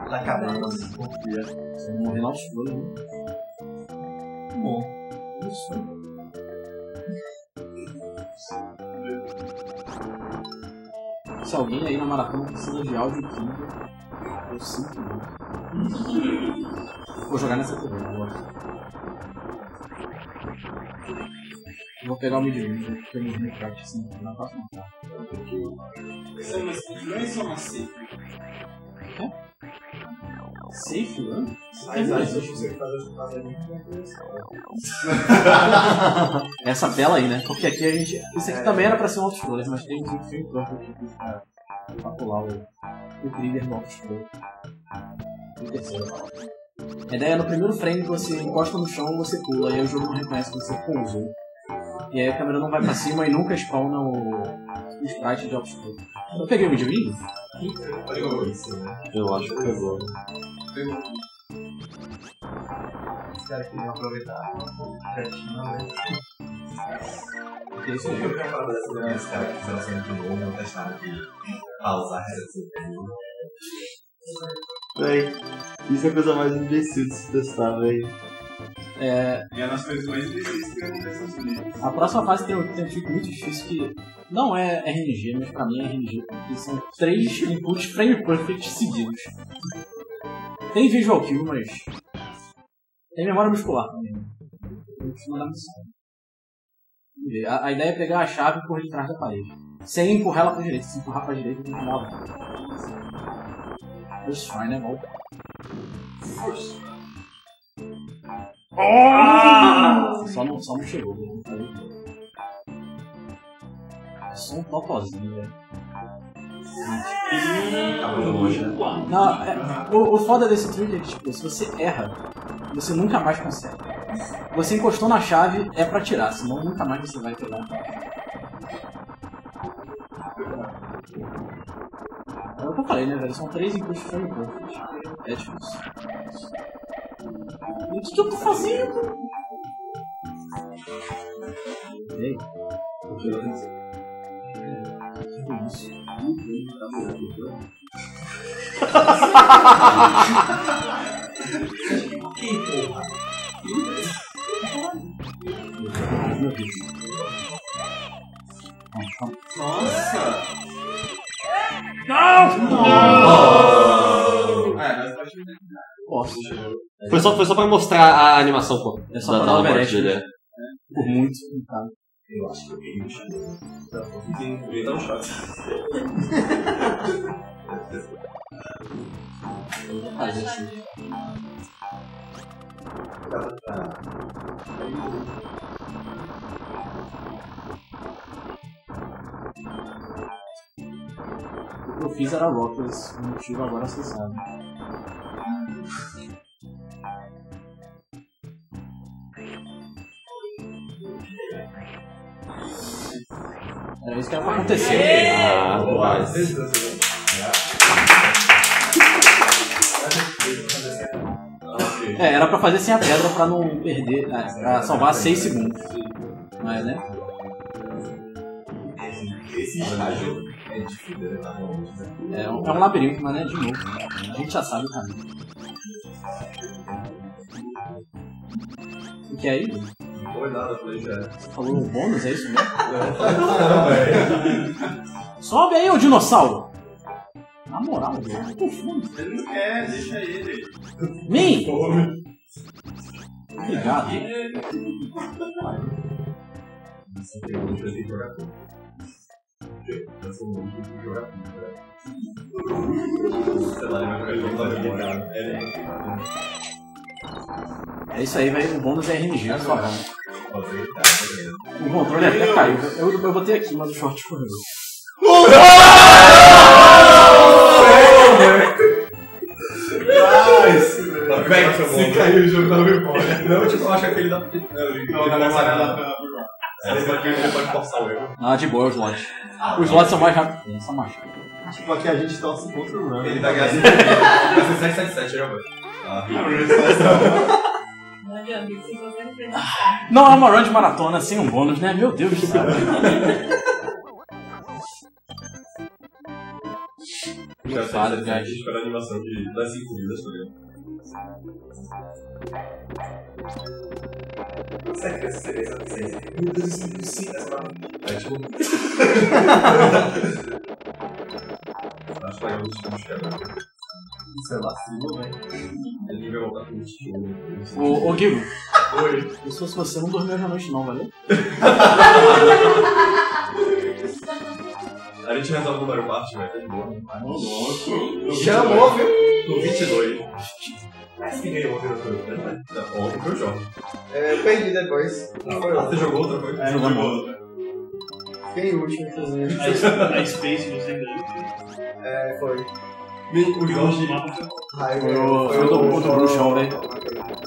Speaker 2: Tá acabando, assim, confia.
Speaker 3: Você não morrer lá os pulos, né?
Speaker 2: Bom.
Speaker 3: Se alguém aí na maratona precisa de áudio Kindle, eu sinto muito. Vou jogar nessa TV agora. Vou pegar o mid-range, vou pegar o mid-range assim, na próxima parte.
Speaker 5: Essa é uma não é só uma fase é muito interessante.
Speaker 3: Essa tela aí, né? Porque aqui a gente. Isso aqui também era pra ser um auto-scroller, mas tem um frame torto aqui pra, pra pular o, o trigger do auto-scroller. E o terceiro. A ideia é no primeiro frame que você encosta no chão, você pula, e aí o jogo não reconhece que você pousou. E aí a câmera não vai pra cima e nunca spawna o sprite de auto-scroller. Eu peguei o videozinho?
Speaker 2: Pegou né?
Speaker 7: Eu acho que pegou.
Speaker 2: Os caras queriam aproveitar certinho, né?
Speaker 3: Porque isso
Speaker 2: Eu quero falar dessa né? Os caras quiseram sair de novo, não testaram de pausar essa
Speaker 7: Véi, isso é a coisa mais imbecil de se testar, véi.
Speaker 3: É,
Speaker 5: E é das coisas mais difíceis que acontecem nos.
Speaker 3: A próxima fase tem, um- tem um tipo muito difícil que não é RNG, mas pra mim é RNG, porque são três inputs frame perfect seguidos. Tem visual kill, mas. Tem memória muscular também. A, a ideia é pegar a chave e correr de trás da parede. Sem empurrar ela pra direita. Se empurrar pra direita, tem que dar a volta. First try, Só não, só não chegou. É só um totozinho, velho.
Speaker 2: Tá muito longe, né?
Speaker 3: Não, é, o, o foda desse trigger é que, tipo, se você erra, você nunca mais consegue. Você encostou na chave, é pra tirar, senão nunca mais você vai pegar. É o que eu falei, né, velho? São três frame perfect. É difícil. O que, que eu tô fazendo? Ei, o que eu fiz? Que isso? Meu Deus. Não, calma.
Speaker 7: Foi só, foi só pra mostrar a animação, pô.
Speaker 3: É só
Speaker 7: da,
Speaker 3: pra
Speaker 7: da
Speaker 3: dar
Speaker 7: morte
Speaker 3: Everest.
Speaker 7: dele. é.
Speaker 3: Por muito, cara.
Speaker 2: Eu acho que eu peguei o chão. Ele dá um
Speaker 3: vou fazer assim. O que eu fiz era Rockers, o motivo agora você sabe. Era isso que era pra acontecer.
Speaker 7: Ah, mas...
Speaker 3: É, era pra fazer sem a pedra pra não perder, é, pra salvar 6 segundos. Mas, né?
Speaker 2: Esse estágio é difícil, né? Né?
Speaker 3: É é um labirinto, mas né, de novo. A gente já sabe o caminho. O que é?
Speaker 2: Não foi nada, falei já.
Speaker 3: Você falou um bônus, é isso mesmo?
Speaker 2: Não, velho.
Speaker 3: Sobe aí, ô dinossauro! Na moral, velho, eu tô fome.
Speaker 5: Ele não quer, deixa ele.
Speaker 3: Min! Obrigado.
Speaker 2: Um que eu tenho que jogar tudo. Eu sou muito que jogar tudo. Sei lá, ele vai vai jogar. Ele é
Speaker 3: É isso aí, velho. O bônus é RNG, por favor.
Speaker 2: Tá, tá
Speaker 3: O controle até caiu. Eu, eu botei aqui, mas o short correu.
Speaker 2: Não,
Speaker 1: Véi,
Speaker 2: se
Speaker 1: se
Speaker 2: cair o jogo não me importa.
Speaker 1: Não, tipo, eu acho que aquele da.
Speaker 2: Não, não vai pagar nada. Ele pode, ele pode forçar o erro.
Speaker 3: Ah, de boa, os slots. Os slots são mais rápidos. São mais rápidos.
Speaker 2: Tipo, aqui a gente torce contra o Run.
Speaker 1: Ele ganhar 5 Vai ser 777, já vai. Ah,
Speaker 4: Não.
Speaker 3: Não é uma run de maratona sem um bônus, né? Meu Deus do céu. Fala,
Speaker 1: cara. A gente espera a animação de, das 5 vidas, tá ligado?
Speaker 8: Você quer ser essa licença?
Speaker 5: Meu Deus, isso é impossível. essa barra.
Speaker 1: É tipo. Acho que legal os filmes que é.
Speaker 2: Sei lá, se velho.
Speaker 1: Ele vai voltar com o tijolo.
Speaker 3: Ô, ô Guigo. Oi. Se fosse você, não dormiu hoje à noite, não, valeu?
Speaker 1: A gente resolve o número parte, velho. Tá de boa.
Speaker 9: Chamou, viu?
Speaker 1: No 22. Mas quem ganhou ontem não foi eu, né? Não, Ontem foi o João.
Speaker 9: É, eu perdi depois. Não foi
Speaker 1: Ah, você
Speaker 9: eu.
Speaker 1: jogou outra coisa?
Speaker 6: É, jogou.
Speaker 9: Fiquei em último, inclusive.
Speaker 6: A, a Space você ganhou.
Speaker 9: É, foi.
Speaker 1: O Jorge.
Speaker 9: Raio
Speaker 3: Foi o, o do, o do bruxão, velho.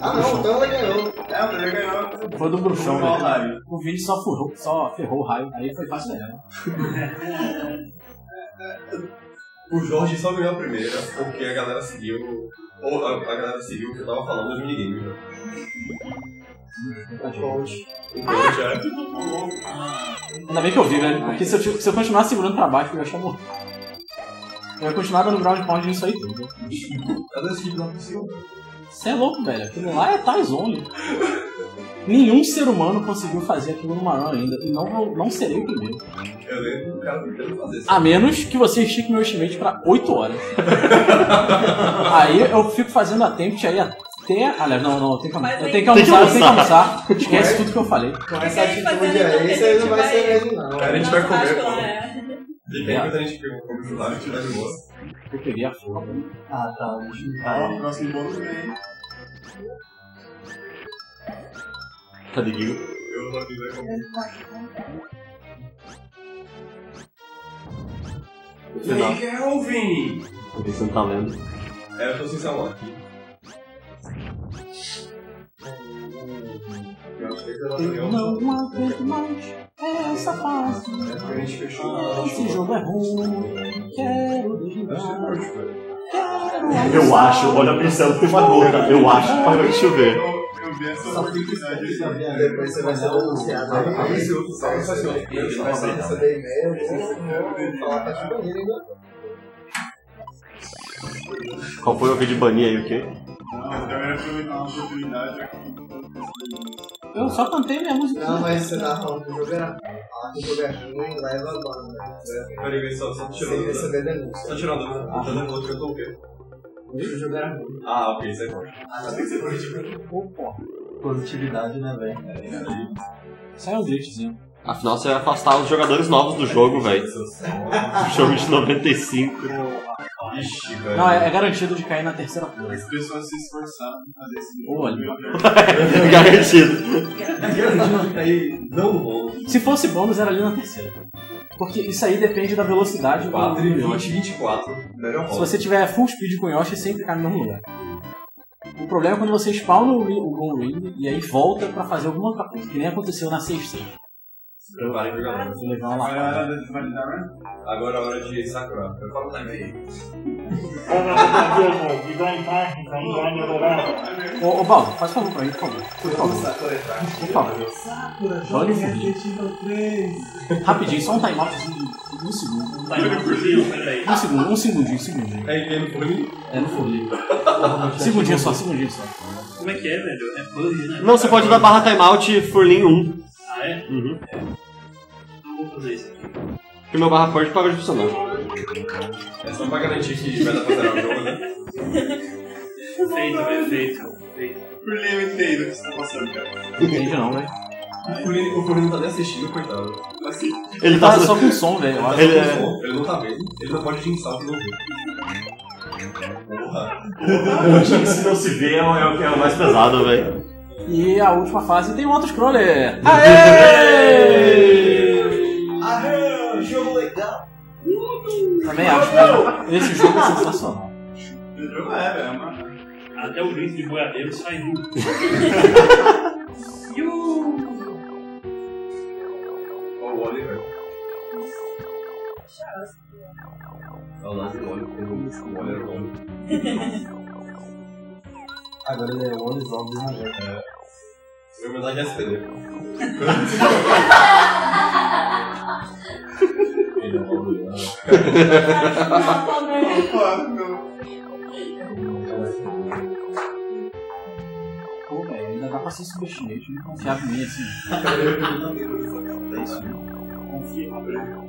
Speaker 9: Ah, não, então ele ganhou.
Speaker 2: É, o primeiro ganhou.
Speaker 3: Foi do bruxão,
Speaker 2: raio?
Speaker 3: O Vini só, furou, só ferrou o raio. Aí foi fácil ganhar.
Speaker 1: O Jorge só ganhou a primeira porque a galera seguiu. Ou a, a galera seguiu o que eu tava falando dos minigames, né? O Jorge é.
Speaker 3: Ainda bem que eu vi, velho. Porque se eu, se eu continuar segurando pra baixo, eu ia achar morrer. Eu ia continuar dando ground pound nisso aí tudo.
Speaker 1: vezes que não é possível.
Speaker 3: Você é louco, velho. Aquilo lá é Tais Only. Nenhum ser humano conseguiu fazer aquilo numa run ainda. E não, não serei o primeiro.
Speaker 1: Eu lembro do cara tentando fazer isso.
Speaker 3: A menos que você estique meu estimate pra 8 horas. aí eu fico fazendo attempt aí até. Aliás, não, não, eu tenho que,
Speaker 4: Mas
Speaker 3: eu tenho que almoçar, eu tenho que almoçar. Esquece tudo que eu falei.
Speaker 9: Com essa atitude aí, você não vai ser mesmo, não.
Speaker 1: Cara, a gente vai comer,
Speaker 4: que é.
Speaker 1: E tem muita gente que lado e tira de boa.
Speaker 3: Eu peguei a foto.
Speaker 2: Ah, tá. Deixa eu Ah, o próximo bônus vem.
Speaker 7: Cadê Guigo?
Speaker 1: Eu não vai comer.
Speaker 7: No final.
Speaker 1: Kelvin!
Speaker 7: Você não tá lendo.
Speaker 1: É, eu tô sem celular aqui. Eu que é
Speaker 3: não aguento mais essa fase.
Speaker 1: Fechou.
Speaker 3: Esse jogo é ruim. Quero desligar. Quero
Speaker 7: Eu acho, olha a pincel tem uma boca. Eu acho que parou de chover.
Speaker 2: Eu vi essa oportunidade.
Speaker 9: Depois você vai ser aí.
Speaker 1: Vai
Speaker 9: vai receber e-mail, falar que é ainda.
Speaker 7: Qual foi o vídeo de banir aí, o quê?
Speaker 2: Mas eu também aproveitar uma oportunidade aqui.
Speaker 3: Eu só cantei minha música.
Speaker 9: Não, mas você tava falando que o jogo era. Falar que o jogo é ruim, leva a banda.
Speaker 1: Peraí, vem só, só tirando
Speaker 9: sem receber denúncia.
Speaker 1: Só tirando dúvida.
Speaker 3: Ah.
Speaker 1: Tá dando outro que eu tô o quê?
Speaker 9: O jogo era ruim.
Speaker 1: Ah, ok, isso é bom.
Speaker 9: Ah, tem que ser positivo.
Speaker 3: Pô, pô.
Speaker 2: Positividade, né, velho?
Speaker 3: Sai um glitchzinho.
Speaker 7: Afinal, você vai afastar os jogadores novos do jogo, velho. Jogo de 95.
Speaker 1: Ixi, velho.
Speaker 3: Não, é, é garantido de cair na terceira coisa.
Speaker 2: As pessoas se esforçaram pra fazer esse
Speaker 3: Olha.
Speaker 7: Garantido.
Speaker 1: Garantido que aí não bom.
Speaker 3: Se fosse bônus, era ali na terceira. Porque isso aí depende da velocidade do
Speaker 1: 4 e
Speaker 3: do
Speaker 1: 20, 24. Melhor
Speaker 3: Se você tiver full speed com Yoshi, sempre cai no mesmo lugar. O problema é quando você spawna o, o Ring e aí volta pra fazer alguma outra coisa, que nem aconteceu na 6 6
Speaker 1: Se preparem pro galera.
Speaker 3: Você levar uma
Speaker 2: Agora é
Speaker 3: lacada.
Speaker 2: hora de validar?
Speaker 1: Agora é hora de Sakura. Prepara o time aí.
Speaker 3: Ô, ô Baldo, faz favor pra mim, por favor. Por favor. Por favor.
Speaker 5: Sakura, joga. Resident Evil 3.
Speaker 3: Rapidinho, só um timeoutzinho de um segundo.
Speaker 6: Cima, peraí.
Speaker 3: Um segundo, um segundinho, um segundinho.
Speaker 1: É no furinho?
Speaker 3: É no full Segundinho só, segundinho só.
Speaker 6: Como é que é, velho? É bug, né?
Speaker 7: Não, você pode dar barra timeout Furlin 1.
Speaker 6: Ah, é?
Speaker 7: Uhum.
Speaker 6: Não vou fazer isso aqui.
Speaker 7: Porque meu barra forte parou de funcionar.
Speaker 1: É só pra garantir que vai dar pra zerar o jogo, né?
Speaker 6: Feito, velho, feito. feito.
Speaker 2: Por li, eu entendo o que você tá passando, cara.
Speaker 3: Entende não, velho.
Speaker 1: O o não tá nem assistindo, coitado.
Speaker 2: Assim,
Speaker 7: Ele tá.
Speaker 3: Tá só com som, velho. eu acho.
Speaker 7: Ele é.
Speaker 1: Ele não tá vendo. Ele não pode jinxar o que não vê. Porra.
Speaker 7: Se não se vê, é o, é o que é o mais pesado, velho.
Speaker 3: E a última fase tem um auto-scroller. Aê!
Speaker 9: Ah, jogo legal.
Speaker 3: Também acho, velho. Esse jogo é sensacional.
Speaker 2: o jogo é, velho. É uma.
Speaker 6: Até o grito de boiadeiro saiu.
Speaker 2: Ó, o Oliver. É o do óleo, o óleo era o óleo.
Speaker 5: Agora ele é o Onis Óbvio na
Speaker 2: Eu vou mandar de SPD. Ele é o óleo.
Speaker 3: Pô, velho, ainda dá pra ser subestimate, não confiava em mim assim.
Speaker 6: É isso, Confia, Gabriel.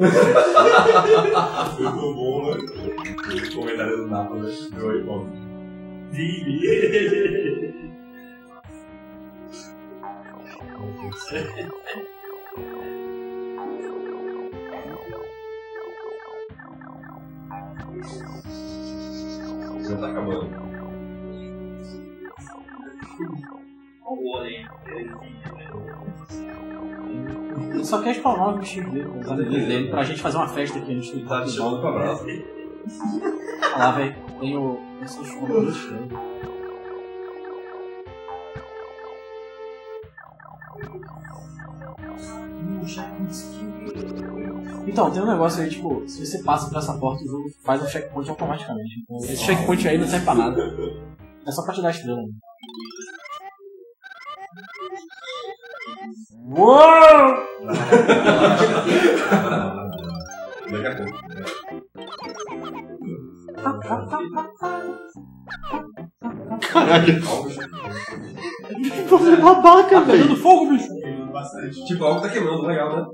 Speaker 2: Muito bom, né? O comentário do Napa, né? Deu aí, bom. Já tá acabando.
Speaker 6: O Olhem.
Speaker 3: Ele só quer spawnar os bichinhos dele, os amiguinhos dele, pra gente fazer uma festa aqui antes do
Speaker 2: Tá chamando pra abraço.
Speaker 3: Olha lá, velho. Tem o. Chumbo Então, tem um negócio aí, tipo, se você passa por essa porta, o jogo faz um checkpoint automaticamente. Então, esse checkpoint aí não serve pra nada. É só pra te dar estrela. né? Uou!
Speaker 2: Daqui a pouco.
Speaker 7: Caralho. Você é babaca, velho.
Speaker 3: Pegando fogo, bicho!
Speaker 1: Tipo, algo tá queimando, legal, né?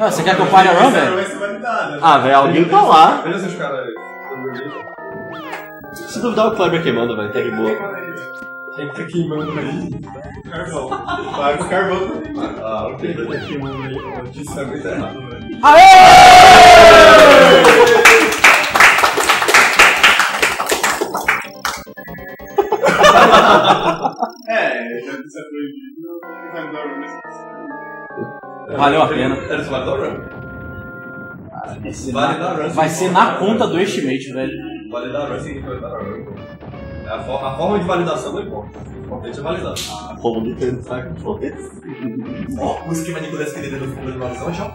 Speaker 3: Ah, você quer que eu pare a run, velho?
Speaker 5: ser validado.
Speaker 7: Ah, velho, alguém tá lá.
Speaker 1: Veja se os caras.
Speaker 7: Se duvidar, o Kleber queimando, velho. Tá de boa.
Speaker 1: Quem tá queimando aí?
Speaker 2: Carvão. Com carvão também. Ah, ok. Tá queimando aí. Isso é muito errado, velho.
Speaker 5: É, já que isso é proibido, não
Speaker 3: Valeu a pena.
Speaker 1: Era Vale da Run?
Speaker 3: Vai ser,
Speaker 1: Vale
Speaker 3: na,
Speaker 1: Run.
Speaker 3: vai ser na conta do estimate, velho.
Speaker 1: Vale da Run significa Vale da Run. É a, for- a forma de validação não importa. O importante é validar.
Speaker 7: Como me tendo, saca?
Speaker 2: Ó, o esquema de Nicolas Cage no fundo de validação, já.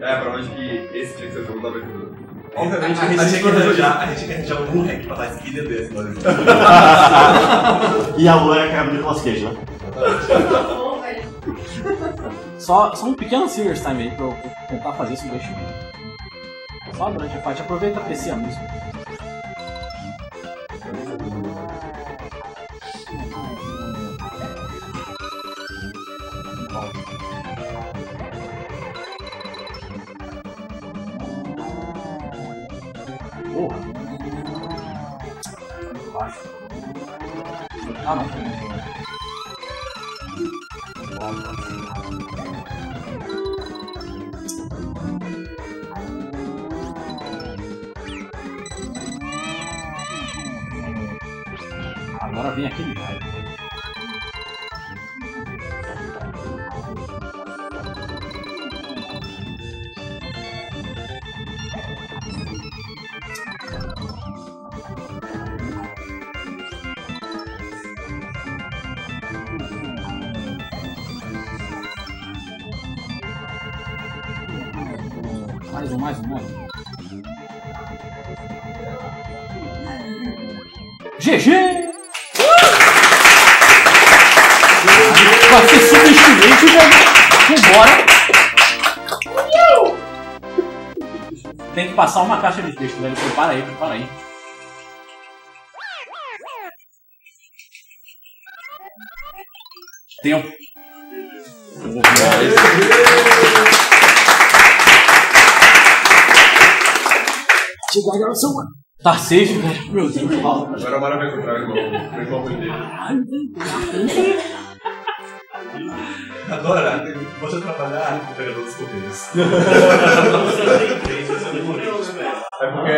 Speaker 1: É, a prova de que esse tinha que ser o jogo da abertura.
Speaker 2: Obviamente, a gente tinha que arranjar, a gente tinha que arranjar um hack pra dar skin desse, mano.
Speaker 7: E a Lua é a cara do Nicolas Cage, né?
Speaker 3: Só, só um pequeno serious time aí pra eu tentar fazer esse investimento. Só durante a parte, aproveita e aprecia a música. Ah, não. Agora vem aquele passar uma caixa de texto, velho. Prepara aí, prepara aí. Tempo. Tá safe, velho. Meu Deus.
Speaker 1: Agora bora ver o contrário, irmão. Igual muito dele.
Speaker 2: Agora, você trabalhar com o pegador dos correios.
Speaker 1: É porque.